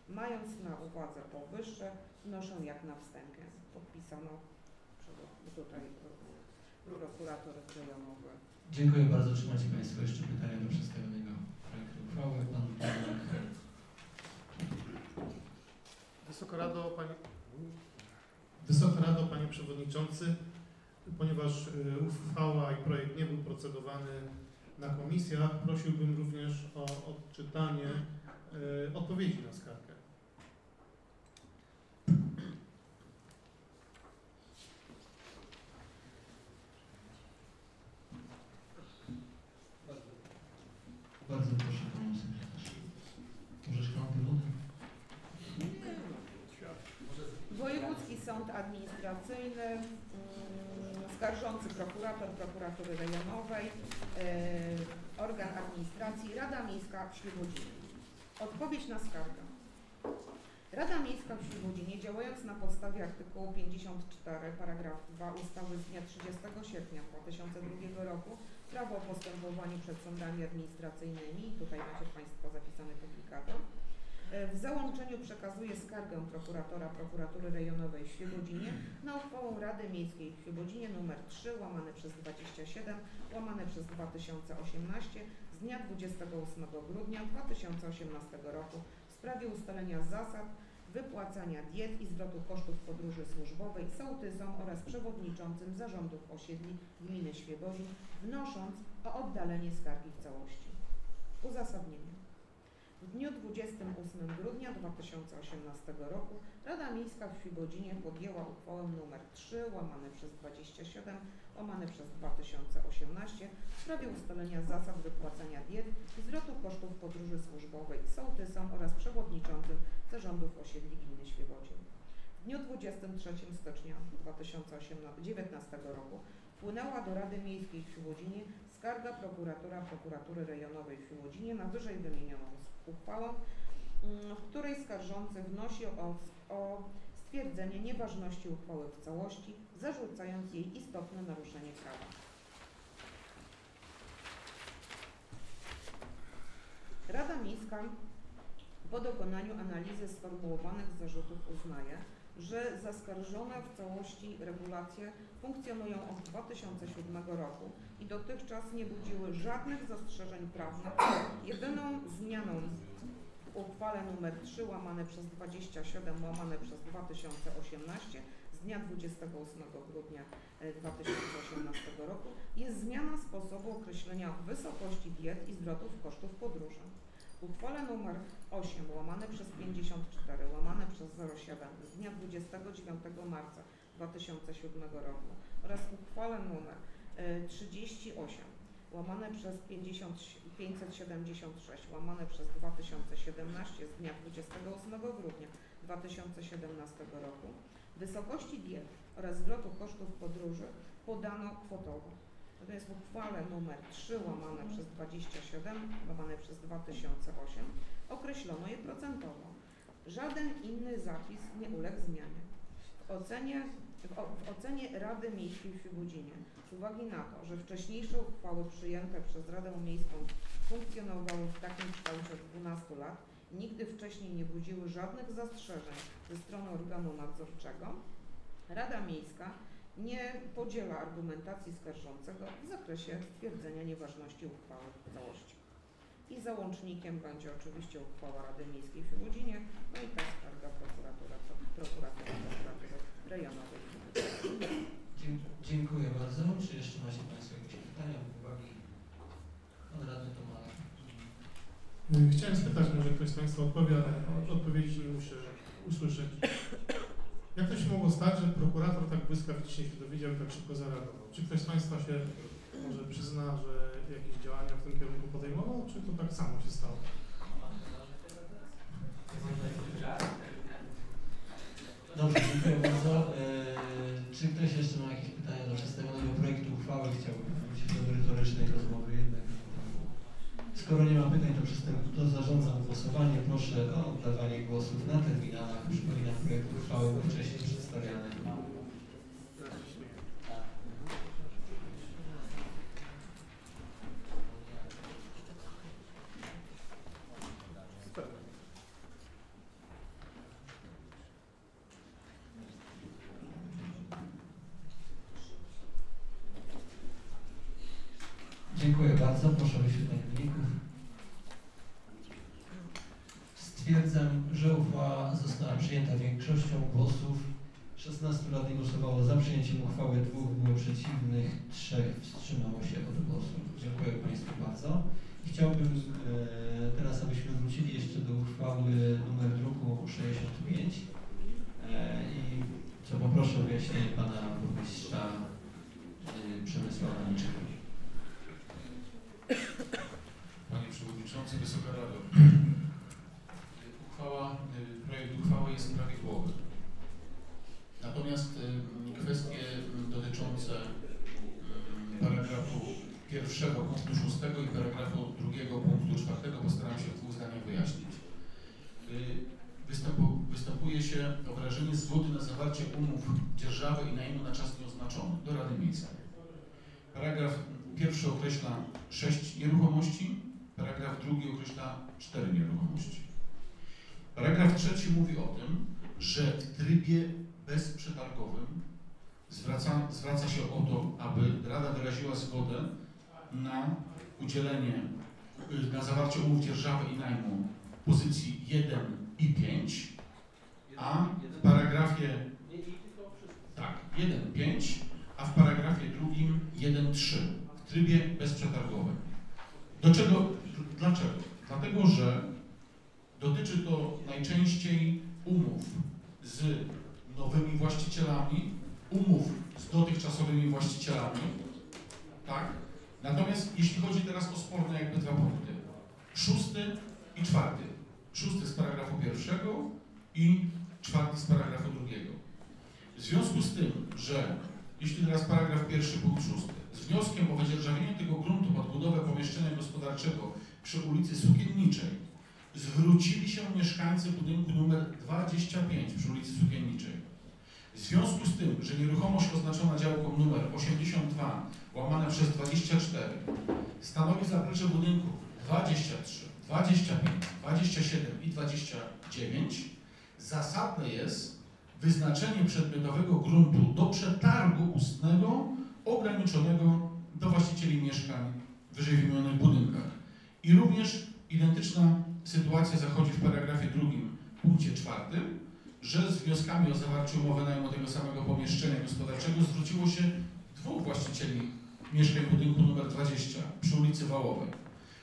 [SPEAKER 15] Mając na uwadze powyższe, wnoszę jak na wstępie. Podpisano tutaj prokurator rejonowy.
[SPEAKER 8] Dziękuję bardzo. Czy macie Państwo jeszcze pytania do przedstawionego projektu uchwały? Pan.
[SPEAKER 9] Wysoka Rado, Panie, Wysoka Rado, Panie Przewodniczący, ponieważ y, uchwała i projekt nie był procedowany na komisjach, prosiłbym również o odczytanie y, odpowiedzi na skargę.
[SPEAKER 8] Bardzo proszę Panią Sekretarz. Może szklankę wody?
[SPEAKER 15] Wojewódzki Sąd Administracyjny, mm, skarżący prokurator prokuratury rejonowej, e, organ administracji, Rada Miejska w Świebodzinie. Odpowiedź na skargę. Rada Miejska w Świebodzinie, działając na podstawie artykułu 54 paragraf 2 ustawy z dnia 30 sierpnia 2002 roku Prawo o postępowaniu przed sądami administracyjnymi, tutaj macie Państwo zapisany publikator, W załączeniu przekazuje skargę prokuratora prokuratury rejonowej w Świebodzinie na uchwałę Rady Miejskiej w Świebodzinie nr 3 łamane przez 27 łamane przez 2018 z dnia 28 grudnia 2018 roku w sprawie ustalenia zasad wypłacania diet i zwrotu kosztów podróży służbowej sołtysom oraz przewodniczącym zarządów osiedli gminy Świebodzin, wnosząc o oddalenie skargi w całości. Uzasadnienie. W dniu 28 grudnia 2018 roku Rada Miejska w Świebodzinie podjęła uchwałę nr 3 łamane przez 27 łamane przez 2018 w sprawie ustalenia zasad wypłacania diet i zwrotu kosztów podróży służbowej sołtysom oraz przewodniczącym zarządów osiedli gminy Świebodzin. W dniu 23 stycznia 2019 roku wpłynęła do Rady Miejskiej w Świebodzinie skarga prokuratora prokuratury rejonowej w Świebodzinie na wyżej wymienioną uchwałę, mm, w której skarżący wnosi o, o stwierdzenie nieważności uchwały w całości, zarzucając jej istotne naruszenie prawa. Rada Miejska po dokonaniu analizy sformułowanych zarzutów uznaje, że zaskarżone w całości regulacje funkcjonują od 2007 roku i dotychczas nie budziły żadnych zastrzeżeń prawnych. Jedyną zmianą w uchwale nr 3 łamane przez 27 łamane przez 2018 z dnia 28 grudnia e, 2018 roku jest zmiana sposobu określenia wysokości diet i zwrotów kosztów podróży. Uchwale nr 8 łamane przez 54 łamane przez 07 z dnia 29 marca 2007 roku oraz uchwale nr e, 38 łamane przez 50, 576 łamane przez 2017 z dnia 28 grudnia 2017 roku wysokości diet oraz zwrotu kosztów podróży podano kwotowo. Natomiast w uchwale nr 3 łamane przez 27 łamane przez 2008 określono je procentowo. Żaden inny zapis nie uległ zmianie. W ocenie, w, w ocenie Rady Miejskiej w Świebodzinie z uwagi na to, że wcześniejsze uchwały przyjęte przez Radę Miejską funkcjonowały w takim kształcie od 12 lat, nigdy wcześniej nie budziły żadnych zastrzeżeń ze strony organu nadzorczego, Rada Miejska nie podziela argumentacji skarżącego w zakresie stwierdzenia nieważności uchwały w całości. I załącznikiem będzie oczywiście uchwała Rady Miejskiej w Świebodzinie, no i ta skarga prokuratora, prokuratora, prokuratury rejonowej.
[SPEAKER 1] Dziękuję bardzo. Czy jeszcze macie Państwo jakieś pytania, uwagi? Pan radny Tomasz.
[SPEAKER 9] Y, Chciałem spytać, może ktoś z Państwa odpowie, ale od- odpowiedzi nie muszę usłyszeć. Jak to się mogło stać, że prokurator tak błyskawicznie się dowiedział i tak szybko zareagował? Czy ktoś z Państwa się może przyzna, że jakieś działania w tym kierunku podejmował, czy to tak samo się stało?
[SPEAKER 1] Dobrze, dziękuję bardzo. Eee, czy ktoś jeszcze ma jakieś pytania do przedstawionego projektu uchwały? Chciałbym wrócić do merytorycznej rozmowy. Skoro nie ma pytań, to, przystęp- to zarządzam głosowanie. Proszę o oddawanie głosów na terminalach. Przypominam, projekt uchwały wcześniej przedstawiany. Dziękuję bardzo. Proszę o wyświetlenie wyników. Stwierdzam, że uchwała została przyjęta większością głosów. 16 radnych głosowało za przyjęciem uchwały, dwóch było przeciwnych, trzech wstrzymało się od głosu. Dziękuję Państwu bardzo. Chciałbym e, teraz, abyśmy wrócili jeszcze do uchwały numer druku 65 e, i co poproszę o wyjaśnienie Pana Burmistrza e, Przemysława Niczego.
[SPEAKER 21] Panie Przewodniczący, Wysoka Rado. Uchwała, y, projekt uchwały jest prawidłowy. Natomiast y, kwestie dotyczące y, paragrafu pierwszego punktu szóstego i paragrafu drugiego punktu czwartego postaram się w dwóch zdaniach wyjaśnić. Występu, występuje się o wyrażenie zgody na zawarcie umów dzierżawy i najmu na czas nieoznaczony do Rady Miejskiej. Paragraf pierwszy określa sześć nieruchomości, paragraf drugi określa cztery nieruchomości. Paragraf trzeci mówi o tym, że w trybie bezprzetargowym zwraca, zwraca się o to, aby Rada wyraziła zgodę na udzielenie, y, na zawarcie umów dzierżawy i najmu pozycji 1 i 5, a w paragrafie tak, 1.5, a w paragrafie drugim 1.3 w trybie bezprzetargowym. Do czego? Dlaczego? Dlatego, że dotyczy to najczęściej umów z nowymi właścicielami, umów z dotychczasowymi właścicielami, tak? Natomiast jeśli chodzi teraz o sporne jakby dwa punkty, szósty i czwarty. Szósty z paragrafu pierwszego i czwarty z paragrafu drugiego. W związku z tym, że jeśli teraz paragraf pierwszy punkt szósty, z wnioskiem o wydzierżawienie tego gruntu pod budowę pomieszczenia gospodarczego przy ulicy Sukienniczej zwrócili się mieszkańcy budynku numer 25 przy ulicy Sukienniczej. W związku z tym, że nieruchomość oznaczona działką numer 82 łamane przez 24 stanowi zaplecze budynku 23 25, 27 i 29 zasadne jest wyznaczenie przedmiotowego gruntu do przetargu ustnego ograniczonego do właścicieli mieszkań w wyżej wymienionych budynkach. I również identyczna sytuacja zachodzi w paragrafie drugim, punkcie czwartym, że z wnioskami o zawarcie umowy najmu tego samego pomieszczenia gospodarczego zwróciło się dwóch właścicieli mieszkań budynku numer 20 przy ulicy Wałowej.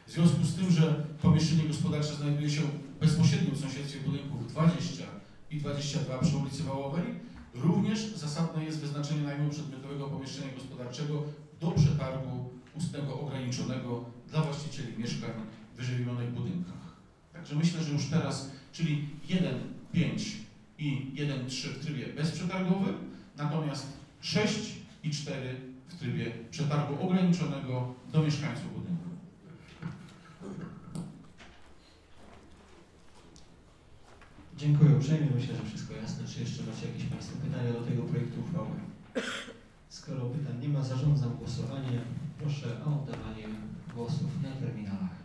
[SPEAKER 21] W związku z tym, że pomieszczenie gospodarcze znajduje się bezpośrednio w sąsiedztwie budynków 20 i 22 przy ulicy Wałowej, również zasadne jest wyznaczenie najmu przedmiotowego pomieszczenia gospodarczego do przetargu ustnego ograniczonego dla właścicieli mieszkań w wyżej wymienionych budynkach. Także myślę, że już teraz, czyli 1, 5 i 1, 3 w trybie bezprzetargowym, natomiast 6 i 4 w trybie przetargu ograniczonego do mieszkańców budynku.
[SPEAKER 1] Dziękuję uprzejmie. Myślę, że wszystko jasne. Czy jeszcze macie jakieś Państwo pytania do tego projektu uchwały? Skoro pytań nie ma, zarządzam głosowanie. Proszę o oddawanie głosów na terminalach.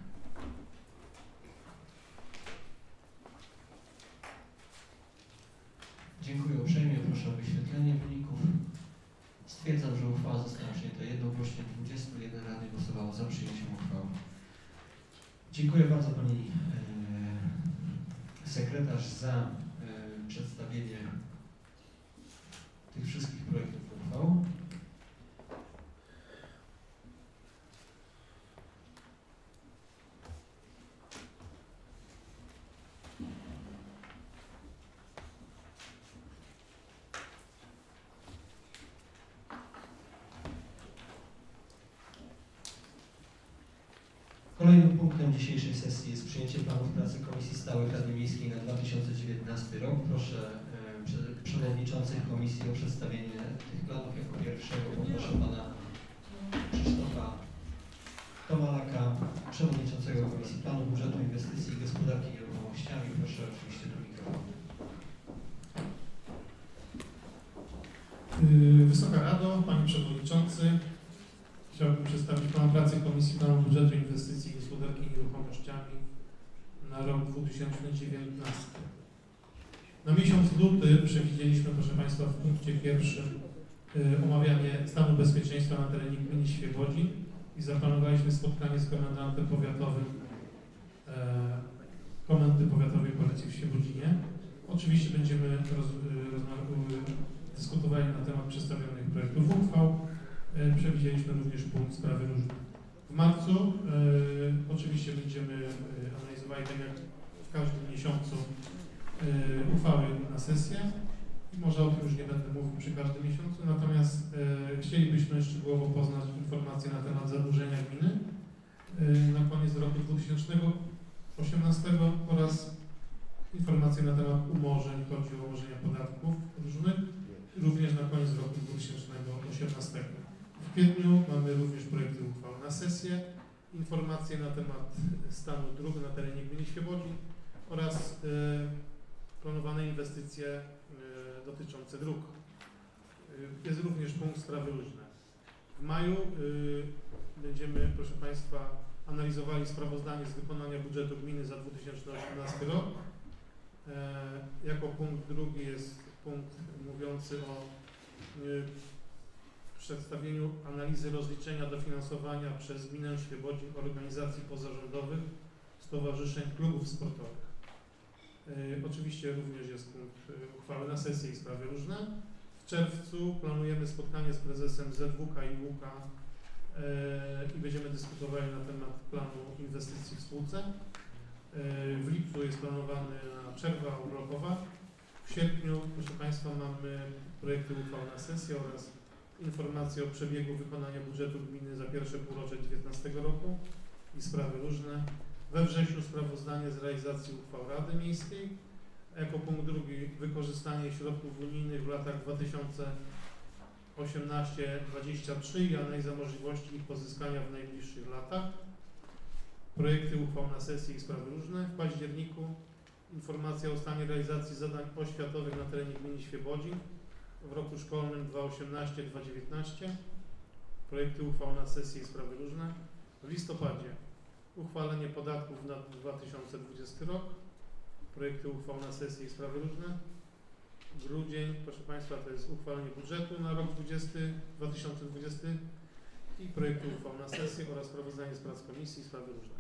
[SPEAKER 1] Dziękuję uprzejmie. Proszę o wyświetlenie wyników. Stwierdzam, że uchwała została przyjęta jednogłośnie. 21 radnych głosowało za przyjęciem uchwały. Dziękuję bardzo Pani e, sekretarz za e, przedstawienie tych wszystkich projektów uchwał. Kolejnym punktem dzisiejszej sesji jest przyjęcie planów pracy Komisji Stałych Rady Miejskiej na 2019 rok. Proszę prze- przewodniczących komisji o przedstawienie tych planów jako pierwszego. Poproszę pana Krzysztofa Tomalaka, przewodniczącego Komisji Planu Budżetu Inwestycji i Gospodarki Nieruchomościami. Proszę oczywiście do mikrofonu.
[SPEAKER 9] Wysoka Rado, Panie Przewodniczący, chciałbym przedstawić plan pracy Komisji Planu Budżetu Inwestycji i Gospodarki Nieruchomościami na rok 2019. Na miesiąc luty przewidzieliśmy, proszę Państwa, w punkcie pierwszym yy, omawianie stanu bezpieczeństwa na terenie gminy Świebodzin i zaplanowaliśmy spotkanie z komendantem powiatowym e, Komendy Powiatowej Policji w Świebodzinie. Oczywiście będziemy roz, rozma- y, dyskutowali na temat przedstawionych projektów uchwał. E, Przewidzieliśmy również punkt sprawy różne. W marcu e, oczywiście będziemy e, analizowali, tak jak w każdym miesiącu, uchwały na sesję. I może o tym już nie będę mówił przy każdym miesiącu, natomiast chcielibyśmy szczegółowo poznać informacje na temat zadłużenia gminy na koniec roku 2018 oraz informacje na temat umorzeń, chodzi o umorzenia podatków różnych, również na koniec roku 2018. Kwietniu mamy również projekty uchwał na sesję, informacje na temat stanu dróg na terenie gminy Świebodzin oraz e, planowane inwestycje e, dotyczące dróg. E, jest również punkt sprawy różne. W maju będziemy, proszę Państwa, analizowali sprawozdanie z wykonania budżetu gminy za 2018 rok. Jako punkt drugi jest punkt mówiący o y, przedstawieniu analizy rozliczenia dofinansowania przez gminę Świebodzin organizacji pozarządowych, stowarzyszeń, klubów sportowych. Y, oczywiście również jest punkt y, uchwały na sesję i sprawy różne. W czerwcu planujemy spotkanie z prezesem ZWK i UK y, i będziemy dyskutowali na temat planu inwestycji w spółce. W lipcu jest planowany na przerwa urlopowa. W sierpniu, proszę Państwa, mamy projekty uchwał na sesję oraz informacje o przebiegu wykonania budżetu gminy za pierwsze półrocze 2019 roku i sprawy różne. We wrześniu sprawozdanie z realizacji uchwał Rady Miejskiej. Jako punkt drugi wykorzystanie środków unijnych w latach 2018-2023 i analiza możliwości ich pozyskania w najbliższych latach. Projekty uchwał na sesji i sprawy różne. W październiku informacja o stanie realizacji zadań oświatowych na terenie gminy Świebodzin w roku szkolnym 2018-2019. Projekty uchwał na sesji i sprawy różne. W listopadzie uchwalenie podatków na 2020 rok, projekty uchwał na sesję i sprawy różne. Grudzień, proszę Państwa, to jest uchwalenie budżetu na rok 20, 2020 i projekty uchwał na sesję oraz sprawozdanie z prac komisji i sprawy różne.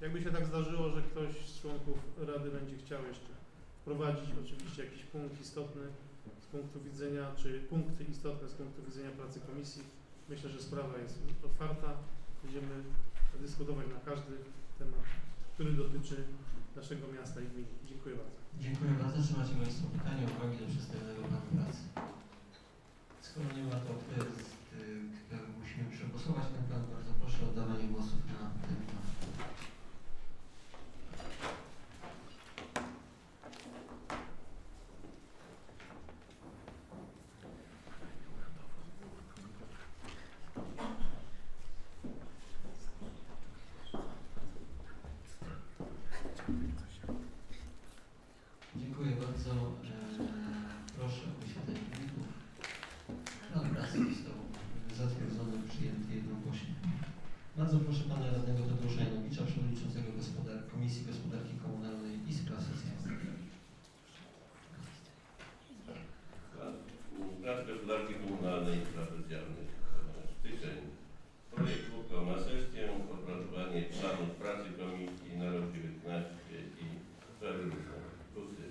[SPEAKER 9] Jakby się tak zdarzyło, że ktoś z członków Rady będzie chciał jeszcze wprowadzić oczywiście jakiś punkt istotny punktu widzenia, czy punkty istotne z punktu widzenia pracy komisji, myślę, że sprawa jest otwarta. Będziemy dyskutować na każdy temat, który dotyczy naszego miasta i gminy. Dziękuję bardzo.
[SPEAKER 8] Dziękuję bardzo. Czy macie Państwo pytania, uwagi do przedstawionego planu pracy? Skoro nie ma, to y, musimy przegłosować ten plan. Bardzo proszę o oddawanie głosów na ten plan. Dziękuję bardzo. Eee, Proszę o wyświetlenie wyników. Plan pracy został zatwierdzony, przyjęty jednogłośnie. Bardzo proszę Pana Radnego Tadeusza Janowicza, Przewodniczącego gospodar Komisji Gospodarki Komunalnej i Spraw Socjalnych.
[SPEAKER 20] Prac Gospodarki Komunalnej i Spraw Socjalnych. Styczeń. Projekt uchwał na sesję, opracowanie planów pracy komisji na rok 19 i sprawy różne. Luty.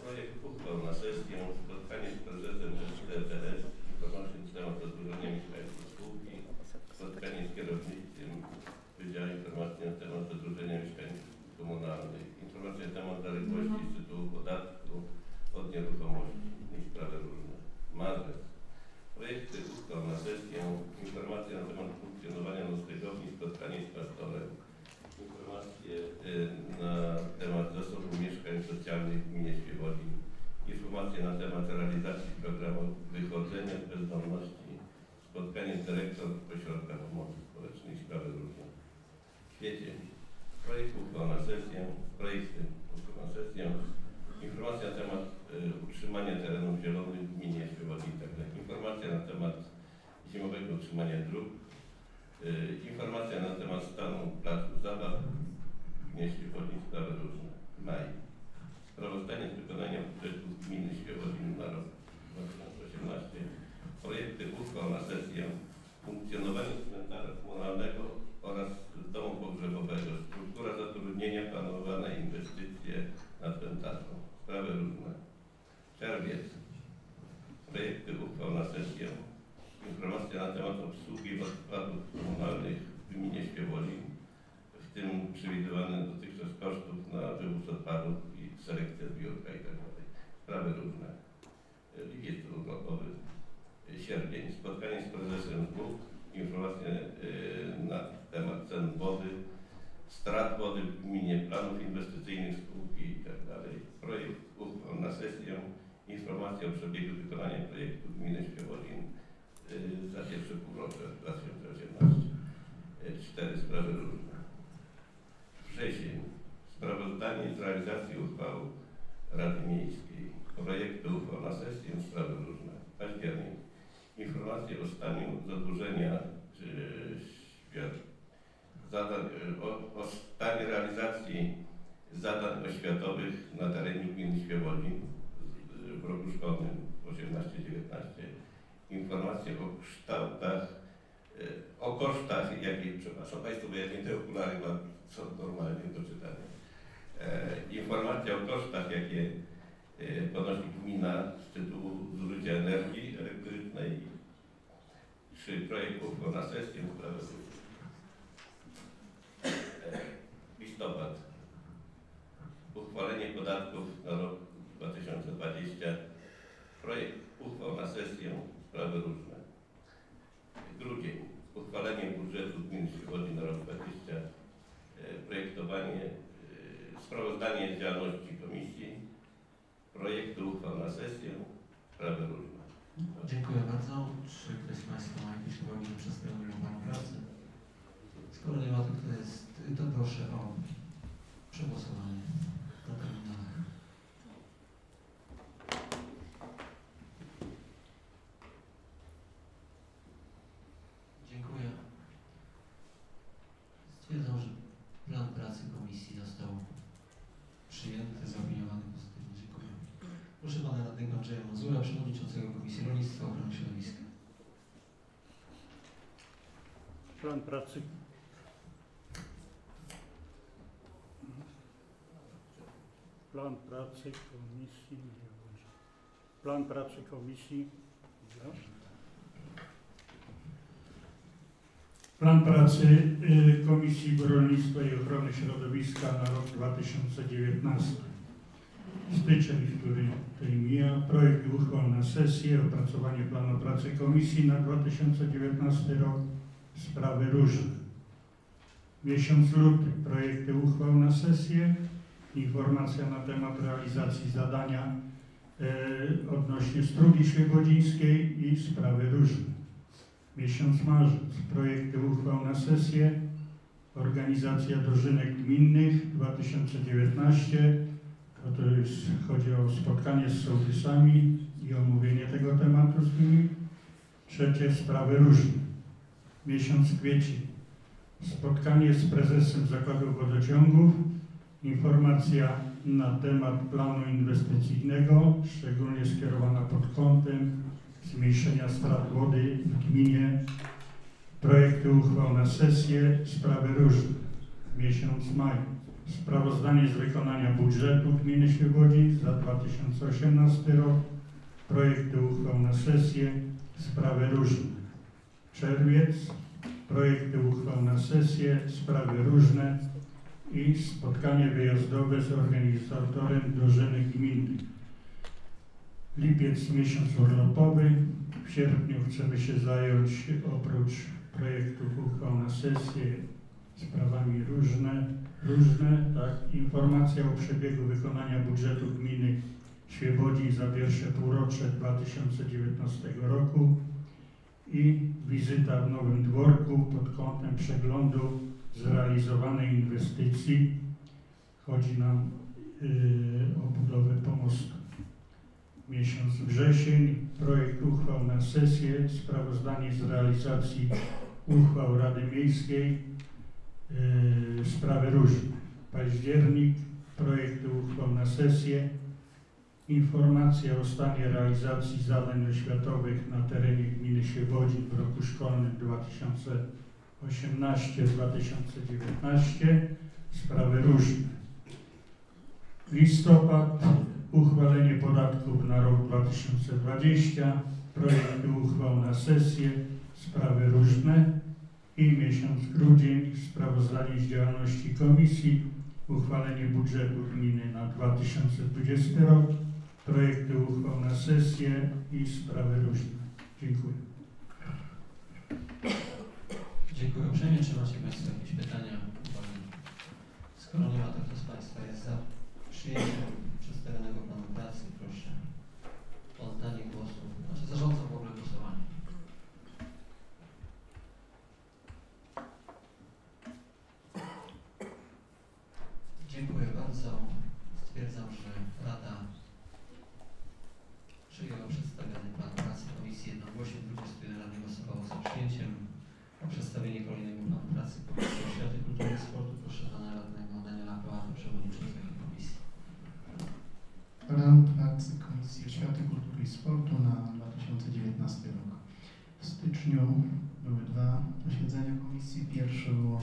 [SPEAKER 20] Projekt uchwał na sesję, spotkanie z prezesem STTS, informacje na temat zadłużenia mieszkańców spółki, spotkanie z kierownictwem Wydziału Informacji na temat zadłużenia mieszkańców komunalnych, informacje na temat zaległości z tytułu podatku od nieruchomości i sprawy różne. Marzec. Projekty uchwał na sesję, informacje na temat funkcjonowania noclegowni, spotkanie z pastorem, informacje y, na temat zasobu mieszkań socjalnych w gminie Świebodzin, informacje na temat realizacji programu wychodzenia z bezdomności, spotkanie z dyrektor Ośrodka Pomocy Społecznej i sprawy różne. Kwiecień. Projekt uchwał na sesję, projekty uchwał na sesję, informacja na temat y, utrzymania terenów zielonych w gminie Świebodzin i tak. Informacja na temat zimowego utrzymania dróg, y, informacja na temat stanu placu zabaw w gminie Świebodzin, sprawy różne. Maj. Sprawozdanie z wykonania budżetu gminy Świebodzin na rok 2018. Projekty uchwał na sesję funkcjonowanie cmentarza komunalnego oraz domu pogrzebowego, struktura zatrudnienia, planowane inwestycje na cmentarzu, sprawy różne. Czerwiec. Projekty uchwał na sesję. Informacja na temat obsługi odpadów komunalnych w gminie Świebodzin, w tym przewidywane dotychczas kosztów na wywóz odpadów i selekcję zbiórka i tak dalej. Sprawy różne. Lipiec urlopowy. Sierpień. Spotkanie z prezesem GUP. Informacje y, na temat cen wody, strat wody w gminie, planów inwestycyjnych spółki i tak. Projekt uchwał na sesję. Informacja o przebiegu wykonania projektu gminy Świebodzin y, za pierwsze półrocze 2018. Y, Cztery sprawy różne. Wrzesień. Sprawozdanie z realizacji uchwał Rady Miejskiej. Projekty uchwał na sesję, sprawy różne. Październik. Informacje o stanie zadłużenia czy świat, zadań, o, o stanie realizacji zadań oświatowych na terenie gminy Świebodzin w roku szkolnym 18-19. Informacje o kształtach, e, o kosztach, jakie, przepraszam Państwa, bo ja nie te okulary mam, są normalnie do czytania. E, informacja o kosztach, jakie e, ponosi gmina z tytułu zużycia energii elektrycznej. Trzy projekt uchwał na sesję sprawy e, listopad. Uchwalenie podatków na rok 2020. Projekt uchwał na sesję sprawy różne. Grudzień. Uchwalenie budżetu gminy Świebodzin na rok 2020. E, projektowanie, e, sprawozdanie z działalności komisji. Projekty uchwał na sesję sprawy różne.
[SPEAKER 8] Dziękuję bardzo. Czy ktoś z Państwa ma jakieś uwagi do przedstawionego planu pracy? Skoro nie ma, to jest, to proszę o przegłosowanie. Dziękuję. Stwierdzam, że
[SPEAKER 22] plan pracy
[SPEAKER 1] komisji został przyjęty, zaopiniowany pozytywnie. Dziękuję. Proszę pana radnego Andrzeja Mazura, przewodniczącego Komisji Rolnictwa Ochrony Środowiska.
[SPEAKER 22] Plan pracy komisji. nie będzie. Plan pracy komisji. Plan pracy y, Komisji Rolnictwa i Ochrony Środowiska na rok 2019. Styczeń, który tutaj mija, projekt uchwał na sesję, opracowanie planu pracy Komisji na 2019 rok, sprawy różne. Miesiąc luty, projekty uchwał na sesję, informacja na temat realizacji zadania e, odnośnie Strugi Świebodzińskiej i sprawy różne. Miesiąc marzec, projekty uchwał na sesję, organizacja drużynek gminnych 2019, to, to jest, chodzi o spotkanie z sołtysami i omówienie tego tematu z nimi. Trzecie, sprawy różne. Miesiąc kwiecień, spotkanie z prezesem Zakładu Wodociągów, informacja na temat planu inwestycyjnego, szczególnie skierowana pod kątem zmniejszenia strat wody w gminie, projekty uchwał na sesję, sprawy różne. Miesiąc maj, sprawozdanie z wykonania budżetu gminy Świebodzin za 2018 rok, projekty uchwał na sesję, sprawy różne. Czerwiec, projekty uchwał na sesję, sprawy różne i spotkanie wyjazdowe z organizatorem drużyny gminnej. Lipiec miesiąc urlopowy. W sierpniu chcemy się zająć oprócz projektów uchwał na sesję sprawami różne, różne, tak, informacja o przebiegu wykonania budżetu gminy Świebodzin za pierwsze półrocze 2019 roku i wizyta w Nowym Dworku pod kątem przeglądu zrealizowanej inwestycji. Chodzi nam yy, o budowę pomostu. Miesiąc wrzesień, projekt uchwał na sesję, sprawozdanie z realizacji uchwał Rady Miejskiej, yy, sprawy różne. Październik, projekty uchwał na sesję, informacja o stanie realizacji zadań oświatowych na terenie gminy Świebodzin w roku szkolnym 2018-2019, sprawy różne. Listopad, uchwalenie podatków na rok 2020, projekty uchwał na sesję, sprawy różne i miesiąc grudzień, sprawozdanie z działalności komisji, uchwalenie budżetu gminy na 2020 rok, projekty uchwał na sesję i sprawy różne. Dziękuję.
[SPEAKER 8] Dziękuję uprzejmie. Czy macie Państwo jakieś pytania? Skoro nie ma, to kto z Państwa jest za przyjęciem przedstawionego planu pracy, proszę o oddanie głosu. Znaczy zarządzam w ogóle głosowanie. Dziękuję bardzo. Stwierdzam, że Rada przyjęła przedstawiony plan pracy Komisji jednogłośnie 21 radnych głosowało za przyjęciem. Przedstawienie kolejnego planu pracy Komisji Oświaty, Kultury i Sportu proszę Pana Radnego Daniela Kołata, Przewodniczącego Komisji.
[SPEAKER 6] Plan pracy Komisji Oświaty, Kultury i Sportu na 2019 rok. W styczniu były dwa posiedzenia komisji. Pierwsze było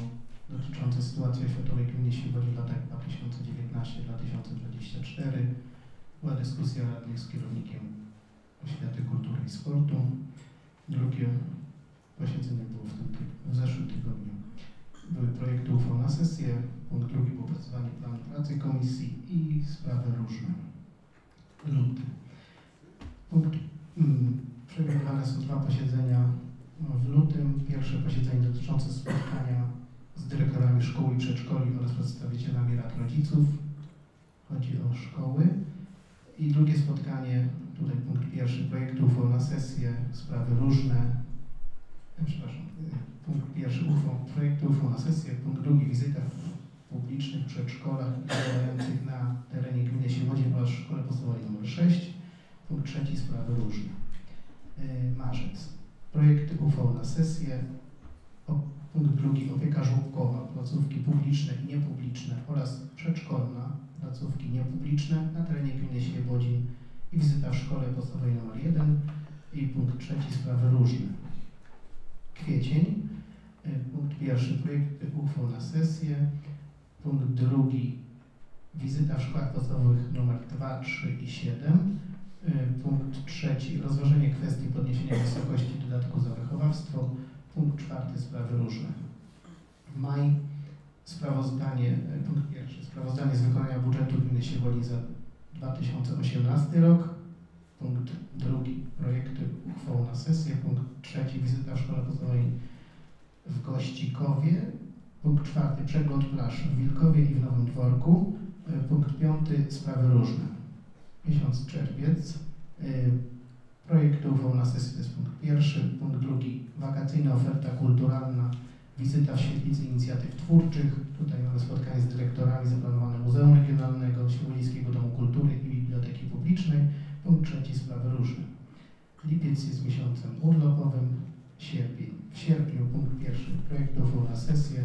[SPEAKER 6] dotyczące sytuacji oświatowej Świebodzin w latach 2019-2024. Była dyskusja radnych z kierownikiem Oświaty, Kultury i Sportu. Drugie posiedzenie było w, tym, ty- w zeszłym tygodniu. Były projekty uchwał na sesję. Punkt drugi było opracowanie planu pracy komisji i sprawy różne. Luty. Punkt, mm, przewidywane są dwa posiedzenia w lutym. Pierwsze posiedzenie dotyczące spotkania z dyrektorami szkół i przedszkoli oraz przedstawicielami rad rodziców. Chodzi o szkoły. I drugie spotkanie, tutaj punkt pierwszy, projektu uchwał na sesję, sprawy różne. Przepraszam, e, punkt pierwszy, uchwał, projektu uchwał na sesję, punkt drugi, wizyta w publicznych przedszkolach działających na terenie gminy Świebodzin oraz szkole podstawowej nr 6. Punkt trzeci, sprawy różne. E, Marzec. Projekty uchwał na sesję. Punkt drugi, opieka żłobkowa, placówki publiczne i niepubliczne oraz przedszkolna, placówki niepubliczne na terenie gminy Świebodzin i wizyta w szkole podstawowej nr 1 i punkt trzeci, sprawy różne. Kwiecień. E, punkt Punkt pierwszy, projekt uchwał na sesję. Punkt drugi, wizyta w szkołach podstawowych nr 2, 3 i 7. Y, Punkt trzeci, rozważenie kwestii podniesienia wysokości dodatku za wychowawstwo. Punkt czwarty, sprawy różne. Maj, sprawozdanie, punkt pierwszy, sprawozdanie z wykonania budżetu gminy Siewoli za 2018 rok. Punkt drugi, projekty uchwał na sesję. Punkt trzeci, wizyta w szkole podstawowej w Gościkowie. Punkt czwarty, przegląd plaż w Wilkowie i w Nowym Dworku. Y, Punkt piąty, sprawy różne. Miesiąc czerwiec. Y, Projekt uchwał na sesji to jest punkt pierwszy. Punkt drugi, wakacyjna oferta kulturalna, wizyta w świetlicy inicjatyw twórczych. Tutaj mamy spotkanie z dyrektorami zaplanowane Muzeum Regionalnego, Świebodzińskiego Domu Kultury i Biblioteki Publicznej. Punkt trzeci, sprawy różne. Lipiec jest miesiącem urlopowym, sierpień. W sierpniu punkt pierwszy, projekt uchwał na sesję.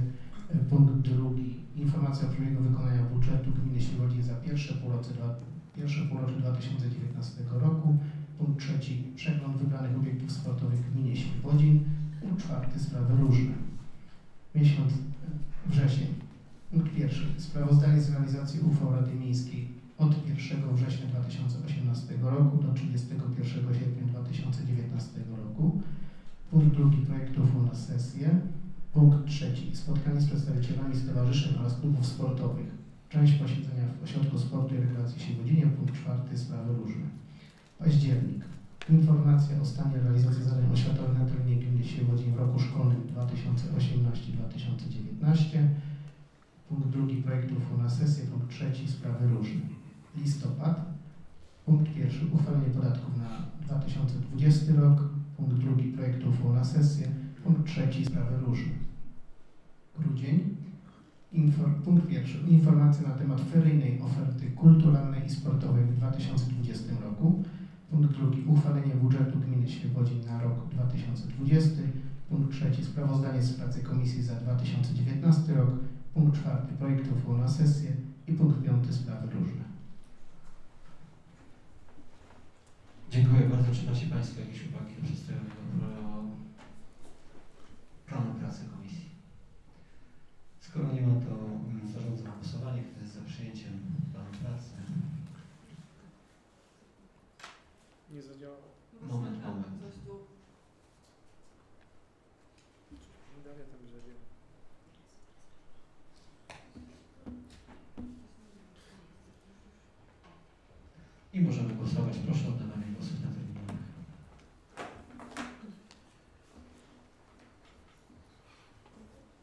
[SPEAKER 6] Y, Punkt drugi, informacja o przebiegu wykonania budżetu gminy Świebodzin za pierwsze półrocze, dwa- pierwsze półrocze 2019 roku. Punkt trzeci, przegląd wybranych obiektów sportowych w gminie Świebodzin. Punkt czwarty, sprawy różne. Miesiąc y, wrzesień. Punkt pierwszy, sprawozdanie z realizacji uchwał Rady Miejskiej od 1 września 2018 roku do 31 sierpnia 2019 roku. Punkt drugi, projekt uchwał na sesję. Punkt trzeci, spotkanie z przedstawicielami stowarzyszeń oraz klubów sportowych. Część posiedzenia w Ośrodku Sportu i Rekreacji Świebodzinie. Punkt czwarty, sprawy różne. Październik. Informacja o stanie realizacji zadań oświatowych na terenie gminy Świebodzin w roku szkolnym 2018-2019. Punkt drugi, projekt uchwał na sesję. Punkt trzeci, sprawy różne. Listopad. Punkt pierwszy, uchwalenie podatków na 2020 rok. Punkt drugi, projekt uchwał na sesję. Punkt trzeci, sprawy różne. Grudzień. Infor, punkt pierwszy. Informacje na temat feryjnej oferty kulturalnej i sportowej w 2020 roku. Punkt drugi. Uchwalenie budżetu gminy Świebodzin na rok 2020. Punkt trzeci. Sprawozdanie z pracy komisji za 2019 rok. Punkt czwarty. Projekt uchwał na sesję. I punkt piąty. Sprawy różne.
[SPEAKER 1] Dziękuję bardzo. Czy macie Państwo jakieś uwagi do przedstawionego planu pracy komisji? Skoro nie ma, to zarządzam głosowanie. Kto jest za przyjęciem planu pracy?
[SPEAKER 9] Nie zadziałało.
[SPEAKER 1] Moment, moment.
[SPEAKER 9] Tam.
[SPEAKER 1] I możemy głosować. Proszę o oddawanie głosów na terminach.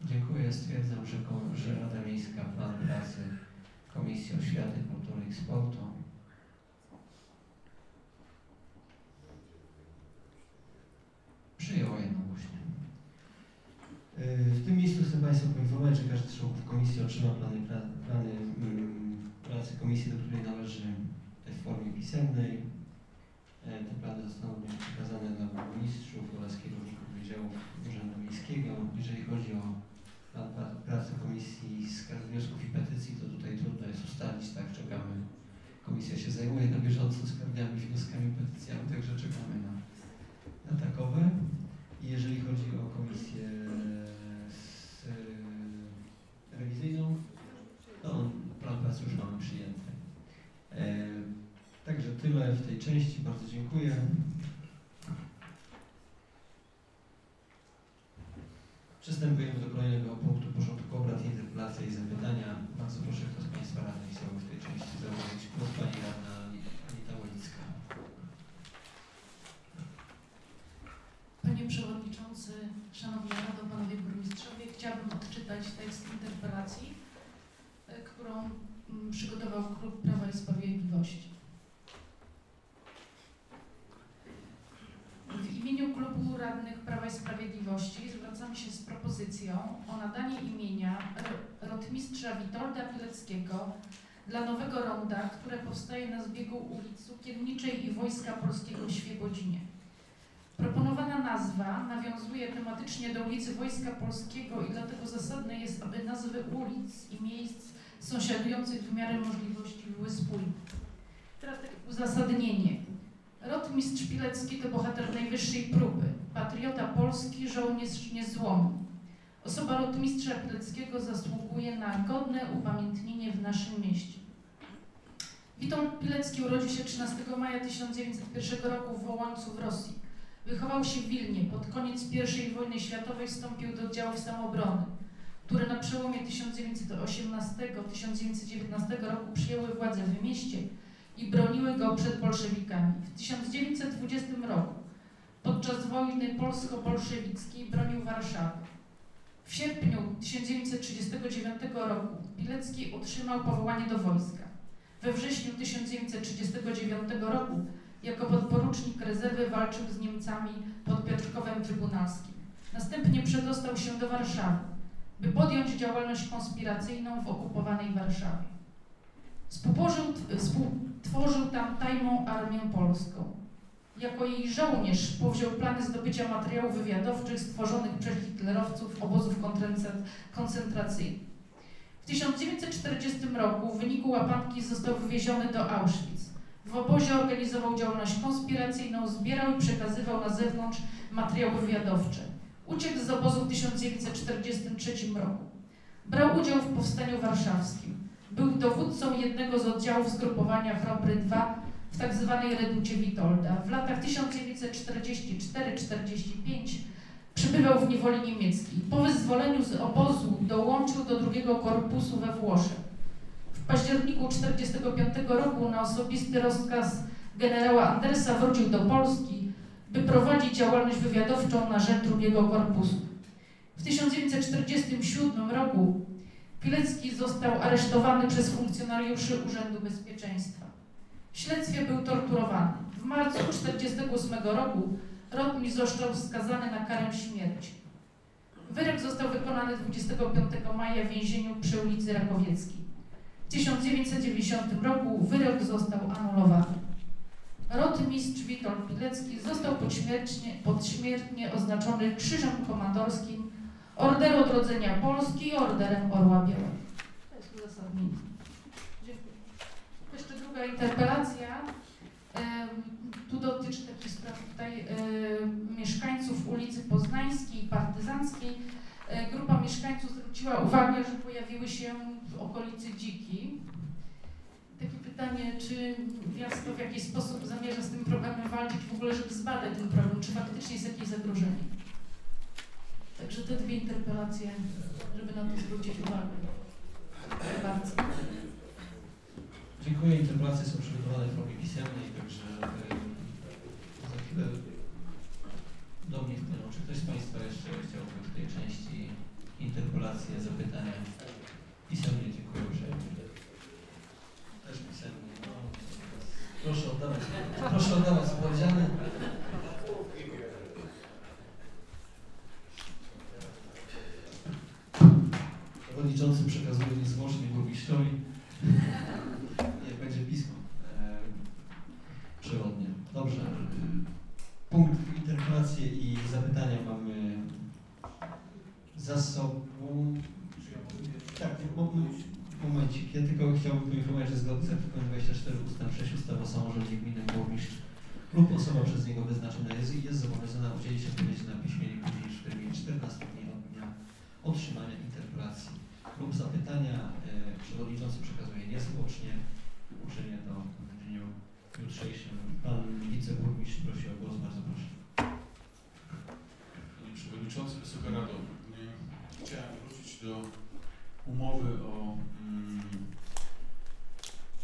[SPEAKER 1] Dziękuję. Stwierdzam, że, że Rada Miejska Plan Pracy Komisji Oświaty, Kultury i Sportu przyjęła jednogłośnie. Yy, W tym miejscu chcę Państwa poinformować, że każdy z członków komisji otrzyma plany, pra- plany mm, pracy komisji, do której należy w formie pisemnej. E, Te plany zostaną również przekazane dla burmistrzów oraz kierowników wydziałów Urzędu Miejskiego. Jeżeli chodzi o pracy komisji skarg, wniosków i petycji, to tutaj trudno jest ustalić, tak, czekamy. Komisja się zajmuje na bieżąco skargami, wnioskami, petycjami, także czekamy na, na takowe. I jeżeli chodzi o komisję z, e, rewizyjną, to plan pracy już mamy przyjęty. E, Także tyle w tej części. Bardzo dziękuję. Przystępujemy do kolejnego punktu porządku obrad, interpelacje i zapytania. Bardzo proszę, kto z Państwa radnych chciałby w tej części założyć głos Pani Radna Anita Łolicka.
[SPEAKER 23] Panie Przewodniczący, Szanowni Rado, Panowie Burmistrzowie, chciałabym odczytać tekst interpelacji, e, którą mm, przygotował Klub Prawa i Sprawiedliwości. W imieniu Klubu Radnych Prawa i Sprawiedliwości zwracamy się z propozycją o nadanie imienia ro- rotmistrza Witolda Pileckiego dla nowego ronda, które powstaje na zbiegu ulic Cukierniczej i Wojska Polskiego w Świebodzinie. Proponowana nazwa nawiązuje tematycznie do ulicy Wojska Polskiego i dlatego zasadne jest, aby nazwy ulic i miejsc sąsiadujących w miarę możliwości były spójne. Teraz takie uzasadnienie. Rotmistrz Pilecki to bohater najwyższej próby, patriota polski, żołnierz niezłomny. Osoba rotmistrza Pileckiego zasługuje na godne upamiętnienie w naszym mieście. Witold Pilecki urodził się 13 maja 1901 roku w Wołońcu w Rosji. Wychował się w Wilnie. Pod koniec I wojny światowej wstąpił do oddziałów samoobrony, które na przełomie 1918-1919 roku przyjęły władzę w mieście i broniły go przed bolszewikami. W 1920 roku podczas wojny polsko-bolszewickiej bronił Warszawy. W sierpniu 1939 roku Pilecki otrzymał powołanie do wojska. We wrześniu 1939 roku jako podporucznik rezerwy walczył z Niemcami pod Piotrkowem Trybunalskim. Następnie przedostał się do Warszawy, by podjąć działalność konspiracyjną w okupowanej Warszawie. Współtworzył, współtworzył tam tajną armię polską. Jako jej żołnierz powziął plany zdobycia materiałów wywiadowczych stworzonych przez hitlerowców obozów koncentracyjnych. W 1940 roku w wyniku łapanki został wywieziony do Auschwitz. W obozie organizował działalność konspiracyjną, zbierał i przekazywał na zewnątrz materiały wywiadowcze. Uciekł z obozu w 1943 roku. Brał udział w powstaniu warszawskim. Był dowódcą jednego z oddziałów zgrupowania Chrobry II w tzw. reducie Witolda. W latach 1944-45 Przybywał w niewoli niemieckiej. Po wyzwoleniu z obozu dołączył do drugiego korpusu we Włoszech. W październiku 1945 roku na osobisty rozkaz generała Andersa wrócił do Polski, by prowadzić działalność wywiadowczą na rzecz drugiego korpusu. W 1947 roku Pilecki został aresztowany przez funkcjonariuszy Urzędu Bezpieczeństwa. W śledztwie był torturowany. W marcu 1948 roku Rotmistrz został skazany na karę śmierci. Wyrok został wykonany 25 maja w więzieniu przy ulicy Rakowieckiej. W 1990 roku wyrok został anulowany. Rotmistrz Witold Pilecki został podśmiertnie, podśmiertnie oznaczony Krzyżem Komandorskim Orderu Odrodzenia Polski Orderem Orła Białego. To jest uzasadnienie. Dziękuję. Jeszcze druga interpelacja. Tu dotyczy takich spraw tutaj e, mieszkańców ulicy Poznańskiej i Partyzanckiej. E, grupa mieszkańców zwróciła uwagę, że pojawiły się w okolicy dziki. Takie pytanie, czy miasto w jakiś sposób zamierza z tym problemem walczyć, w ogóle, żeby zbadać ten problem, czy faktycznie jest jakieś zagrożenie. Także te dwie interpelacje, żeby na to zwrócić uwagę. Dziękuję bardzo.
[SPEAKER 1] Dziękuję. Interpelacje są przygotowane w formie pisemnej, także y, za chwilę do mnie wpłyną. Czy ktoś z Państwa jeszcze chciałby w tej części interpelacje, zapytania pisemnie? Dziękuję uprzejmie. Też pisemnie. No, proszę oddawać, proszę oddawać spowiedziane. Przewodniczący przekazuje niezwłocznie burmistrzowi. Niech będzie pismo e, przewodnie. Dobrze. Punkt interpelacje i zapytania mamy za sobą. Tak, momencik. Ja tylko chciałbym poinformować, że zgodnie z artykułem 24 ust. 6 ustawy o samorządzie gminy burmistrz lub osoba przez niego wyznaczona jest, jest zobowiązana udzielić odpowiedzi na piśmie nie później niż w terminie 14 dni od dnia otrzymania lub zapytania. E, przewodniczący przekazuje niezwłocznie. Uczynię to w dniu jutrzejszym. Pan wiceburmistrz prosi o głos. Bardzo proszę.
[SPEAKER 21] Panie Przewodniczący, Wysoka Rado, chciałem wrócić do umowy o mm,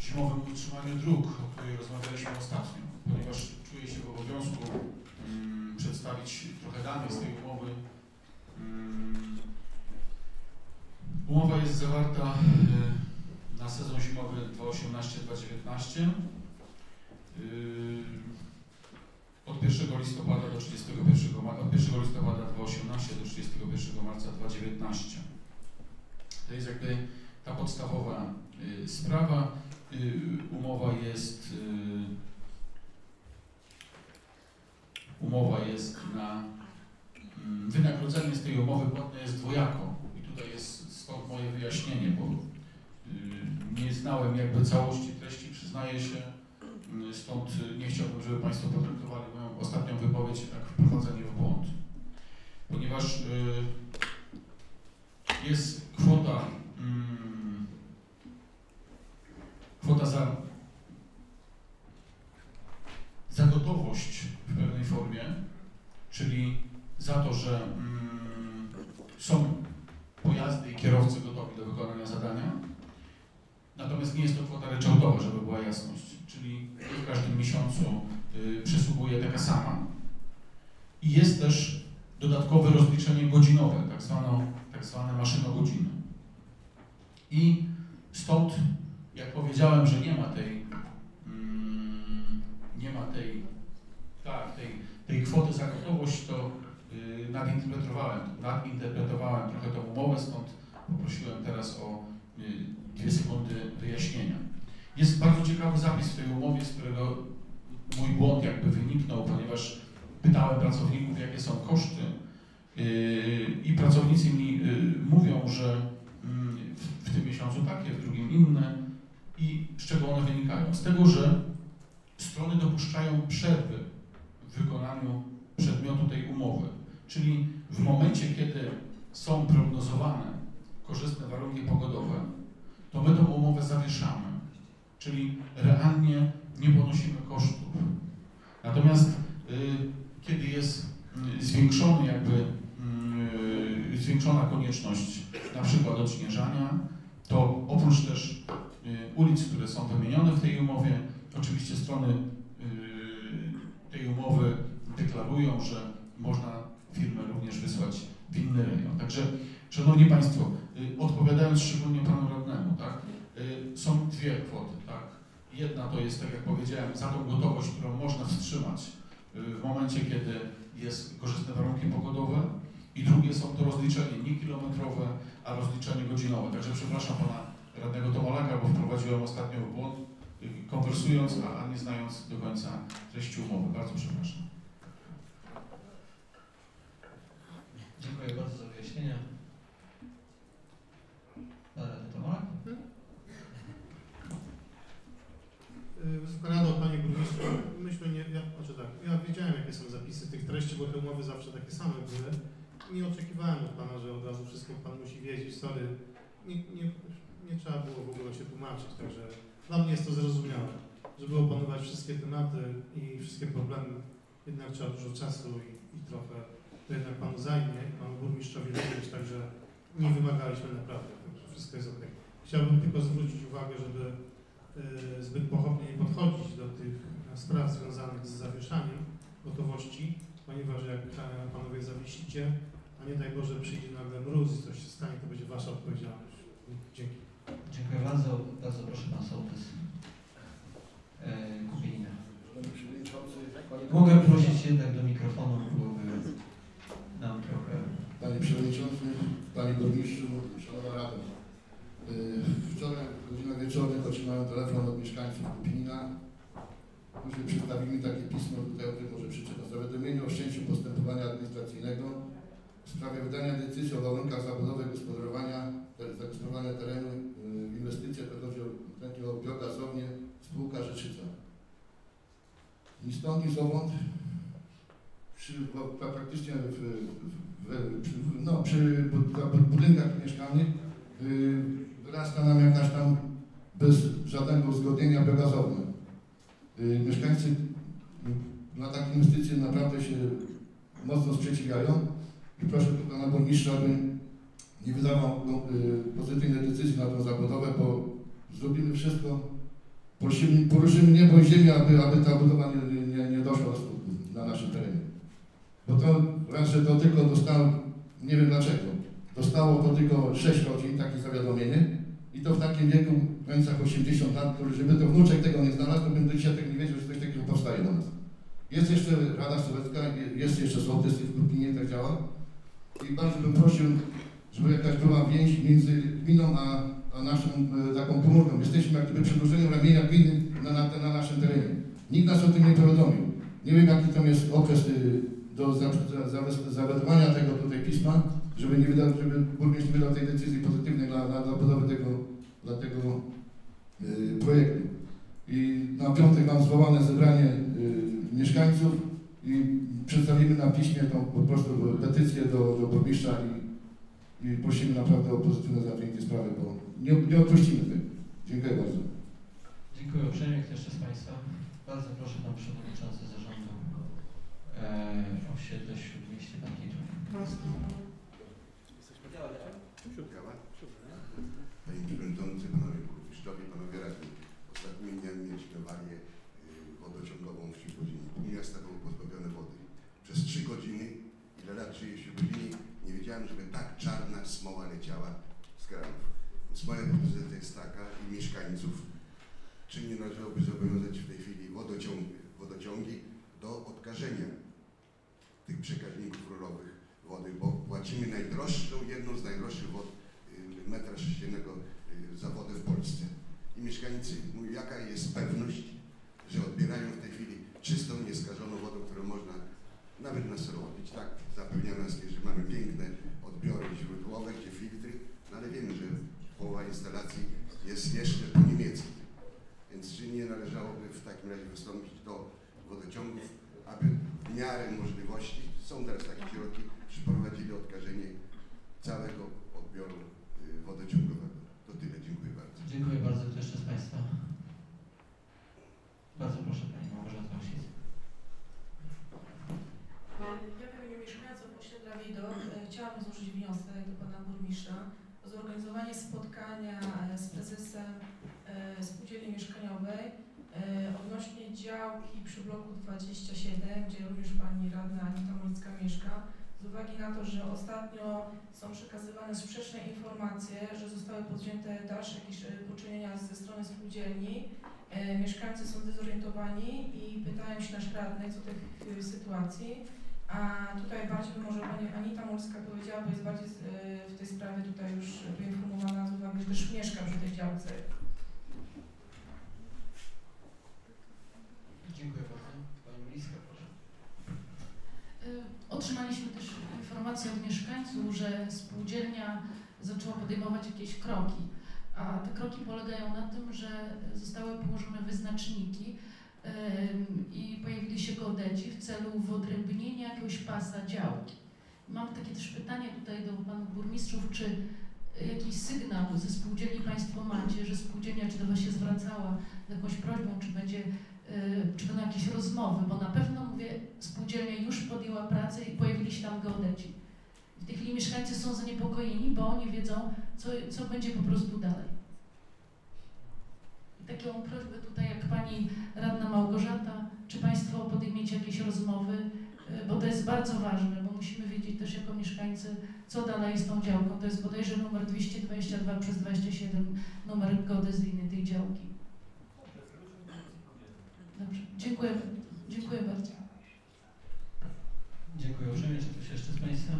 [SPEAKER 21] zimowym utrzymaniu dróg, o której rozmawialiśmy ostatnio, ponieważ czuję się w obowiązku mm, przedstawić trochę danych z tej umowy. Mm, umowa jest zawarta y, na sezon zimowy 2018-2019 y, od 1 listopada do 31 marca, od 1 listopada 2018 do 31 marca 2019. To jest jakby ta podstawowa y, sprawa. Umowa jest umowa jest na mm, wynagrodzenie z tej umowy płatne jest dwojako i tutaj jest stąd moje wyjaśnienie, bo y, nie znałem jakby całości treści, przyznaję się, y, stąd y, nie chciałbym, żeby Państwo potraktowali moją ostatnią wypowiedź jak wprowadzenie w błąd. Ponieważ jest kwota, mm, kwota za, za gotowość w pewnej formie, czyli za to, że mm, są pojazdy i kierowcy gotowi do wykonania zadania. Natomiast nie jest to kwota ryczałtowa, żeby była jasność, czyli w każdym miesiącu y, przysługuje taka sama. I jest też dodatkowe rozliczenie godzinowe, tak zwane, tak zwane maszynogodziny. I stąd, jak powiedziałem, że nie ma tej, mm, nie ma tej, tak, tej, tej kwoty za gotowość, to nadinterpretowałem, nadinterpretowałem trochę tą umowę, stąd poprosiłem teraz o yy, dwie sekundy wyjaśnienia. Jest bardzo ciekawy zapis w tej umowie, z którego mój błąd jakby wyniknął, ponieważ pytałem pracowników, jakie są koszty yy, i pracownicy mi mówią, że w, w tym miesiącu takie, w drugim inne i z czego one wynikają? Z tego, że strony dopuszczają przerwy w wykonaniu przedmiotu tej umowy. Czyli w momencie, kiedy są prognozowane korzystne warunki pogodowe, to my tą umowę zawieszamy. Czyli realnie nie ponosimy kosztów. Natomiast y, kiedy jest y, zwiększony jakby y, zwiększona konieczność na przykład odśnieżania, to oprócz też ulic, które są wymienione w tej umowie, oczywiście strony tej umowy deklarują, że można firmę również wysłać w inny rejon. Także, Szanowni Państwo, y, odpowiadając szczególnie Panu Radnemu, tak, y, są dwie kwoty, tak. Jedna to jest, tak jak powiedziałem, za tą gotowość, którą można wstrzymać y, w momencie, kiedy jest korzystne warunki pogodowe i drugie są to rozliczenie nie kilometrowe, a rozliczenie godzinowe. Także przepraszam Pana Radnego Tomolaka, bo wprowadziłem ostatnio w błąd, konwersując, a nie znając do końca treści umowy. Bardzo przepraszam.
[SPEAKER 1] Dziękuję bardzo za wyjaśnienia.
[SPEAKER 9] Y, Wysoka Rado, Panie Burmistrzu, myśmy nie, ja, znaczy tak, ja wiedziałem jakie są zapisy tych treści, bo te umowy zawsze takie same były. Nie oczekiwałem od Pana, że od razu wszystko Pan musi wiedzieć, sorry. Nie, nie, nie trzeba było w ogóle się tłumaczyć, także dla mnie jest to zrozumiałe. Żeby opanować wszystkie tematy i wszystkie problemy, jednak trzeba dużo czasu i, i trochę to jednak Panu zajmie, Panu Burmistrzowi również, także nie wymagaliśmy naprawdę, także wszystko jest ok. Chciałbym tylko zwrócić uwagę, żeby y, zbyt pochopnie nie podchodzić do tych spraw związanych z zawieszaniem gotowości, ponieważ jak e, panowie zawiesicie, a nie daj Boże przyjdzie nagle mróz i coś się stanie, to będzie wasza odpowiedzialność. Dzięki.
[SPEAKER 1] Dziękuję bardzo. Bardzo proszę Pan Sołtys. E, Kubinina. Mogę prosić jednak do mikrofonu, nam trochę...
[SPEAKER 24] Panie Przewodniczący, Panie Burmistrzu, Szanowna Rado. Yy, Wczoraj w godzinach wieczornych otrzymałem telefon od mieszkańców Kupinina, którzy przedstawili mi takie pismo, tutaj o tym może przeczytam. Zawiadomienie o wszczęciu postępowania administracyjnego w sprawie wydania decyzji o warunkach zabudowy gospodarowania, zagospodarowania terenu yy, w inwestycje, to chodzi o, o biogazownię, spółka Rzeczyca. Ni stąd, ni zowąd, przy, praktycznie w, w, w, no, przy bud- bud- budynkach mieszkalnych yy, wyrasta nam jakaś tam bez żadnego uzgodnienia biogazownia. Yy, mieszkańcy na takie inwestycje naprawdę się mocno sprzeciwiają i proszę tu pana burmistrza, aby nie wydawał no, yy, pozytywnej decyzji na tą zabudowę, bo zrobimy wszystko, poruszymy, poruszymy niebo i ziemię, aby, aby ta budowa nie, nie, nie doszła do skutku na naszym terenie. Bo to raz, że to tylko dostało, nie wiem dlaczego, dostało to tylko 6 rodzin takie zawiadomienie i to w takim wieku, w końcach 80 lat, który, żeby to wnuczek tego nie znalazł, to bym do dzisiaj tego nie wiedział, że coś takiego powstaje do nas. Jest jeszcze Rada Sowiecka, jest jeszcze sołtys w Kurpinie, tak działa. I bardzo bym prosił, żeby jakaś była więź między gminą a, a naszą e, taką komórką. Jesteśmy jak gdyby przedłużeniem ramienia gminy na, na, na naszym terenie. Nikt nas o tym nie powiadomił. Nie wiem jaki tam jest okres y, do za- za- za- zawetowania tego tutaj pisma, żeby nie wydał, żeby burmistrz wydał tej decyzji pozytywnej dla, dla, dla budowy tego, dla tego y, projektu. I na piątek mam zwołane zebranie y, mieszkańców i przedstawimy na piśmie tą po prostu petycję do, do burmistrza i i prosimy naprawdę o pozytywne tej sprawy, bo nie, nie odpuścimy tego. Dziękuję bardzo.
[SPEAKER 1] Dziękuję uprzejmie. Kto jeszcze z Państwa? Bardzo proszę Pan Przewodniczący Osiedle Śródmieście Pan Kiczu.
[SPEAKER 14] Działa? Panie Przewodniczący, Panowie Burmistrzowie, Panowie Radni. Ostatnimi dniami mieliśmy awarię y, wodociągową w Świebodzinie. Pół miasta było pozbawione wody. Przez trzy godziny, ile lat żyję w Świebodzinie, nie wiedziałem, żeby tak czarna smoła leciała z kranów. Więc moja propozycja jest taka i mieszkańców, czy nie należałoby zobowiązać w tej chwili wodociągi, wodociągi do odkażenia tych przekaźników rurowych wody, bo płacimy najdroższą, jedną z najdroższych wod y, metra sześciennego y, za wodę w Polsce. I mieszkańcy mówią, jaka jest pewność, że odbierają w tej chwili czystą, nieskażoną wodę, którą można nawet na sero pić. Tak, zapewnia nas, że mamy piękne odbiory źródłowe, gdzie filtry, no ale wiemy, że połowa instalacji jest jeszcze po niemiecku. Więc czy nie należałoby w takim razie wystąpić do wodociągów, aby miarę możliwości, są teraz takie środki, przeprowadzili odkażenie całego odbioru y, wodociągowego. To tyle, dziękuję bardzo.
[SPEAKER 1] Dziękuję bardzo. Kto jeszcze z Państwa? Bardzo proszę Pani Małgorzata Osiec.
[SPEAKER 25] Ja w imieniu mieszkańców osiedla Widok e, chciałabym złożyć wniosek do Pana Burmistrza o zorganizowanie spotkania e, z prezesem e, Spółdzielni Mieszkaniowej odnośnie działki przy bloku 27, gdzie również Pani Radna Anita Molicka mieszka. Z uwagi na to, że ostatnio są przekazywane sprzeczne informacje, że zostały podjęte dalsze jakieś e, poczynienia ze strony spółdzielni, e, mieszkańcy są zdezorientowani i pytają się nasz radny co tych e, sytuacji. A tutaj bardziej by może Pani Anita Molska powiedziała, bo jest bardziej e, w tej sprawie tutaj już poinformowana z uwagi, że też mieszka przy tej działce.
[SPEAKER 1] Dziękuję bardzo. Pani Miliska, proszę.
[SPEAKER 23] Y, Otrzymaliśmy też informację od mieszkańców, że spółdzielnia zaczęła podejmować jakieś kroki, a te kroki polegają na tym, że zostały położone wyznaczniki ym, i pojawili się geodeci w celu wyodrębnienia jakiegoś pasa działki. Mam takie też pytanie tutaj do panów burmistrzów, czy jakiś sygnał ze spółdzielni Państwo macie, że spółdzielnia czy do Was się zwracała z jakąś prośbą, czy będzie czy będą jakieś rozmowy, bo na pewno, mówię, spółdzielnia już podjęła pracę i pojawili się tam geodeci. W tej chwili mieszkańcy są zaniepokojeni, bo oni wiedzą, co, co będzie po prostu dalej. I taką prośbę tutaj, jak Pani Radna Małgorzata, czy Państwo podejmiecie jakieś rozmowy, y, bo to jest bardzo ważne, bo musimy wiedzieć też jako mieszkańcy, co dalej z tą działką. To jest bodajże numer 222 przez 27, numer geodezyjny tej działki. Dobrze, dziękuję, dziękuję bardzo.
[SPEAKER 1] Dziękuję uprzejmie. Czy ktoś jeszcze z Państwa?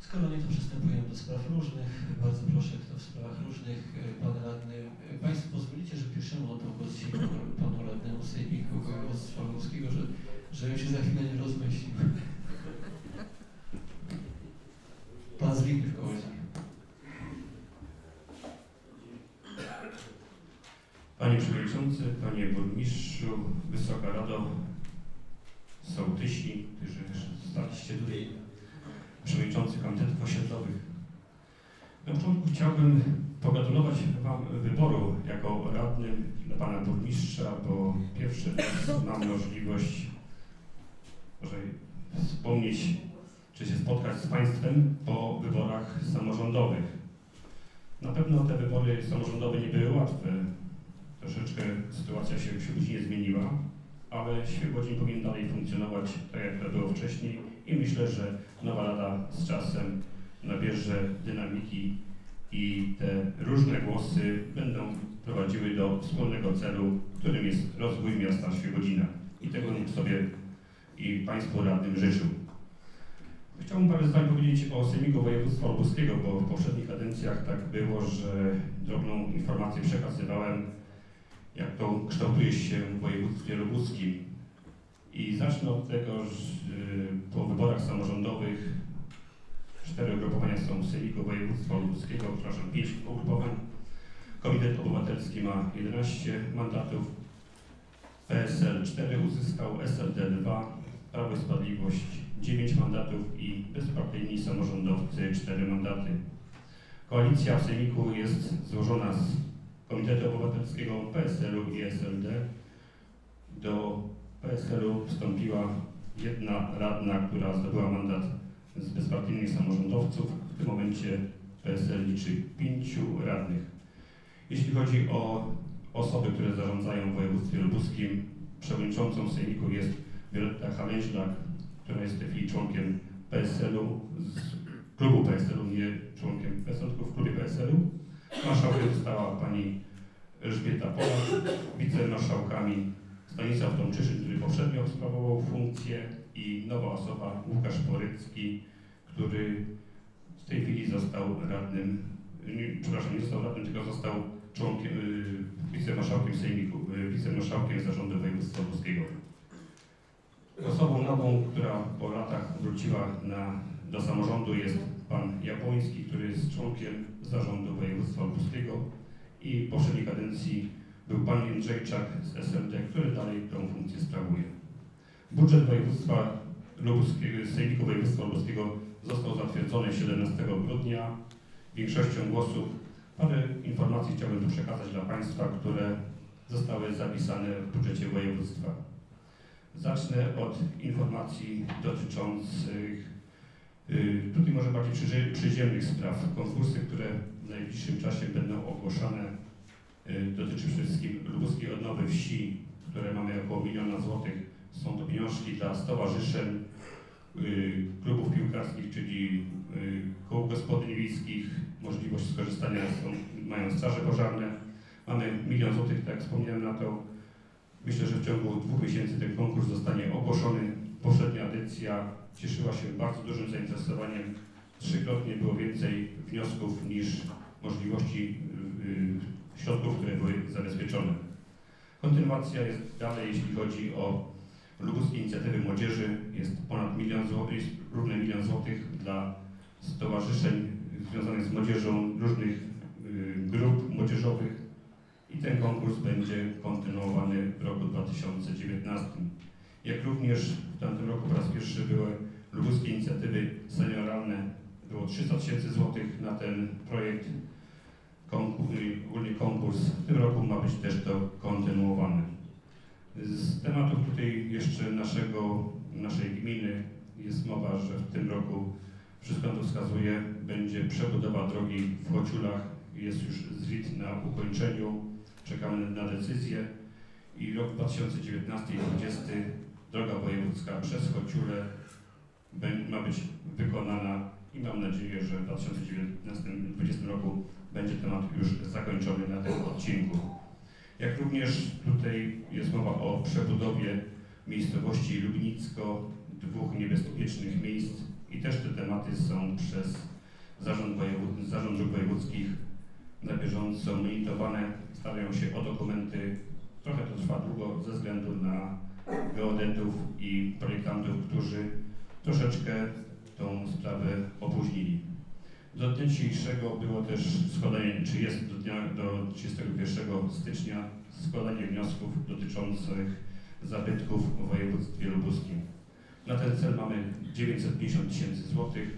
[SPEAKER 1] Skoro nie, to przystępujemy do spraw różnych. Bardzo proszę, kto w sprawach różnych, Pan Radny. Państwo pozwolicie, że pierwszemu oddam głos dzisiaj panu, Radnemu Sejmiku Województwa Lubuskiego, że, żebym się za chwilę nie rozmyślił. Pan Zbigniew Kołodziej.
[SPEAKER 26] Panie Przewodniczący, Panie Burmistrzu, Wysoka Rado, sołtysi, którzy staliście tutaj, Przewodniczący Komitetów Osiedlowych. Na początku chciałbym pogratulować Wam wyboru jako radnym dla Pana Burmistrza, bo pierwszy raz mam możliwość może wspomnieć, czy się spotkać z Państwem po wyborach samorządowych. Na pewno te wybory samorządowe nie były łatwe. Troszeczkę sytuacja się w Świebodzinie zmieniła, ale Świebodzin powinien dalej funkcjonować tak, jak to było wcześniej i myślę, że nowa rada z czasem nabierze dynamiki i te różne głosy będą prowadziły do wspólnego celu, którym jest rozwój miasta Świebodzina. I tego bym sobie i Państwu radnym życzył. Chciałbym parę zdań powiedzieć o Sejmiku Województwa Lubuskiego, bo w poprzednich kadencjach tak było, że drobną informację przekazywałem, jak to kształtuje się w województwie lubuskim. I zacznę od tego, że po wyborach samorządowych cztery ugrupowania są w Sejmiku Województwa Lubuskiego, przepraszam, pięć ugrupowań. Komitet Obywatelski ma 11 mandatów, PSL 4 uzyskał, SLD 2, Prawo i Sprawiedliwość 9 mandatów i bezpartyjni samorządowcy 4 mandaty. Koalicja w Sejmiku jest złożona z Komitetu Obywatelskiego PSL-u i SLD. Do PSL-u wstąpiła jedna radna, która zdobyła mandat z bezpartyjnych samorządowców. W tym momencie PSL liczy pięciu radnych. Jeśli chodzi o osoby, które zarządzają w województwie lubuskim, przewodniczącą Sejmiku jest Violetta Halęźlak, która jest w tej chwili członkiem PSL-u, klubu PSL-u, nie członkiem PSL, tylko w klubie PSL-u. Marszałkiem została pani Elżbieta Polak, wicemarszałkami Stanisław Tomczyszyn, który poprzednio sprawował funkcję i nowa osoba Łukasz Porycki, który w tej chwili został radnym, nie, przepraszam, nie został radnym, tylko został członkiem, y, wicemarszałkiem Sejmiku, y, wicemarszałkiem Zarządu Województwa Polskiego. Osobą nową, która po latach wróciła na, do samorządu jest pan Jabłoński, który jest członkiem Zarządu Województwa Lubuskiego i w poprzedniej kadencji był pan Jędrzejczak z SLD, który dalej tą funkcję sprawuje. Budżet województwa lubuskiego, Sejmiku Województwa Lubuskiego został zatwierdzony 17 grudnia większością głosów. Parę informacji chciałbym tu przekazać dla Państwa, które zostały zapisane w budżecie województwa. Zacznę od informacji dotyczących tutaj może bardziej przyziemnych spraw. Konkursy, które w najbliższym czasie będą ogłoszone, y, dotyczy przede wszystkim lubuskiej odnowy wsi, które mamy około miliona złotych. Są to pieniążki dla stowarzyszeń, y, klubów piłkarskich, czyli y, kół gospodyń wiejskich, możliwość skorzystania, są, mają straże pożarne. Mamy milion złotych, tak jak wspomniałem na to. Myślę, że w ciągu dwóch miesięcy ten konkurs zostanie ogłoszony. Poprzednia edycja cieszyła się bardzo dużym zainteresowaniem. Trzykrotnie było więcej wniosków niż możliwości y, środków, które były zabezpieczone. Kontynuacja jest dalej, jeśli chodzi o lubuskie inicjatywy młodzieży. Jest ponad milion złotych, równy milion złotych dla stowarzyszeń związanych z młodzieżą różnych y, grup młodzieżowych i ten konkurs będzie kontynuowany w roku 2019. Jak również w tamtym roku po raz pierwszy były lubuskie inicjatywy senioralne. Było 300 tysięcy złotych na ten projekt, ogólnie konkurs. W tym roku ma być też to kontynuowane. Z tematów tutaj jeszcze naszego, naszej gminy jest mowa, że w tym roku wszystko to wskazuje, będzie przebudowa drogi w Chociulach. Jest już ZRIT na ukończeniu, czekamy na decyzję i rok 2019 i 2020 droga wojewódzka przez Chociule ma być wykonana i mam nadzieję, że w 2019-2020 roku będzie temat już zakończony na tym odcinku. Jak również tutaj jest mowa o przebudowie miejscowości Lubnicko, dwóch niebezpiecznych miejsc i też te tematy są przez Zarząd, Zarząd Dróg Wojewódzkich na bieżąco monitorowane. Starają się o dokumenty. Trochę to trwa długo ze względu na geodetów i projektantów, którzy troszeczkę tą sprawę opóźnili. Do dnia dzisiejszego było też składanie, czy jest do dnia do 31 stycznia składanie wniosków dotyczących zabytków w województwie lubuskim. Na ten cel mamy 950 tysięcy złotych.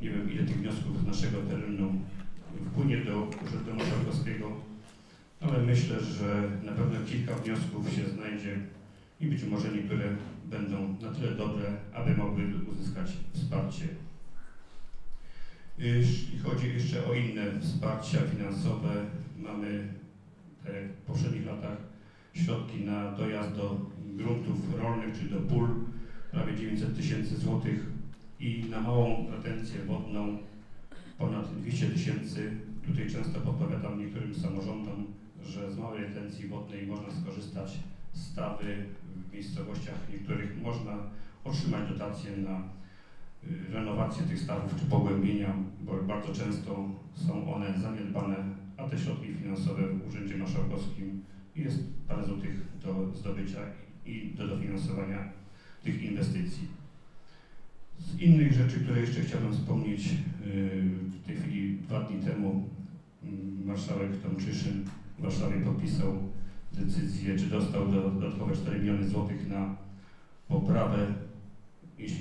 [SPEAKER 26] Nie wiem ile tych wniosków z naszego terenu wpłynie do Urzędu Marszałkowskiego, ale myślę, że na pewno kilka wniosków się znajdzie i być może niektóre będą na tyle dobre, aby mogły uzyskać wsparcie. Jeśli chodzi jeszcze o inne wsparcia finansowe, mamy tak jak w poprzednich latach środki na dojazd do gruntów rolnych czy do pól, prawie 900 tysięcy złotych i na małą retencję wodną ponad 200 tysięcy. Tutaj często podpowiadam niektórym samorządom, że z małej retencji wodnej można skorzystać stawy w miejscowościach niektórych można otrzymać dotacje na y, renowację tych stawów czy pogłębienia, bo bardzo często są one zaniedbane, a te środki finansowe w Urzędzie Marszałkowskim jest parę złotych do zdobycia i do dofinansowania tych inwestycji. Z innych rzeczy, które jeszcze chciałbym wspomnieć, yy, w tej chwili dwa dni temu mm, marszałek Tomczyszyn w Warszawie podpisał decyzję, czy dostał do- dodatkowe 4 miliony złotych na poprawę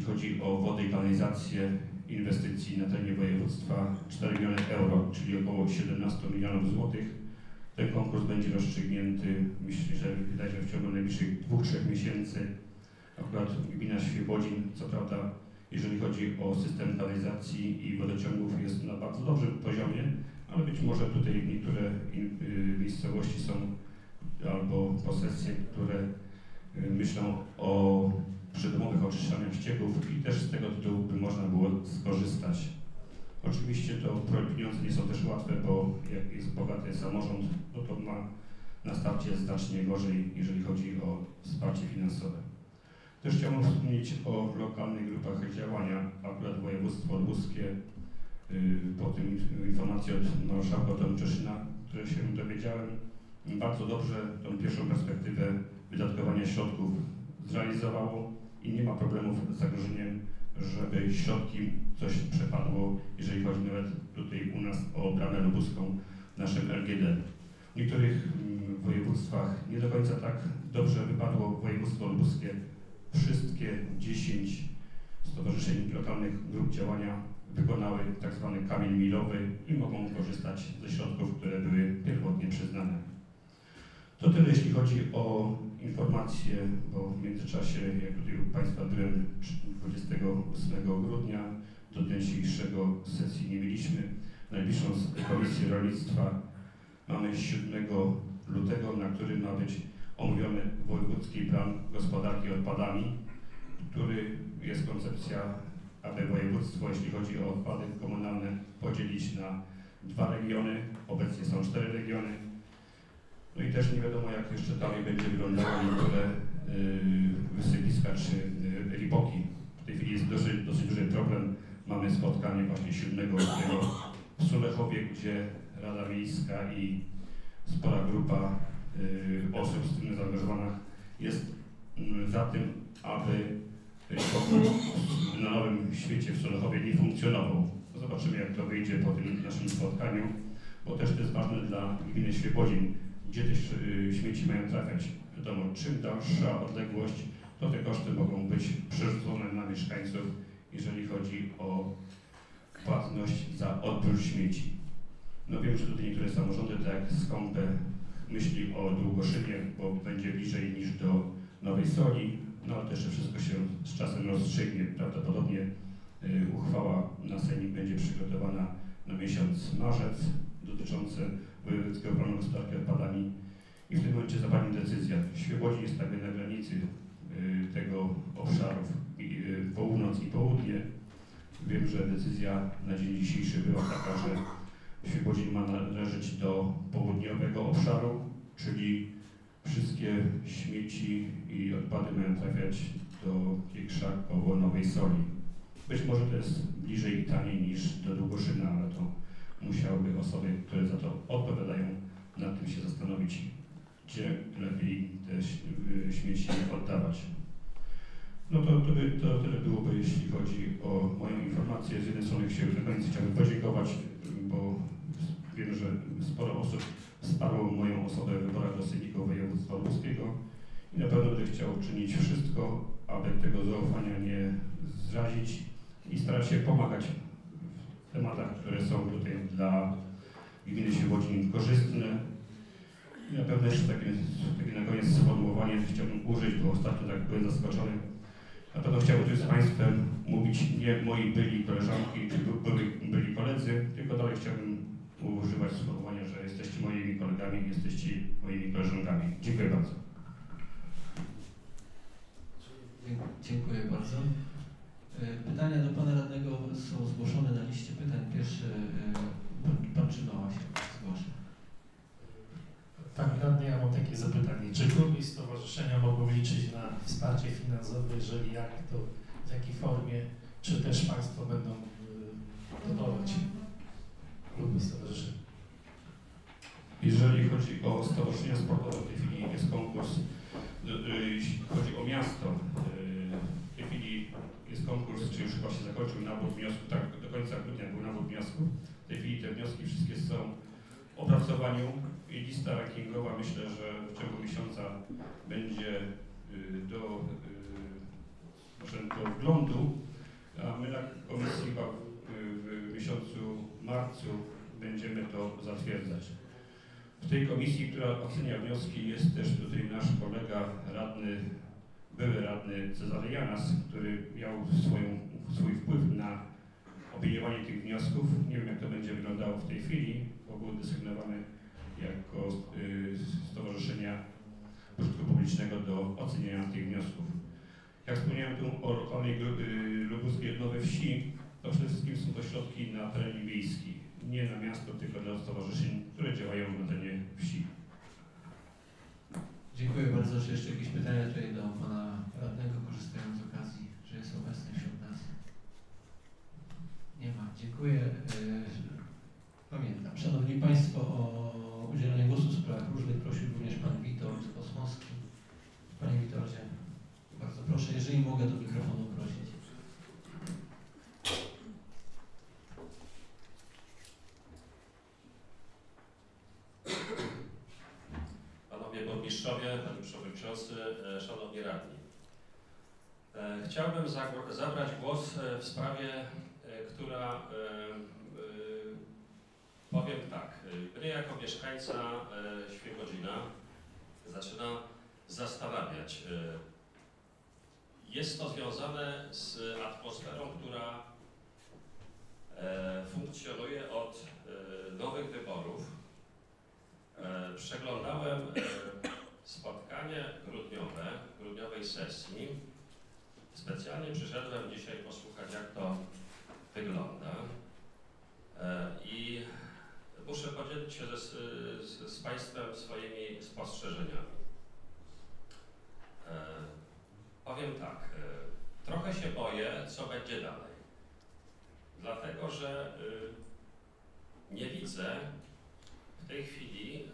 [SPEAKER 26] chodzi o wodę i kanalizację inwestycji na terenie województwa 4 miliony euro, czyli około 17 milionów złotych. Ten konkurs będzie rozstrzygnięty, myślę, że wydaje się w ciągu najbliższych 2-3 miesięcy. Akurat gmina Świebodzin, co prawda, jeżeli chodzi o system kanalizacji i wodociągów jest na bardzo dobrym poziomie, ale być może tutaj niektóre y, miejscowości są albo posesje, które y, myślą o przydomowych oczyszczaniach ścieków i też z tego tytułu by można było skorzystać. Oczywiście to pieniądze nie są też łatwe, bo jak jest bogaty samorząd, no to ma na starcie znacznie gorzej, jeżeli chodzi o wsparcie finansowe. Też chciałbym wspomnieć o lokalnych grupach działania, akurat województwo lubuskie, yy, po tym informacji od marszałka Tom Czeszyna, które się dowiedziałem, bardzo dobrze tą pierwszą perspektywę wydatkowania środków zrealizowało i nie ma problemów z zagrożeniem, żeby środki coś przepadło, jeżeli chodzi nawet tutaj u nas o bramę lubuską w naszym LGD. W niektórych mm, województwach nie do końca tak dobrze wypadło województwo lubuskie. Wszystkie 10 stowarzyszeń lokalnych grup działania wykonały tak zwany kamień milowy i mogą korzystać ze środków, które były pierwotnie przyznane. To tyle jeśli chodzi o informacje, bo w międzyczasie, jak tutaj u Państwa byłem 28 grudnia, do dnia dzisiejszego sesji nie mieliśmy. Najbliższą z Komisji Rolnictwa mamy 7 lutego, na którym ma być omówiony wojewódzki plan gospodarki odpadami, który jest koncepcja, aby województwo, jeśli chodzi o odpady komunalne, podzielić na dwa regiony. Obecnie są cztery regiony. No i też nie wiadomo, jak jeszcze dalej będzie wyglądało niektóre y, wysypiska czy y, riboki. W tej chwili jest dosyć, dosyć duży problem. Mamy spotkanie właśnie 7 lutego w Sulechowie, gdzie Rada Miejska i spora grupa y, osób z tym zaangażowanych jest y, za tym, aby na nowym świecie w Sulechowie nie funkcjonował. Zobaczymy, jak to wyjdzie po tym naszym spotkaniu, bo też to jest ważne dla gminy Świebodzin gdzie te y, śmieci mają trafiać. Wiadomo, czym dalsza odległość, to te koszty mogą być przerzucone na mieszkańców, jeżeli chodzi o płatność za odbiór śmieci. No wiem, że tutaj niektóre samorządy, tak jak Skąpę, myśli o Długoszynie, bo będzie bliżej niż do Nowej Soli, no ale jeszcze wszystko się z czasem rozstrzygnie. Prawdopodobnie y, uchwała na Sejmie będzie przygotowana na miesiąc marzec dotyczące wojewódzkiego planu gospodarki odpadami i w tym momencie zapadnie decyzja. Świebodzin jest także na granicy y, tego obszarów y, północ i południe. Wiem, że decyzja na dzień dzisiejszy była taka, że Świebodzin ma należeć do południowego obszaru, czyli wszystkie śmieci i odpady mają trafiać do Piekrza koło Nowej Soli. Być może to jest bliżej i taniej niż do Długoszyna, ale to musiałyby osoby, które za to odpowiadają, nad tym się zastanowić, gdzie lepiej te ś- śmieci oddawać. No to, to, by, to tyle byłoby, jeśli chodzi o moją informację. Z jednej strony chciałbym, na koniec chciałbym podziękować, bo wiem, że sporo osób wsparło moją osobę w wyborach do Sejmiku Województwa Lubuskiego i na pewno będę chciał czynić wszystko, aby tego zaufania nie zrazić i starać się pomagać tematach, które są tutaj dla gminy Świebodzin korzystne. I na pewno jeszcze takie, takie na koniec sformułowanie chciałbym użyć, bo ostatnio tak byłem zaskoczony. Na pewno chciałbym tu z Państwem mówić nie moi byli koleżanki czy byli, byli koledzy, tylko dalej chciałbym używać sformułowania, że jesteście moimi kolegami, jesteście moimi koleżankami. Dziękuję bardzo.
[SPEAKER 8] Dziękuję bardzo. E, Pytania do Pana Radnego są zgłoszone na liście pytań. Pierwszy e, pan, pan Czynoła się zgłasza.
[SPEAKER 27] Panie Radny, ja mam takie zapytanie. Czy kluby i stowarzyszenia mogą liczyć na wsparcie finansowe? Jeżeli jak, to w jakiej formie? Czy też Państwo będą y, dotować kluby i stowarzyszenia?
[SPEAKER 26] Jeżeli chodzi o stowarzyszenia sportowe, w tej chwili jest konkurs, jeśli chodzi o miasto, w tej chwili jest konkurs, czy już chyba się zakończył nabór wniosków, tak do końca grudnia był nabór wniosków. W tej chwili te wnioski wszystkie są w opracowaniu i lista rankingowa myślę, że w ciągu miesiąca będzie y, do, y, do wglądu, a my na komisji chyba y, w miesiącu marcu będziemy to zatwierdzać. W tej komisji, która ocenia wnioski jest też tutaj nasz kolega radny były radny Cezary Janas, który miał swoją, swój wpływ na opiniowanie tych wniosków. Nie wiem jak to będzie wyglądało w tej chwili, bo były desygnowane jako y, stowarzyszenia pożytku publicznego do oceniania tych wniosków. Jak wspomniałem tu o lokalnej grupy lubuskiej odnowy wsi, to przede wszystkim są to środki na terenie wiejski, nie na miasto, tylko dla stowarzyszeń, które działają na terenie wsi.
[SPEAKER 8] Dziękuję bardzo. Czy jeszcze jakieś pytania tutaj do Pana Radnego, korzystając z okazji, że jest obecny wśród nas? Nie ma. Dziękuję. E, Pamiętam. Szanowni Państwo, o udzielenie głosu w sprawach różnych prosił również Pan Witold Kosmowski. Panie Witoldzie, bardzo proszę, jeżeli mogę do mikrofonu
[SPEAKER 28] Burmistrzowie, Przewodniczący, e, Szanowni Radni. E, Chciałbym zabrać głos e, w sprawie, która, powiem tak, mnie jako mieszkańca Świebodzina zaczyna zastanawiać. Jest to związane z atmosferą, która funkcjonuje od nowych wyborów. Przeglądałem spotkanie grudniowe, grudniowej sesji. Specjalnie przyszedłem dzisiaj posłuchać, jak to wygląda. E, I muszę podzielić się ze, z, z Państwem swoimi spostrzeżeniami. E, Powiem tak, e, trochę się boję, co będzie dalej. Dlatego, że y, nie widzę w tej chwili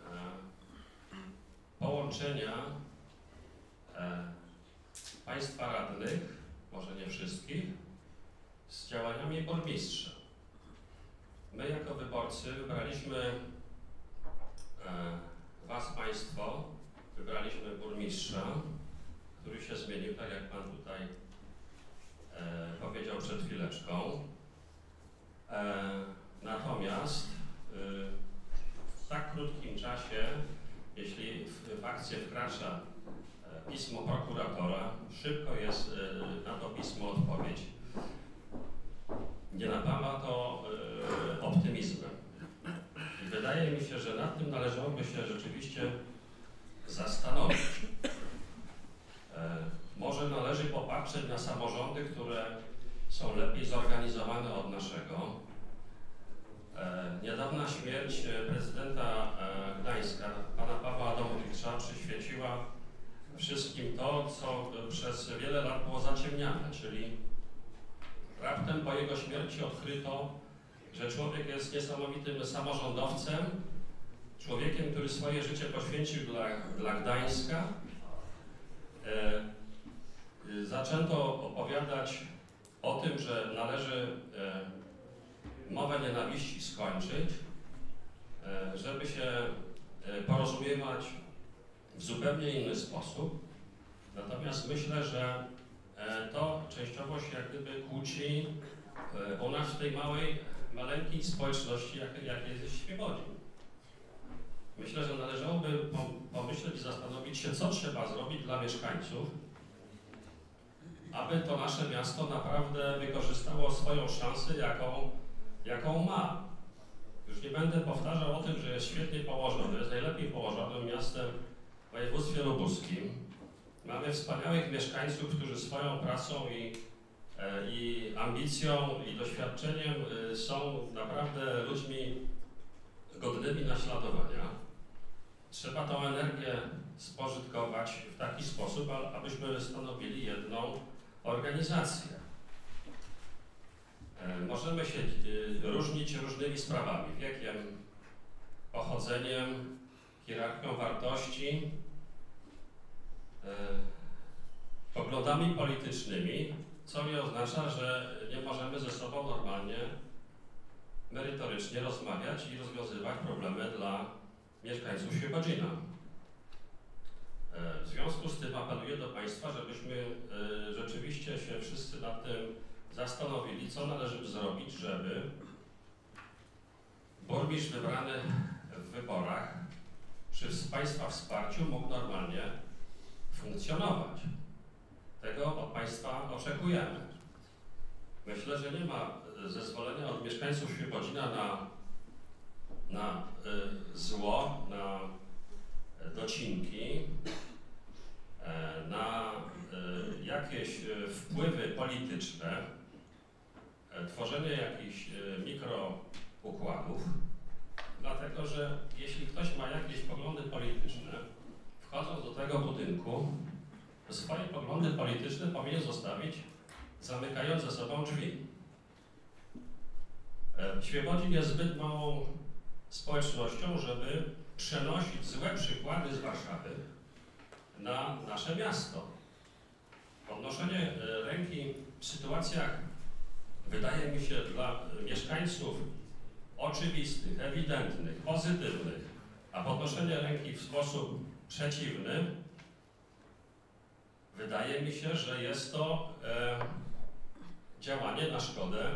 [SPEAKER 28] połączenia e, państwa radnych, może nie wszystkich, z działaniami burmistrza. My jako wyborcy wybraliśmy e, Was Państwo, wybraliśmy burmistrza, który się zmienił, tak jak Pan tutaj e, powiedział przed chwileczką. E, natomiast y, w tak krótkim czasie, jeśli w, akcję wkracza e, pismo prokuratora, szybko jest e, na to pismo odpowiedź. Nie napawa to e, optymizmem. I wydaje mi się, że nad tym należałoby się rzeczywiście zastanowić. Może należy popatrzeć na samorządy, które są lepiej zorganizowane od naszego. E, Niedawna śmierć e, prezydenta e, Gdańska, pana Pawła Adamowicza, przyświeciła wszystkim to, co przez wiele lat było zaciemniane, czyli raptem po jego śmierci odkryto, że człowiek jest niesamowitym samorządowcem, człowiekiem, który swoje życie poświęcił dla, dla Gdańska. Zaczęto opowiadać o tym, że należy mowę nienawiści skończyć, e, żeby się e, porozumiewać w zupełnie inny sposób. Natomiast myślę, że e, to częściowo się jak gdyby kłóci u nas w tej małej, maleńkiej społeczności, jak, jak jest Świebodzin. Myślę, że należałoby pom- pomyśleć i zastanowić się, co trzeba zrobić dla mieszkańców, aby to nasze miasto naprawdę wykorzystało swoją szansę, jaką, jaką ma. Już nie będę powtarzał o tym, że jest świetnie położone, jest najlepiej położonym miastem w województwie lubuskim. Mamy wspaniałych mieszkańców, którzy swoją pracą i, e, i ambicją i doświadczeniem e, są naprawdę ludźmi godnymi naśladowania. Trzeba tą energię spożytkować w taki sposób, abyśmy stanowili jedną organizację. E, Możemy się e, różnić różnymi sprawami, wiekiem, pochodzeniem, hierarchią wartości, e, poglądami politycznymi, co nie oznacza, że nie możemy ze sobą normalnie, merytorycznie rozmawiać i rozwiązywać problemy dla mieszkańców Świebodzina. W związku z tym apeluję do Państwa, żebyśmy rzeczywiście się wszyscy nad tym zastanowili, co należy zrobić, żeby burmistrz wybrany w wyborach przy Państwa wsparciu mógł normalnie funkcjonować. Tego od Państwa oczekujemy. Myślę, że nie ma zezwolenia od mieszkańców Świebodzina na, na y, zło, na docinki, e, na y, jakieś y, wpływy polityczne, tworzenie jakichś y, mikroukładów, dlatego że jeśli ktoś ma jakieś poglądy polityczne, wchodząc do tego budynku, swoje poglądy polityczne powinien zostawić zamykając za sobą drzwi. E, Świebodzin jest zbyt małą społecznością, żeby przenosić złe przykłady z Warszawy na nasze miasto. Podnoszenie e, ręki w sytuacjach, wydaje mi się, dla e, mieszkańców oczywistych, ewidentnych, pozytywnych, a podnoszenie ręki w sposób przeciwny, wydaje mi się, że jest to e, działanie na szkodę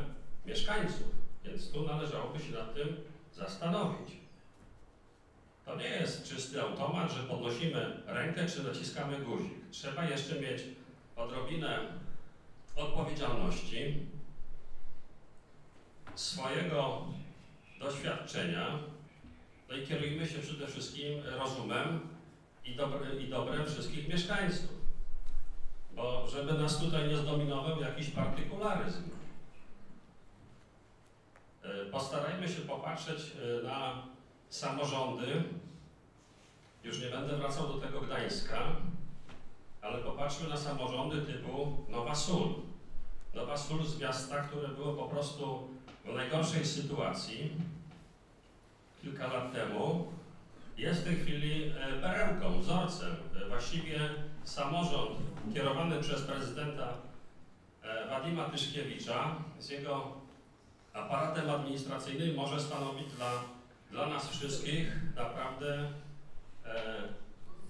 [SPEAKER 28] mieszkańców. Więc tu należałoby się nad tym zastanowić. To nie jest czysty automat, że podnosimy rękę czy naciskamy guzik. Trzeba jeszcze mieć odrobinę odpowiedzialności, swojego doświadczenia, no i kierujmy się przede wszystkim rozumem i, dobre, i dobrem wszystkich mieszkańców. Bo żeby nas tutaj nie zdominował jakiś partykularyzm. E, Postarajmy się popatrzeć e, na samorządy. Już nie będę wracał do tego Gdańska, ale popatrzmy na samorządy typu Nowa Sól. Nowa Sól z miasta, które było po prostu w najgorszej sytuacji kilka lat temu, jest w tej chwili e, perełką, wzorcem. E, Właściwie samorząd kierowany przez prezydenta e, Wadima Tyszkiewicza z jego aparatem administracyjnym może stanowić dla, dla nas wszystkich naprawdę e,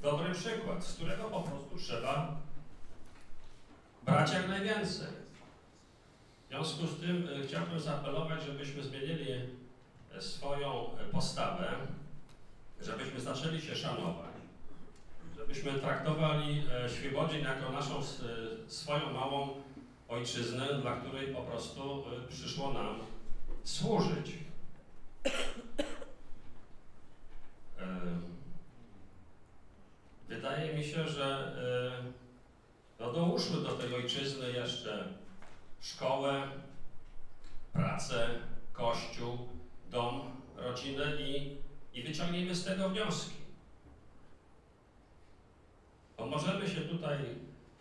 [SPEAKER 28] dobry przykład, z którego po prostu trzeba brać jak najwięcej. W związku z tym e, chciałbym zaapelować, żebyśmy zmienili e, swoją e, postawę, żebyśmy zaczęli się szanować, żebyśmy traktowali Świebodzin jako naszą swoją małą ojczyznę, dla której po prostu przyszło nam służyć. Wydaje mi się, że no dołóżmy do tej ojczyzny jeszcze szkołę, pracę, kościół, dom, rodzinę i, i wyciągnijmy z tego wnioski. Bo możemy się tutaj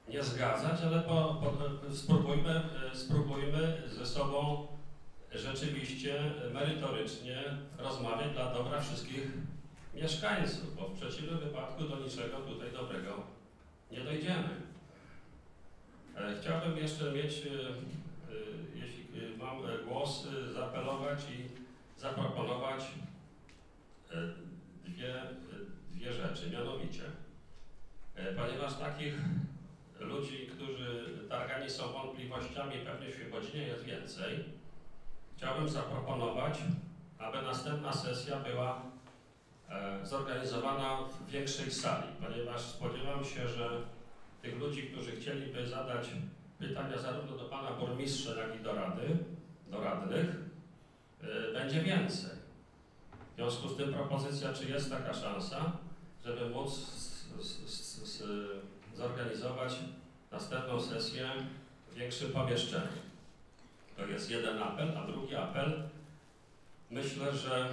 [SPEAKER 28] nie zgadzać, ale po, po, spróbujmy, spróbujmy ze sobą rzeczywiście merytorycznie rozmawiać dla dobra wszystkich mieszkańców, bo w przeciwnym wypadku do niczego tutaj dobrego nie dojdziemy. E, Chciałbym jeszcze mieć, e, e, jeśli mam głos, zaapelować i zaproponować dwie, dwie rzeczy, mianowicie, ponieważ takich ludzi, którzy targani są wątpliwościami, pewnie w Świebodzinie jest więcej, chciałbym zaproponować, aby następna sesja była zorganizowana w większej sali, ponieważ spodziewam się, że tych ludzi, którzy chcieliby zadać pytania zarówno do pana burmistrza, jak i do rady, do radnych, e, będzie więcej. W związku z tym propozycja, czy jest taka szansa, żeby móc zorganizować następną sesję w większym pomieszczeniu. To jest jeden apel, a drugi apel. Myślę, że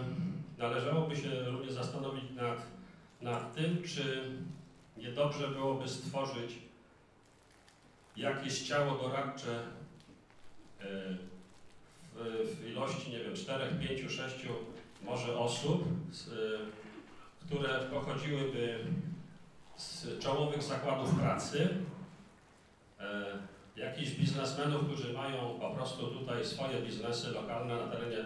[SPEAKER 28] należałoby się również zastanowić nad, nad tym, czy niedobrze byłoby stworzyć jakieś ciało doradcze e, w, ilości, nie wiem, 4, 5, 6 może osób, e, które pochodziłyby z czołowych zakładów pracy, e, jakichś biznesmenów, którzy mają po prostu tutaj swoje biznesy lokalne na terenie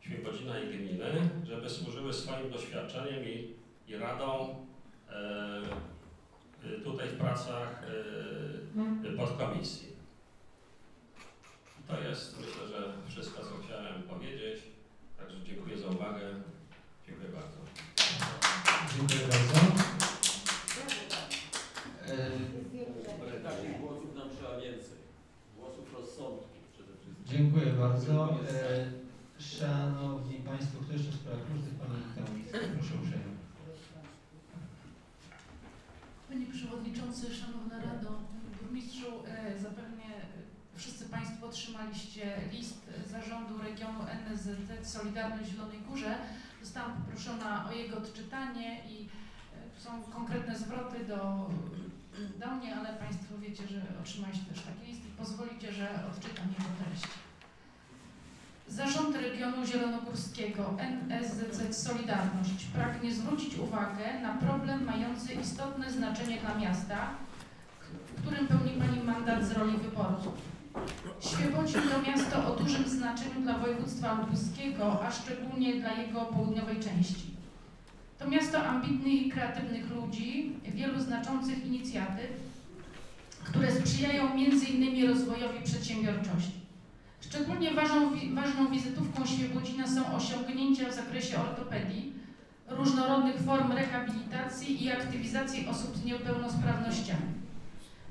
[SPEAKER 28] Świebodzina i gminy, żeby służyły swoim doświadczeniem i, i radą tutaj w pracach e, podkomisji. To jest myślę, że wszystko, co chciałem powiedzieć. Także dziękuję za uwagę. Dziękuję bardzo.
[SPEAKER 1] Dziękuję bardzo.
[SPEAKER 29] Takich głosów nam trzeba więcej. Głosów rozsądku przede wszystkim.
[SPEAKER 1] Dziękuję bardzo. E, Szanowni Państwo, kto jeszcze w sprawach różnych Pani Kałuńska, proszę uprzejmie.
[SPEAKER 23] Panie Przewodniczący, Szanowna Rado, Burmistrzu, e, zapewne wszyscy Państwo otrzymaliście list Zarządu Regionu NSZZ Solidarność w Zielonej Górze. Zostałam poproszona o jego odczytanie i e, są konkretne zwroty do, do mnie, ale Państwo wiecie, że otrzymaliście też taki list i pozwolicie, że odczytam jego treść. Zarząd Regionu Zielonogórskiego NSZZ Solidarność pragnie zwrócić uwagę na problem mający istotne znaczenie dla miasta, w którym pełni Pani mandat z roli wyborców. Świebodzin to miasto o dużym znaczeniu dla województwa lubuskiego, a szczególnie dla jego południowej części. To miasto ambitnych i kreatywnych ludzi, wielu znaczących inicjatyw, które sprzyjają m.in. rozwojowi przedsiębiorczości. Szczególnie ważną, ważną wizytówką Świebodzina są osiągnięcia w zakresie ortopedii, różnorodnych form rehabilitacji i aktywizacji osób z niepełnosprawnościami.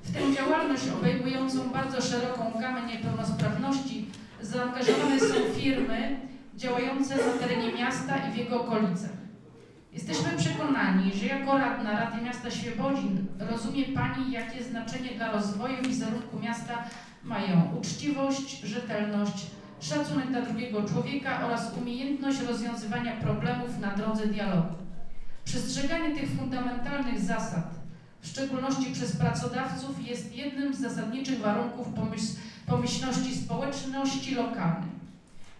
[SPEAKER 23] W tę działalność obejmującą bardzo szeroką gamę niepełnosprawności zaangażowane są firmy działające na terenie miasta i w jego okolicach. Jesteśmy przekonani, że jako radna Rady Miasta Świebodzin rozumie Pani, jakie znaczenie dla rozwoju wizerunku miasta mają uczciwość, rzetelność, szacunek dla drugiego człowieka oraz umiejętność rozwiązywania problemów na drodze dialogu. Przestrzeganie tych fundamentalnych zasad, w szczególności przez pracodawców, jest jednym z zasadniczych warunków pomyśl pomyślności społeczności lokalnej.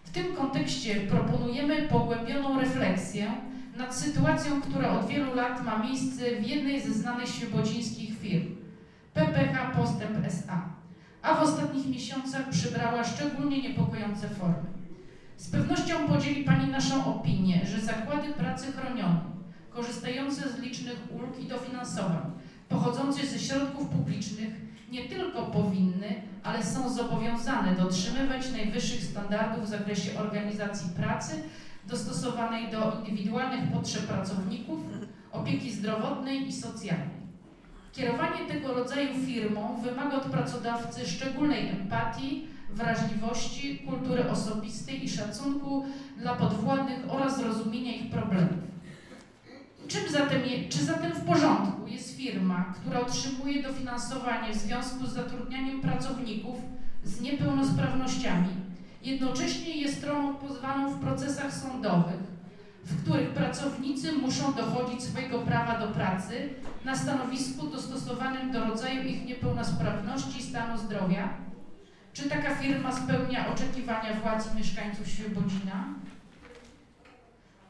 [SPEAKER 23] W tym kontekście proponujemy pogłębioną refleksję nad sytuacją, która od wielu lat ma miejsce w jednej ze znanych świebodzińskich firm, PPH Postęp SA a w ostatnich miesiącach przybrała szczególnie niepokojące formy. Z pewnością podzieli Pani naszą opinię, że zakłady pracy chronione, korzystające z licznych ulg i dofinansowań, pochodzących ze środków publicznych, nie tylko powinny, ale są zobowiązane dotrzymywać najwyższych standardów w zakresie organizacji pracy, dostosowanej do indywidualnych potrzeb pracowników, opieki zdrowotnej i socjalnej. Kierowanie tego rodzaju firmą wymaga od pracodawcy szczególnej empatii, wrażliwości, kultury osobistej i szacunku dla podwładnych oraz zrozumienia ich problemów. Czym zatem je, czy zatem w porządku jest firma, która otrzymuje dofinansowanie w związku z zatrudnianiem pracowników z niepełnosprawnościami, jednocześnie jest stroną pozwaną w procesach sądowych, w których pracownicy muszą dochodzić swojego prawa do pracy na stanowisku dostosowanym do rodzaju ich niepełnosprawności i stanu zdrowia? Czy taka firma spełnia oczekiwania władz i mieszkańców Świebodzina?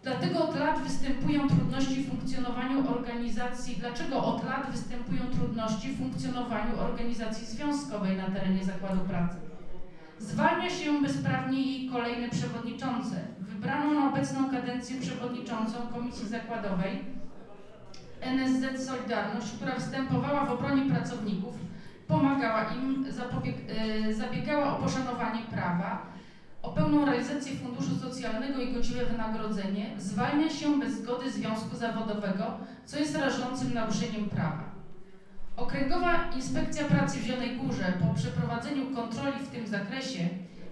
[SPEAKER 23] Dlatego od lat występują trudności w funkcjonowaniu organizacji. Dlaczego od lat występują trudności w funkcjonowaniu organizacji związkowej na terenie zakładu pracy? Zwalnia się bezprawnie jej kolejne przewodniczące. Wybraną na obecną kadencję przewodniczącą Komisji Zakładowej NSZ Solidarność, która występowała w obronie pracowników, pomagała im, e, zabiegała o poszanowanie prawa, o pełną realizację funduszu socjalnego i godziwe wynagrodzenie, zwalnia się bez zgody związku zawodowego, co jest rażącym naruszeniem prawa. Okręgowa Inspekcja Pracy w Zielonej Górze po przeprowadzeniu kontroli w tym zakresie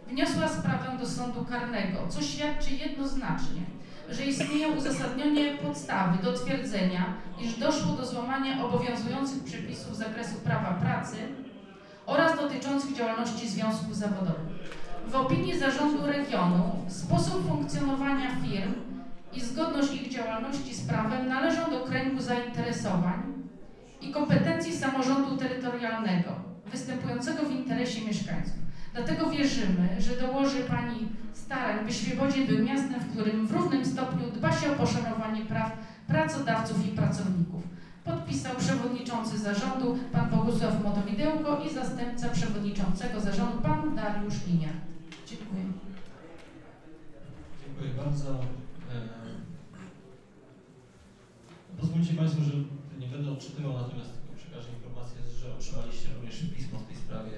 [SPEAKER 23] wniosła sprawę do sądu karnego, co świadczy jednoznacznie, że istnieją uzasadnione podstawy do twierdzenia, iż doszło do złamania obowiązujących przepisów z zakresu prawa pracy oraz dotyczących działalności związków zawodowych. W opinii zarządu regionu sposób funkcjonowania firm i zgodność ich działalności z prawem należą do kręgu zainteresowań i kompetencji samorządu terytorialnego występującego w interesie mieszkańców. Dlatego wierzymy, że dołoży Pani starań, by Świebodzie był miastem, w którym w równym stopniu dba się o poszanowanie praw pracodawców i pracowników. Podpisał przewodniczący zarządu pan Bogusław Motowidełko i zastępca przewodniczącego zarządu pan Dariusz Linia. Dziękuję.
[SPEAKER 1] Dziękuję bardzo. E, pozwólcie Państwo, że będę odczytywał, natomiast tylko przekażę informację, że otrzymaliście również pismo w tej sprawie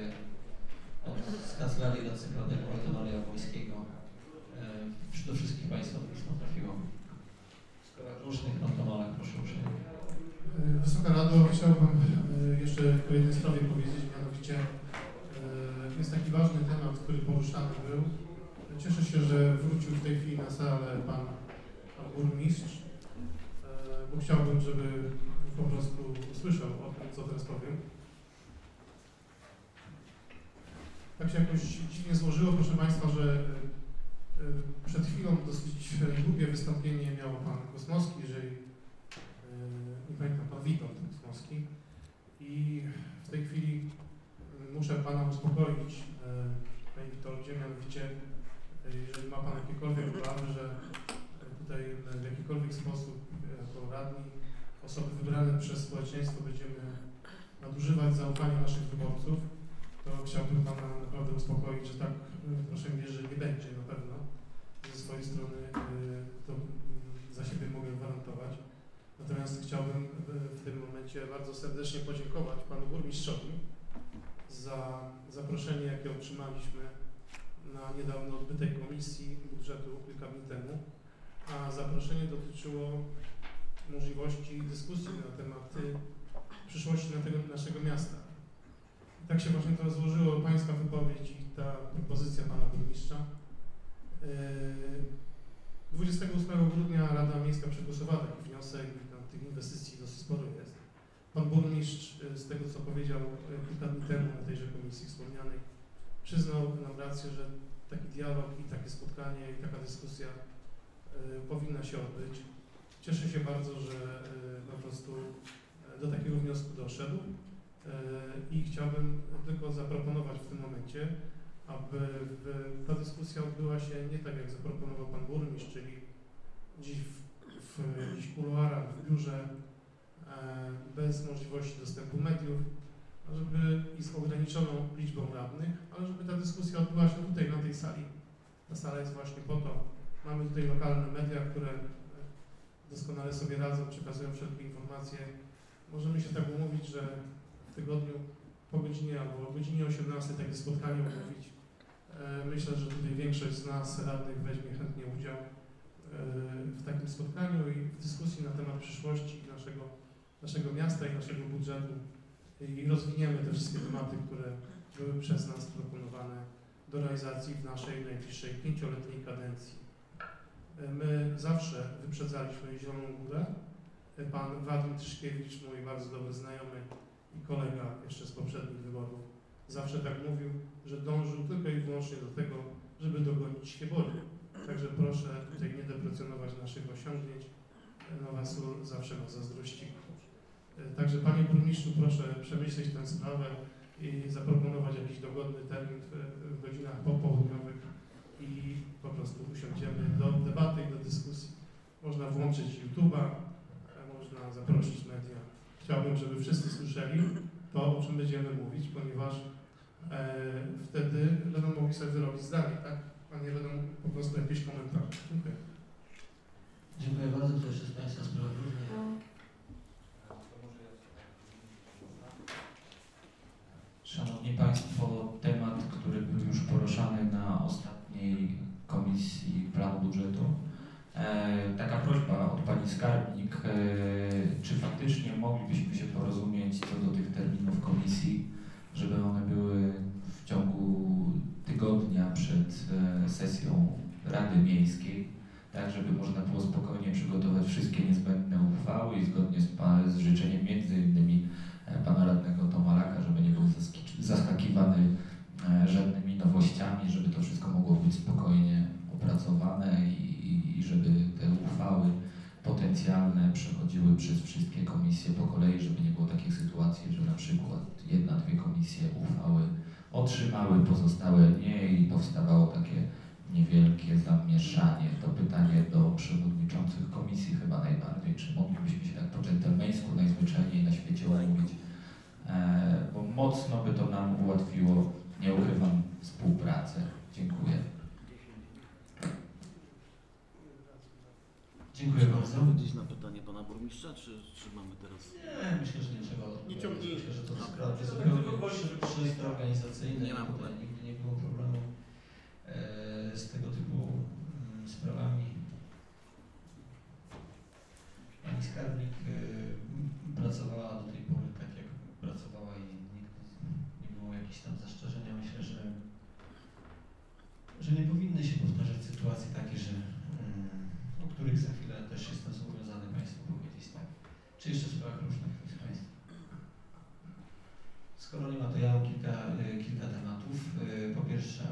[SPEAKER 1] od z Kancelarii Radcy Prawnego Waldemara Jabłońskiego.
[SPEAKER 8] Czy do wszystkich Państwa pismo trafiło? Skoro różnych Pantomalach, proszę uprzejmie.
[SPEAKER 9] E, Wysoka Rado, chciałbym e, jeszcze o jednej sprawie powiedzieć, mianowicie e, jest taki ważny temat, który poruszany był. Cieszę się, że wrócił w tej chwili na salę pan, pan burmistrz, e, bo chciałbym, żeby po prostu usłyszał o tym, co teraz powiem. Tak się jakoś dziwnie złożyło, proszę Państwa, że e, e, przed chwilą dosyć e, długie wystąpienie miał pan Kosmowski, jeżeli e, nie pamiętam, pan Witold Kosmowski i w tej chwili e, muszę pana uspokoić, e, panie Witoldzie, mianowicie e, jeżeli ma pan jakiekolwiek obawy, że e, tutaj w jakikolwiek sposób e, jako radni, osoby wybrane przez społeczeństwo będziemy nadużywać zaufania naszych wyborców, to chciałbym pana naprawdę uspokoić, że tak, e, proszę wierzyć, że nie będzie na pewno. Ze swojej strony e, to mm, za siebie mogę gwarantować. Natomiast chciałbym w, w tym momencie bardzo serdecznie podziękować panu burmistrzowi za zaproszenie, jakie otrzymaliśmy na niedawno odbytej komisji budżetu kilka dni temu, a zaproszenie dotyczyło możliwości dyskusji na tematy przyszłości naszego miasta. Tak się właśnie to złożyło, Pańska wypowiedź i ta propozycja Pana Burmistrza. Yy, 28 grudnia Rada Miejska przegłosowała taki wniosek tam tych inwestycji dosyć sporo jest. Pan Burmistrz, yy, z tego co powiedział yy, kilka dni temu na tejże komisji wspomnianej, przyznał nam rację, że taki dialog i takie spotkanie i taka dyskusja yy, powinna się odbyć. Cieszę się bardzo, że yy, po prostu yy, do takiego wniosku doszedł yy, i chciałbym tylko zaproponować w tym momencie, aby ta dyskusja odbyła się nie tak, jak zaproponował Pan Burmistrz, czyli gdzieś w, w gdzieś kuluarach, w biurze, e, bez możliwości dostępu mediów, żeby i z ograniczoną liczbą radnych, ale żeby ta dyskusja odbyła się tutaj, na tej sali. Ta sala jest właśnie po to. Mamy tutaj lokalne media, które e, doskonale sobie radzą, przekazują wszelkie informacje. Możemy się tak umówić, że w tygodniu po godzinie albo o godzinie 18 takie spotkanie umówić. E, Myślę, że tutaj większość z nas radnych weźmie chętnie udział e, w takim spotkaniu i w dyskusji na temat przyszłości naszego, naszego miasta i naszego budżetu i rozwiniemy te wszystkie tematy, które były przez nas proponowane do realizacji w naszej najbliższej pięcioletniej kadencji. E, My zawsze wyprzedzaliśmy Zieloną Górę. E, Pan Wadim Tyszkiewicz, mój bardzo dobry znajomy i kolega jeszcze z poprzednich wyborów, zawsze tak mówił, że dążył tylko i wyłącznie do tego, żeby dogonić Świebory. Także proszę tutaj nie deprecjonować naszych osiągnięć. Nowa Sól zawsze nas zazdrości. E, Także Panie Burmistrzu, proszę przemyśleć tę sprawę i zaproponować jakiś dogodny termin w godzinach popołudniowych i po prostu usiądziemy do debaty i do dyskusji. Można włączyć YouTube'a, e, można zaprosić media. Chciałbym, żeby wszyscy słyszeli to, o czym będziemy mówić, ponieważ e, wtedy będą mogli sobie wyrobić zdanie, tak? A nie będą po prostu jakieś komentarze. Dziękuję.
[SPEAKER 8] Dziękuję bardzo. Kto jeszcze z Państwa sprawozdania?
[SPEAKER 4] Szanowni Państwo, temat, który był już poruszany na ostatniej Komisji Planu Budżetu. E, taka prośba od Pani Skarbnik, e, czy faktycznie moglibyśmy się porozumieć co do tych terminów komisji, żeby one były w ciągu tygodnia przed e, sesją Rady Miejskiej, tak żeby można było spokojnie przygotować wszystkie niezbędne uchwały i zgodnie z, z życzeniem między innymi Pana Radnego Tomalaka, żeby nie był zaskakiwany żadnymi nowościami, żeby to wszystko mogło być spokojnie opracowane i, i, żeby te uchwały potencjalne przechodziły przez wszystkie komisje po kolei, żeby nie było takich sytuacji, że na przykład jedna, dwie komisje uchwały otrzymały, pozostałe nie i powstawało takie niewielkie zamieszanie. To pytanie do przewodniczących komisji chyba najbardziej, czy moglibyśmy się tak po dżentelmeńsku najzwyczajniej na świecie umówić, e, bo mocno by to nam ułatwiło, nie ukrywam współpracy. Dziękuję.
[SPEAKER 8] Dziękuję bardzo.
[SPEAKER 30] Gdzieś na pytanie pana burmistrza, czy, czy mamy teraz...
[SPEAKER 8] Nie, myślę, że nie trzeba Nie
[SPEAKER 30] ciągnijmy.
[SPEAKER 8] Myślę, że to
[SPEAKER 30] jest
[SPEAKER 8] sprawy zupełnie czysto organizacyjne.
[SPEAKER 30] Nie ma problemu.
[SPEAKER 8] Nigdy nie było problemu e, z tego typu
[SPEAKER 1] mm, sprawami. Pani skarbnik e, pracowała do tej jakieś tam zastrzeżenia. Myślę, że, że nie powinny się powtarzać sytuacje takie, że mm, o których za chwilę też jestem zobowiązany Państwu powiedzieć, tak? Czy jeszcze w sprawach różnych z Państwa? Skoro nie ma, to ja mam kilka, e, kilka tematów. E, po pierwsze,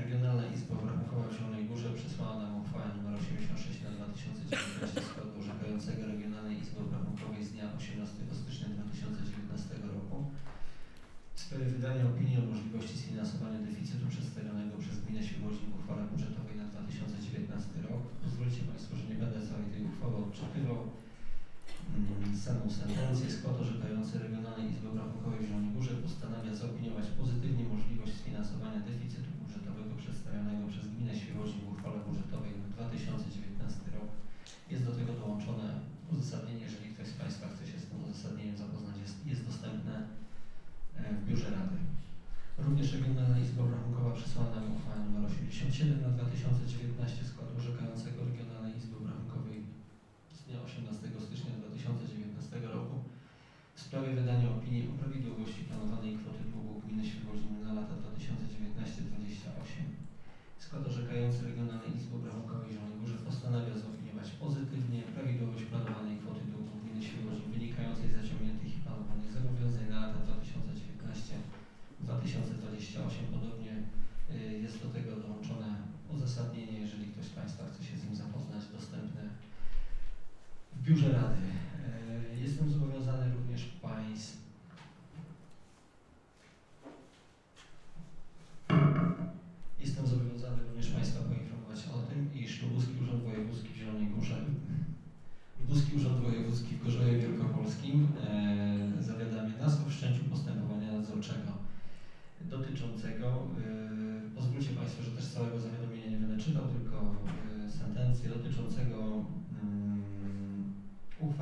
[SPEAKER 1] Regionalna Izba Obrachunkowa w Zielonej Górze przesłała nam uchwałę nr 86 na 2019 składu orzekającego Regionalnej Izby Obrachunkowej z dnia 18 4. Wydanie opinii o możliwości sfinansowania deficytu przedstawionego przez Gminę Świebodzin w uchwale budżetowej na 2019 rok. Pozwólcie Państwo, że nie będę całej tej uchwały odczytywał. Mm, samą sentencję skład orzekający Regionalnej Izby Obrachunkowej w Zielonej Górze postanawia zaopiniować pozytywnie możliwość sfinansowania deficytu budżetowego przedstawionego przez Gminę Świebodzin w uchwale budżetowej na 2019 rok. Jest do tego dołączone uzasadnienie, jeżeli ktoś z Państwa chce w Biurze Rady. Również Regionalna Izba Obrachunkowa przesłała nam uchwałę nr 87 na 2019 składu orzekającego Regionalnej Izby Obrachunkowej z dnia 18 stycznia 2019 roku w sprawie wydania opinii o prawidłowości planowanej kwoty długu Gminy Świebodzin na lata 2019-2028. Skład orzekający Regionalnej Izby Obrachunkowej Zielonej Górze postanawia zaopiniować pozytywnie prawidłowość 2019-2028. Podobnie y, jest do tego dołączone uzasadnienie, jeżeli ktoś z Państwa chce się z nim zapoznać, dostępne w Biurze Rady. Y, Jestem zobowiązany również Państwu Jestem zobowiązany również Państwa poinformować o tym, iż Lubuski Urząd Wojewódzki w Zielonej Górze, Lubuski Urząd Wojewódzki w Gorzowie Wielkopolskim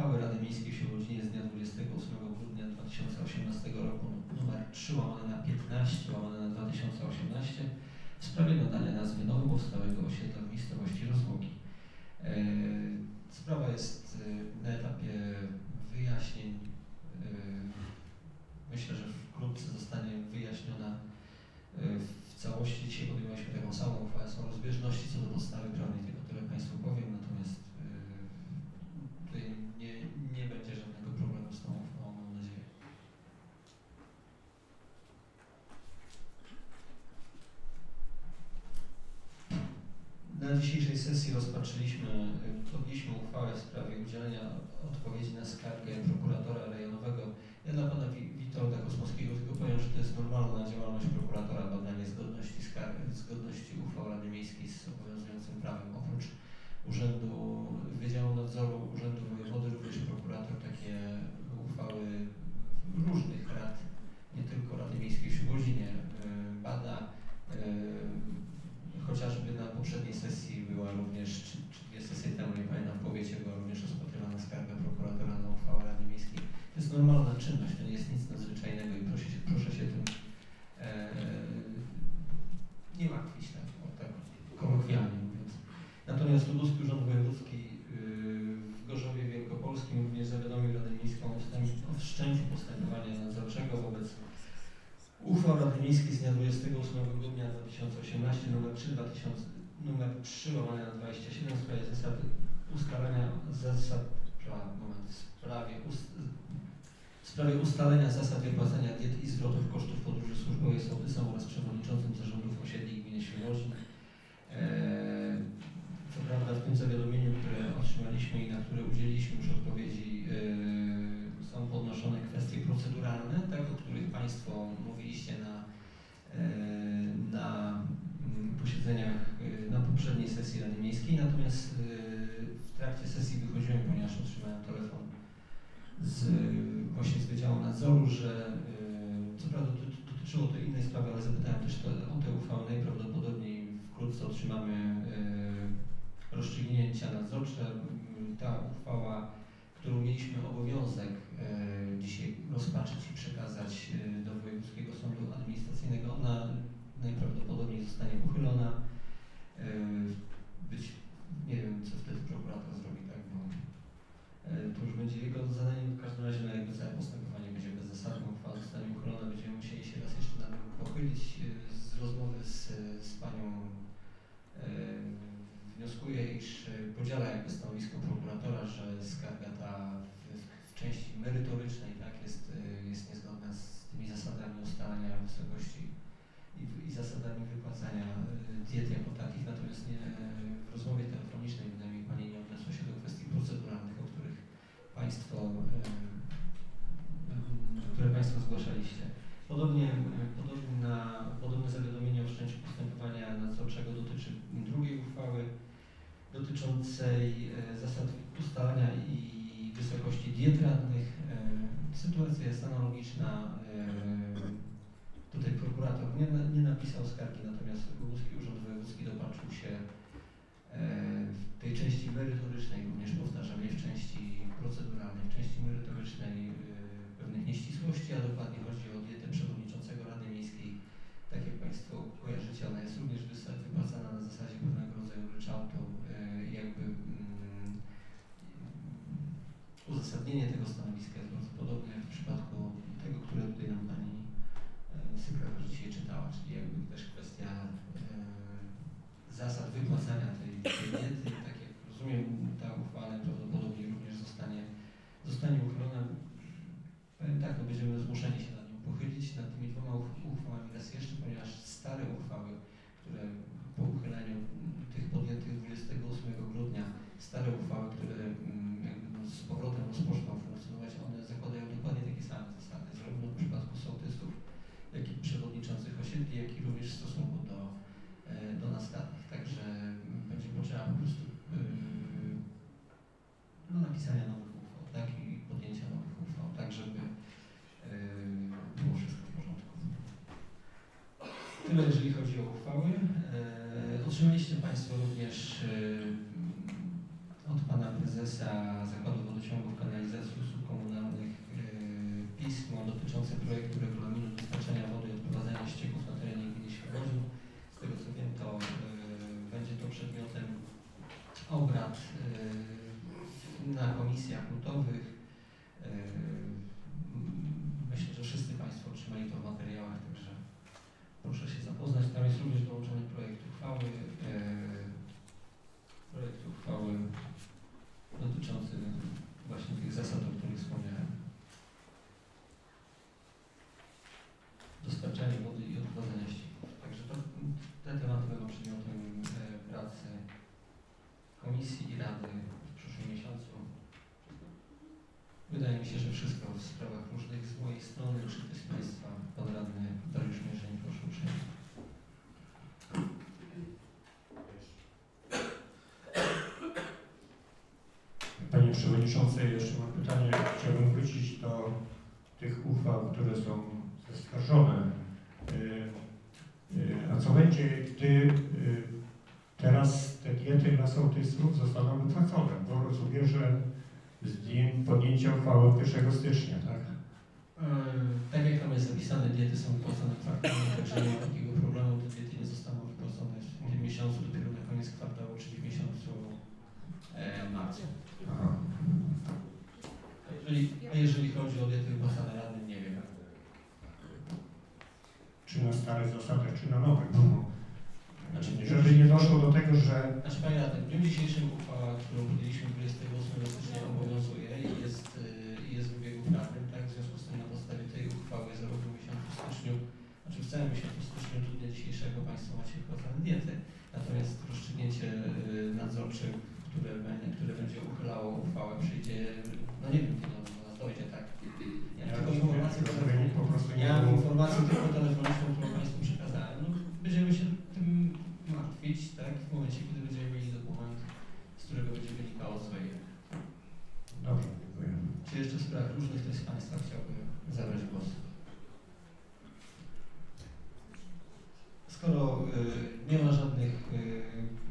[SPEAKER 1] uchwały Rady Miejskiej w Świebodzinie z dnia 28 grudnia 2018 roku numer 3 łamane na 15 łamane na 2018 w sprawie nadania nazwy nowo powstałego osiedla w miejscowości Rozłogi. E, Sprawa jest e, na etapie wyjaśnień. E, Myślę, że wkrótce zostanie wyjaśniona w całości. Dzisiaj podjęliśmy taką samą uchwałę. Są rozbieżności co do podstawy prawnej, tylko tyle Państwu powiem, nie, będzie żadnego problemu z tą uchwałą, mam nadzieję. Na dzisiejszej sesji rozpatrzyliśmy, podjęliśmy uchwałę w sprawie udzielenia odpowiedzi na skargę prokuratora rejonowego. Ja dla pana Wi- Witolda Kosmowskiego tylko powiem, że to jest normalna działalność prokuratora, badanie zgodności skarg, zgodności uchwał Rady Miejskiej z obowiązującym prawem. Oprócz Urzędu Wydziału Nadzoru, Urzędu Wojewody, również prokurator takie uchwały różnych rad, nie tylko Rady Miejskiej w Świebodzinie, y, bada. Ustalenia zasad wypłacania diet i zwrotów kosztów podróży służbowej sołtysem oraz przewodniczącym zarządów osiedli gminy Świnożin. Eee, co prawda w tym zawiadomieniu, które otrzymaliśmy i na które udzieliliśmy już odpowiedzi, eee, są podnoszone kwestie proceduralne, tak, o których Państwo mówiliście na, eee, na mm, posiedzeniach na poprzedniej sesji Rady Miejskiej, natomiast w trakcie sesji wychodziłem, ponieważ otrzymałem telefon z, właśnie z Wydziału Nadzoru, że eee, co prawda doty- dotyczyło to innej sprawy, ale zapytałem też te, o tę uchwałę. Najprawdopodobniej wkrótce otrzymamy eee, rozstrzygnięcia nadzorcze. Ta uchwała, którą mieliśmy obowiązek dzisiaj rozpatrzyć i przekazać do Wojewódzkiego Sądu Administracyjnego, ona najprawdopodobniej zostanie uchylona. Być, nie wiem, co wtedy prokurator zrobi, E, to już będzie jego zadaniem w każdym razie no na jego całe postępowanie będzie bezzasadne, uchwała zostanie uchylona, będziemy musieli się raz jeszcze nad pochylić e, z rozmowy z, z panią e, wnioskuję, iż podziela jakby stanowisko prokuratora, że skarga ta w, w, części merytorycznej tak, jest, jest niezgodna z tymi zasadami ustalania wysokości i, i zasadami wypłacania diet jako takich, natomiast nie, w rozmowie Państwo, które Państwo zgłaszaliście. Podobnie, na, podobne zawiadomienie o wszczęciu postępowania nadzorczego dotyczy drugiej uchwały dotyczącej e, zasad ustalania i wysokości diet radnych. E, Sytuacja jest analogiczna. e, Tutaj prokurator nie, nie napisał skargi, natomiast Lubuski Urząd Wojewódzki dopatrzył się w tej części merytorycznej, również powtarzam, nie w części proceduralnej, w części merytorycznej e, pewnych nieścisłości, a dokładnie chodzi o dietę przewodniczącego Rady Miejskiej. Tak jak Państwo kojarzycie, ona jest również wypłacana na zasadzie pewnego rodzaju ryczałtu, e, jakby mm, uzasadnienie tego stanowiska jest bardzo podobne w przypadku tego, które tutaj nam Pani e, sekretarz dzisiaj czytała, czyli jakby też kwestia zasad wypłacania tej, diety, tak jak rozumiem, ta uchwała zostanie uchylona. Powiem tak, no będziemy zmuszeni się nad nią pochylić, nad tymi dwoma uch- uchwałami raz jeszcze, ponieważ stare uchwały, które po uchyleniu tych podjętych 28 grudnia, stare uchwały, które mm, no z powrotem rozpoczną funkcjonować, one zakładają dokładnie takie same zasady, zarówno w przypadku sołtysów, jak i przewodniczących osiedli, jak i również w stosunku do, e, do następnych. Także mm, będzie potrzeba po prostu yy, no, napisania nowych uchwał, tak, i podjęcia nowych uchwał, tak, żeby yy, było wszystko w porządku. Tyle jeżeli chodzi o uchwały. E, otrzymaliście Państwo również e, od Pana Prezesa Zakładu Wodociągów Kanalizacji Usług Komunalnych e, pismo dotyczące projektu regulaminu dostarczania wody i odprowadzania ścieków na terenie gminy Świebodzin. Z tego co wiem, to będzie to przedmiotem obrad na komisjach lutowych. E, Myślę, że wszyscy Państwo otrzymali to w materiałach, także proszę się zapoznać. Tam jest również dołączony projekt uchwały, e, projekt uchwały dotyczący właśnie tych zasad, o których wspomniałem. Dostarczanie wody i odprowadzania ścieków. Także to, te tematy będą przedmiotem e, pracy Komisji i Rady w przyszłym miesiącu. Wydaje mi się, że wszystko w sprawach różnych z mojej strony, czy z Państwa. Pan Radny Dariusz proszę uprzejmie.
[SPEAKER 2] Panie Przewodniczący, jeszcze mam pytanie. Chciałbym wrócić do tych uchwał, które są zaskarżone. Y, y, A co będzie, gdy y, teraz te diety dla sołtysów zostaną wypłacone? Bo rozumiem, że z podjęcia uchwały 1 stycznia, tak?
[SPEAKER 1] Tak jak tam jest zapisane, diety są wypłacone kwartalnie, także nie ma takiego problemu, te diety nie zostaną wypłacone w tym miesiącu, dopiero na koniec kwartału, czyli w miesiącu e, marcu.
[SPEAKER 2] Aha.
[SPEAKER 1] A jeżeli, a jeżeli chodzi o diety wypłacane radnym, nie wiem.
[SPEAKER 2] Czy na starych zasadach, czy na nowych? Bo
[SPEAKER 1] Znaczy,
[SPEAKER 2] żeby nie doszło do tego, że
[SPEAKER 1] Znaczy Panie Radny, w dniu dzisiejszym uchwała, którą podjęliśmy 28 stycznia obowiązuje i jest, y, jest w biegu prawnym, tak? W związku z tym na podstawie tej uchwały zarówno w miesiącu styczniu, znaczy w całym miesiącu styczniu do dnia dzisiejszego Państwo macie wpłacane diety. Natomiast rozstrzygnięcie y, nadzorcze, które, będzie- które będzie uchylało uchwałę przyjdzie, no nie wiem kiedy ono do nas dojdzie, tak? Ja
[SPEAKER 2] Ja
[SPEAKER 1] mam tylko informację,
[SPEAKER 2] po prostu nie
[SPEAKER 1] ja informację tylko telefoniczną, którą. No, będziemy się tym martwić, tak? W momencie, kiedy będziemy mieli dokument, z którego będzie wynikało co i jak.
[SPEAKER 2] Dobrze, dziękuję.
[SPEAKER 1] Czy jeszcze w sprawach różnych ktoś z Państwa chciałby zabrać głos? Skoro y, nie ma żadnych y,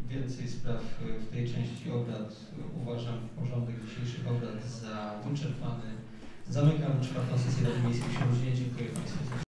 [SPEAKER 1] więcej spraw y, w tej części obrad, uważam porządek dzisiejszych obrad za wyczerpany. Zamykam czwartą sesję Rady Miejskiej w. Dziękuję Państwu. za